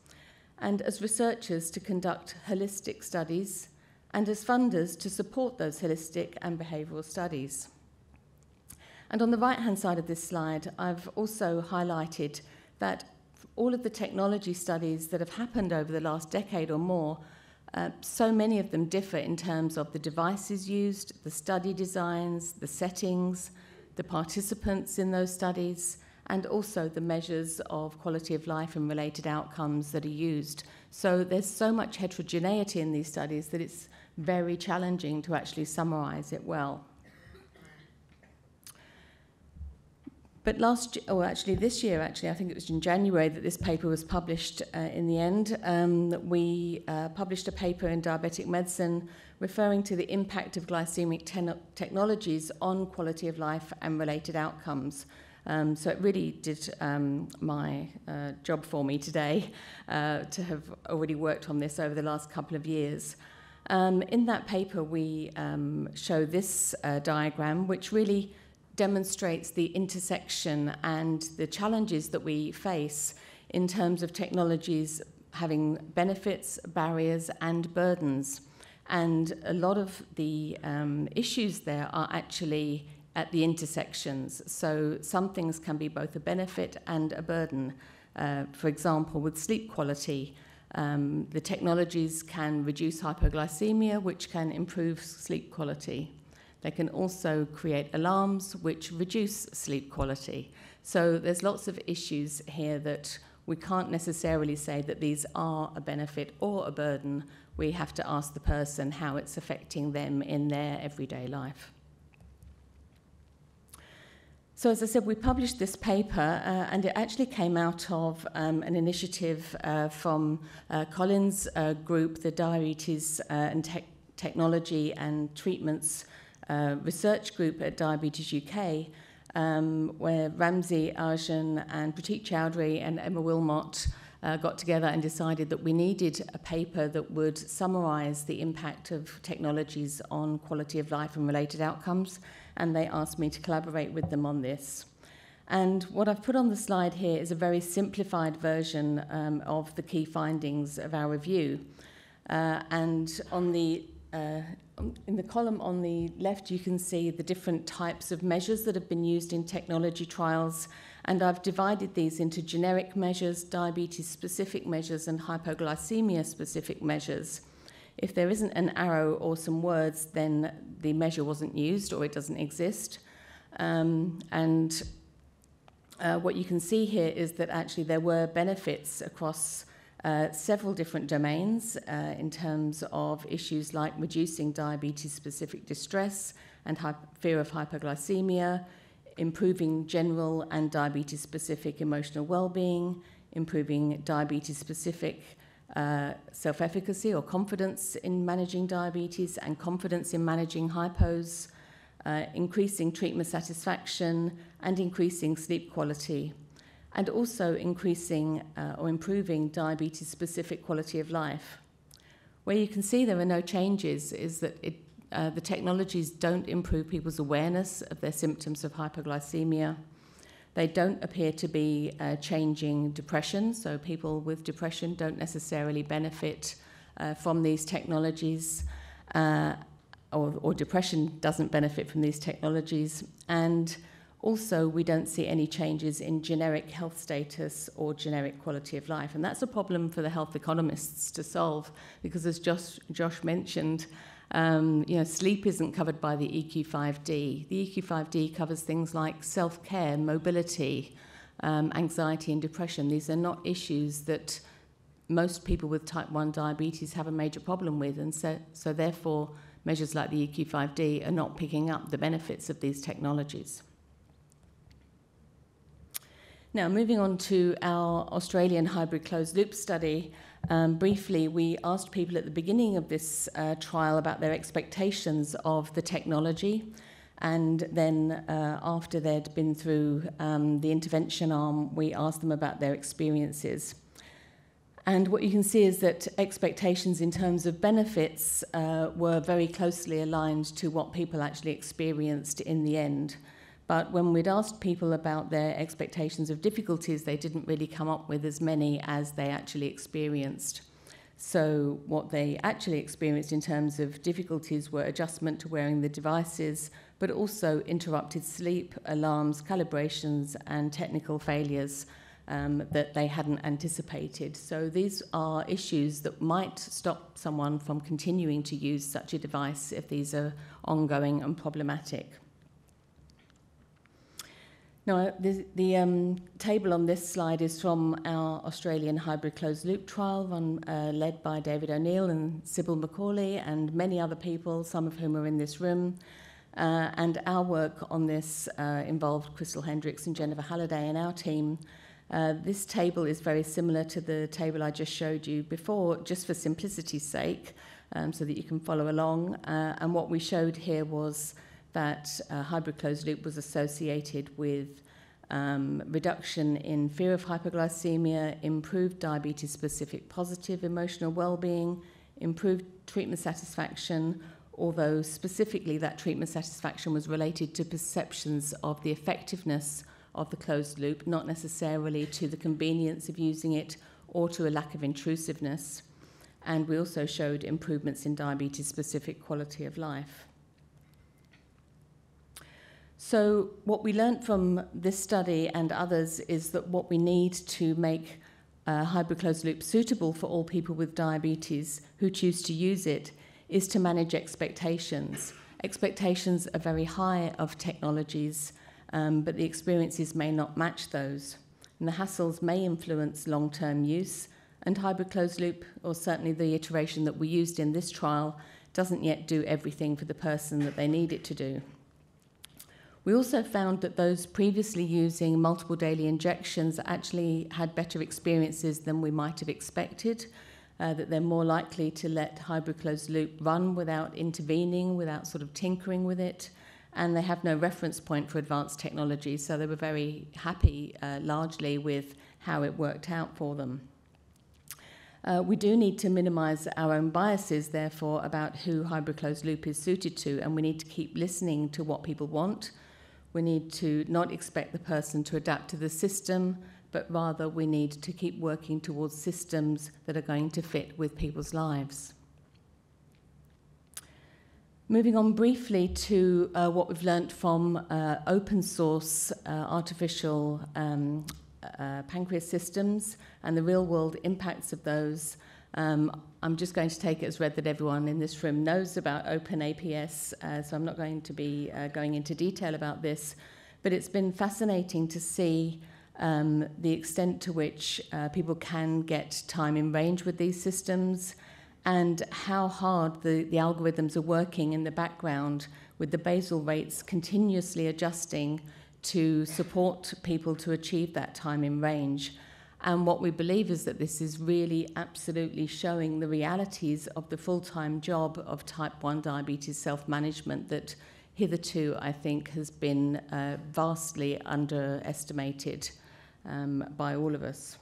Speaker 10: and as researchers to conduct holistic studies, and as funders to support those holistic and behavioural studies. And on the right hand side of this slide, I've also highlighted that all of the technology studies that have happened over the last decade or more, uh, so many of them differ in terms of the devices used, the study designs, the settings, the participants in those studies, and also the measures of quality of life and related outcomes that are used. So there's so much heterogeneity in these studies that it's very challenging to actually summarize it well. But last, or oh, actually this year, actually, I think it was in January that this paper was published uh, in the end. Um, we uh, published a paper in Diabetic Medicine referring to the impact of glycemic ten- technologies on quality of life and related outcomes. Um, so it really did um, my uh, job for me today uh, to have already worked on this over the last couple of years. Um, in that paper, we um, show this uh, diagram, which really demonstrates the intersection and the challenges that we face in terms of technologies having benefits, barriers, and burdens. And a lot of the um, issues there are actually at the intersections. So some things can be both a benefit and a burden. Uh, for example, with sleep quality, um, the technologies can reduce hypoglycemia, which can improve sleep quality. They can also create alarms which reduce sleep quality. So there's lots of issues here that we can't necessarily say that these are a benefit or a burden. We have to ask the person how it's affecting them in their everyday life. So, as I said, we published this paper, uh, and it actually came out of um, an initiative uh, from uh, Colin's uh, group, the Diabetes uh, and Te- Technology and Treatments research group at Diabetes UK, um, where Ramzi Ajjan and Pratik Choudhary and Emma Wilmot uh, got together and decided that we needed a paper that would summarise the impact of technologies on quality of life and related outcomes, and they asked me to collaborate with them on this. And what I've put on the slide here is a very simplified version um, of the key findings of our review. Uh, and on the uh, in the column on the left, you can see the different types of measures that have been used in technology trials. And I've divided these into generic measures, diabetes specific measures, and hypoglycemia specific measures. If there isn't an arrow or some words, then the measure wasn't used or it doesn't exist. Um, and uh, what you can see here is that actually there were benefits across uh, several different domains uh, in terms of issues like reducing diabetes specific distress and fear of hypoglycemia, improving general and diabetes specific emotional well-being, improving diabetes specific uh, self efficacy or confidence in managing diabetes and confidence in managing hypos, uh, increasing treatment satisfaction, and increasing sleep quality and also increasing uh, or improving diabetes specific quality of life. Where you can see there are no changes is that it, uh, the technologies don't improve people's awareness of their symptoms of hypoglycemia. They don't appear to be uh, changing depression, so people with depression don't necessarily benefit uh, from these technologies, uh, or, or depression doesn't benefit from these technologies. And also, we don't see any changes in generic health status or generic quality of life. And that's a problem for the health economists to solve because, as Josh, Josh mentioned, um, you know, sleep isn't covered by the EQ5D. The EQ5D covers things like self care, mobility, um, anxiety, and depression. These are not issues that most people with type 1 diabetes have a major problem with. And so, so therefore, measures like the EQ5D are not picking up the benefits of these technologies. Now, moving on to our Australian hybrid closed loop study, um, briefly, we asked people at the beginning of this uh, trial about their expectations of the technology. And then, uh, after they'd been through um, the intervention arm, we asked them about their experiences. And what you can see is that expectations in terms of benefits uh, were very closely aligned to what people actually experienced in the end. But when we'd asked people about their expectations of difficulties, they didn't really come up with as many as they actually experienced. So, what they actually experienced in terms of difficulties were adjustment to wearing the devices, but also interrupted sleep, alarms, calibrations, and technical failures um, that they hadn't anticipated. So, these are issues that might stop someone from continuing to use such a device if these are ongoing and problematic. Now, the, the um, table on this slide is from our Australian hybrid closed loop trial run, uh, led by David O'Neal and Sybil McAuley and many other people, some of whom are in this room. Uh, and our work on this uh, involved Christel Hendrieckx and Jennifer Halliday and our team. Uh, this table is very similar to the table I just showed you before, just for simplicity's sake, um, so that you can follow along. Uh, and what we showed here was that uh, hybrid closed loop was associated with um, reduction in fear of hypoglycemia, improved diabetes specific positive emotional well-being, improved treatment satisfaction, although specifically that treatment satisfaction was related to perceptions of the effectiveness of the closed loop, not necessarily to the convenience of using it or to a lack of intrusiveness. And we also showed improvements in diabetes specific quality of life. So, what we learned from this study and others is that what we need to make a hybrid closed loop suitable for all people with diabetes who choose to use it is to manage expectations. Expectations are very high of technologies, um, but the experiences may not match those. And the hassles may influence long term use, and hybrid closed loop, or certainly the iteration that we used in this trial, doesn't yet do everything for the person that they need it to do. We also found that those previously using multiple daily injections actually had better experiences than we might have expected. Uh, that they're more likely to let hybrid closed loop run without intervening, without sort of tinkering with it, and they have no reference point for advanced technology, so they were very happy uh, largely with how it worked out for them. Uh, we do need to minimize our own biases, therefore, about who hybrid closed loop is suited to, and we need to keep listening to what people want we need to not expect the person to adapt to the system, but rather we need to keep working towards systems that are going to fit with people's lives. Moving on briefly to uh, what we've learnt from uh, open source uh, artificial um, uh, pancreas systems and the real world impacts of those um, I'm just going to take it as read that everyone in this room knows about OpenAPS, uh, so I'm not going to be uh, going into detail about this, but it's been fascinating to see um, the extent to which uh, people can get time in range with these systems and how hard the, the algorithms are working in the background with the basal rates continuously adjusting to support people to achieve that time in range. And what we believe is that this is really absolutely showing the realities of the full time job of type 1 diabetes self management that hitherto I think has been uh, vastly underestimated um, by all of us.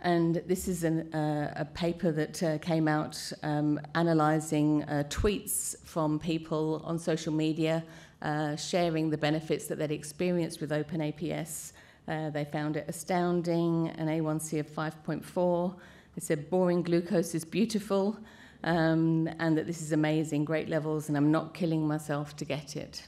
Speaker 10: And this is an, uh, a paper that uh, came out um, analysing uh, tweets from people on social media uh, sharing the benefits that they'd experienced with OpenAPS uh, they found it astounding, an A1C of 5.4. They said boring glucose is beautiful, um, and that this is amazing, great levels, and I'm not killing myself to get it.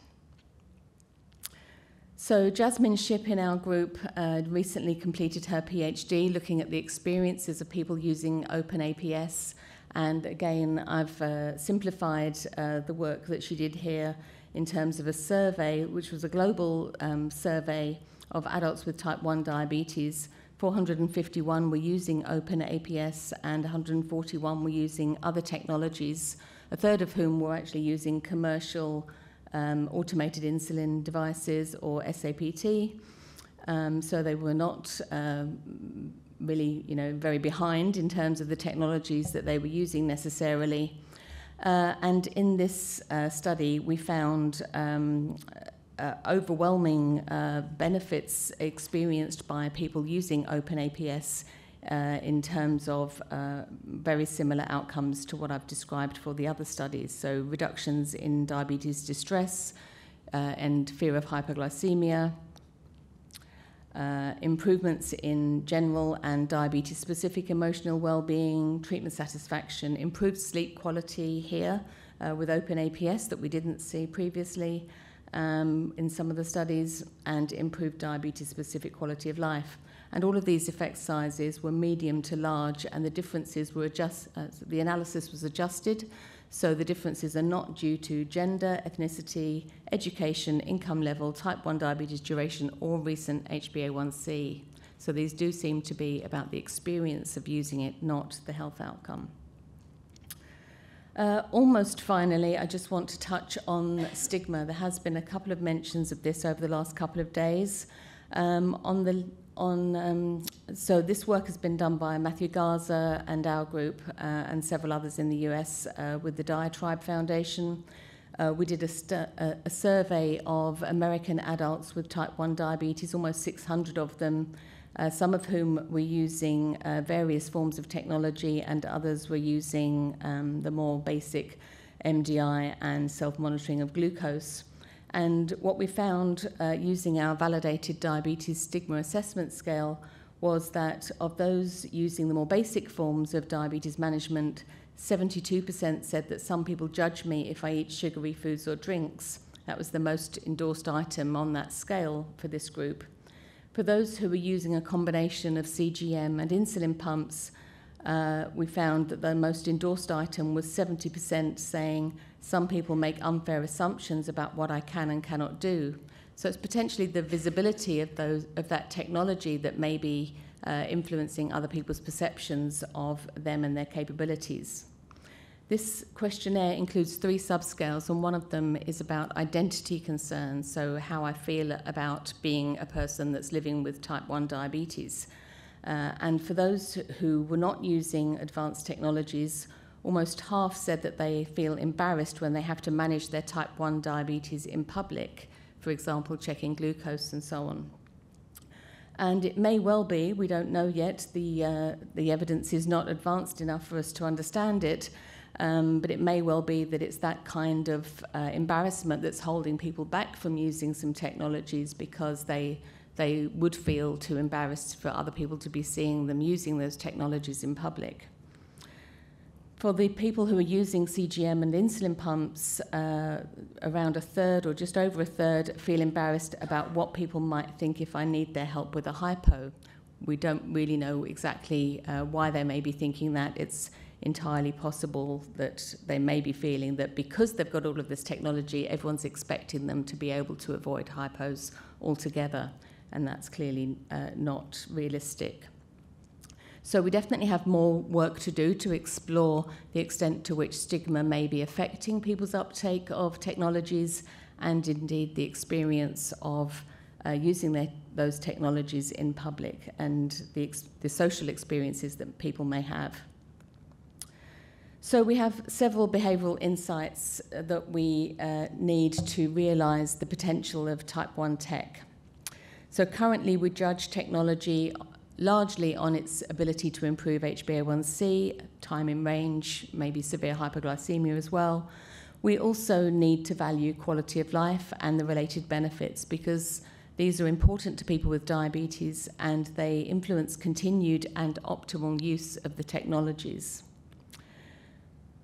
Speaker 10: So, Jasmine Schipp in our group uh, recently completed her PhD looking at the experiences of people using OpenAPS. And again, I've uh, simplified uh, the work that she did here in terms of a survey, which was a global um, survey of adults with type 1 diabetes. 451 were using open APS and 141 were using other technologies, a third of whom were actually using commercial um, automated insulin devices or SAPT. Um, so they were not um, really, you know, very behind in terms of the technologies that they were using necessarily. Uh, and in this uh, study, we found um, uh, overwhelming uh, benefits experienced by people using OpenAPS uh, in terms of uh, very similar outcomes to what I've described for the other studies. So, reductions in diabetes distress uh, and fear of hypoglycemia, uh, improvements in general and diabetes specific emotional well-being, treatment satisfaction, improved sleep quality here uh, with open APS that we didn't see previously um, in some of the studies, and improved diabetes specific quality of life. And all of these effect sizes were medium to large, and the differences were adjust. Uh, the analysis was adjusted so the differences are not due to gender, ethnicity, education, income level, type 1 diabetes duration, or recent HbA1c. So these do seem to be about the experience of using it, not the health outcome. Uh, almost finally, I just want to touch on stigma. There has been a couple of mentions of this over the last couple of days. Um, on the on um, so this work has been done by Matthew Garza and our group uh, and several others in the US uh, with the Diatribe Foundation. Uh, we did a, st- a, survey of American adults with type 1 diabetes, almost 600 of them, uh, some of whom were using uh, various forms of technology, and others were using um, the more basic MDI and self monitoring of glucose. And what we found uh, using our validated diabetes stigma assessment scale was that of those using the more basic forms of diabetes management, 72% said that some people judge me if I eat sugary foods or drinks. That was the most endorsed item on that scale for this group. For those who were using a combination of CGM and insulin pumps, uh, we found that the most endorsed item was 70% saying some people make unfair assumptions about what I can and cannot do. So it's potentially the visibility of those of that technology that may be uh, influencing other people's perceptions of them and their capabilities. This questionnaire includes three subscales, and one of them is about identity concerns, so how I feel about being a person that's living with type 1 diabetes. Uh, and for those who were not using advanced technologies, almost half said that they feel embarrassed when they have to manage their type 1 diabetes in public, for example, checking glucose and so on. And it may well be, we don't know yet, the, uh, the evidence is not advanced enough for us to understand it, um, but it may well be that it's that kind of uh, embarrassment that's holding people back from using some technologies because they they would feel too embarrassed for other people to be seeing them using those technologies in public. For the people who are using CGM and insulin pumps, uh, around a third or just over a third feel embarrassed about what people might think if I need their help with a hypo. We don't really know exactly uh, why they may be thinking that. It's entirely possible that they may be feeling that because they've got all of this technology, everyone's expecting them to be able to avoid hypos altogether and that's clearly uh, not realistic. So we definitely have more work to do to explore the extent to which stigma may be affecting people's uptake of technologies and indeed the experience of uh, using their, those technologies in public and the, the social experiences that people may have. So we have several behavioural insights uh, that we uh, need to realise the potential of type 1 tech. So currently, we judge technology largely on its ability to improve HbA1c, time in range, maybe severe hypoglycemia as well. We also need to value quality of life and the related benefits because these are important to people with diabetes and they influence continued and optimal use of the technologies.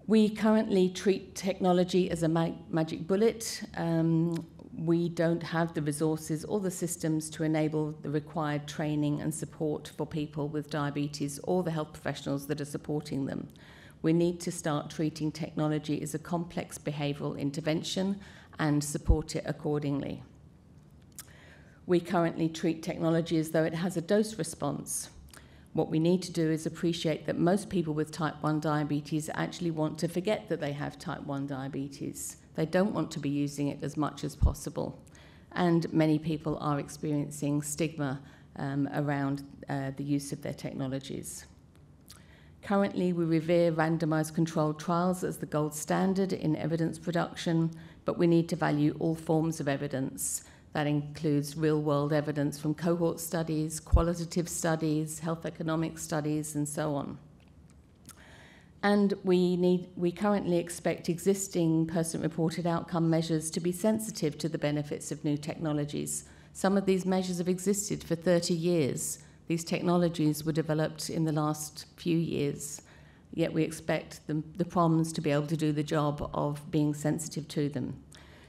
Speaker 10: We currently treat technology as a magic bullet. Um, we don't have the resources or the systems to enable the required training and support for people with diabetes or the health professionals that are supporting them. We need to start treating technology as a complex behavioural intervention and support it accordingly. We currently treat technology as though it has a dose response. What we need to do is appreciate that most people with type 1 diabetes actually want to forget that they have type 1 diabetes. They don't want to be using it as much as possible. And many people are experiencing stigma um, around uh, the use of their technologies. Currently, we revere randomized controlled trials as the gold standard in evidence production, but we need to value all forms of evidence. That includes real world evidence from cohort studies, qualitative studies, health economic studies, and so on. And we, need, we currently expect existing person reported outcome measures to be sensitive to the benefits of new technologies. Some of these measures have existed for 30 years. These technologies were developed in the last few years, yet we expect the, the PROMs to be able to do the job of being sensitive to them.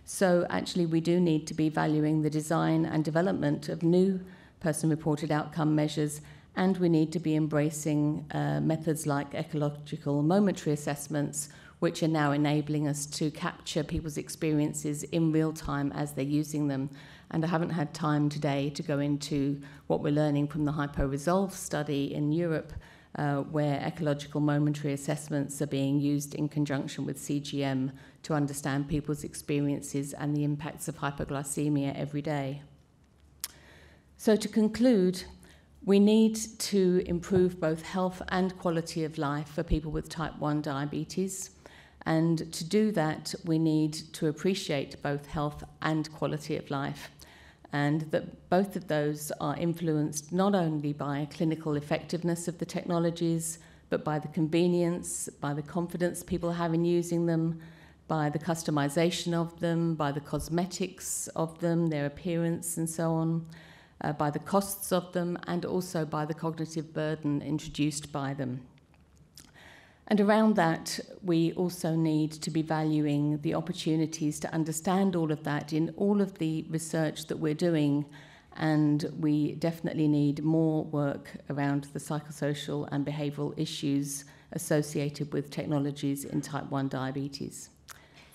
Speaker 10: So, actually, we do need to be valuing the design and development of new person reported outcome measures and we need to be embracing uh, methods like ecological momentary assessments, which are now enabling us to capture people's experiences in real time as they're using them. And I haven't had time today to go into what we're learning from the HypoResolve study in Europe, uh, where ecological momentary assessments are being used in conjunction with CGM to understand people's experiences and the impacts of hypoglycemia every day. So, to conclude, we need to improve both health and quality of life for people with type 1 diabetes. And to do that, we need to appreciate both health and quality of life. And that both of those are influenced not only by clinical effectiveness of the technologies, but by the convenience, by the confidence people have in using them, by the customization of them, by the cosmetics of them, their appearance, and so on uh, by the costs of them, and also by the cognitive burden introduced by them. And around that, we also need to be valuing the opportunities to understand all of that in all of the research that we're doing. And we definitely need more work around the psychosocial and behavioural issues associated with technologies in type 1 diabetes.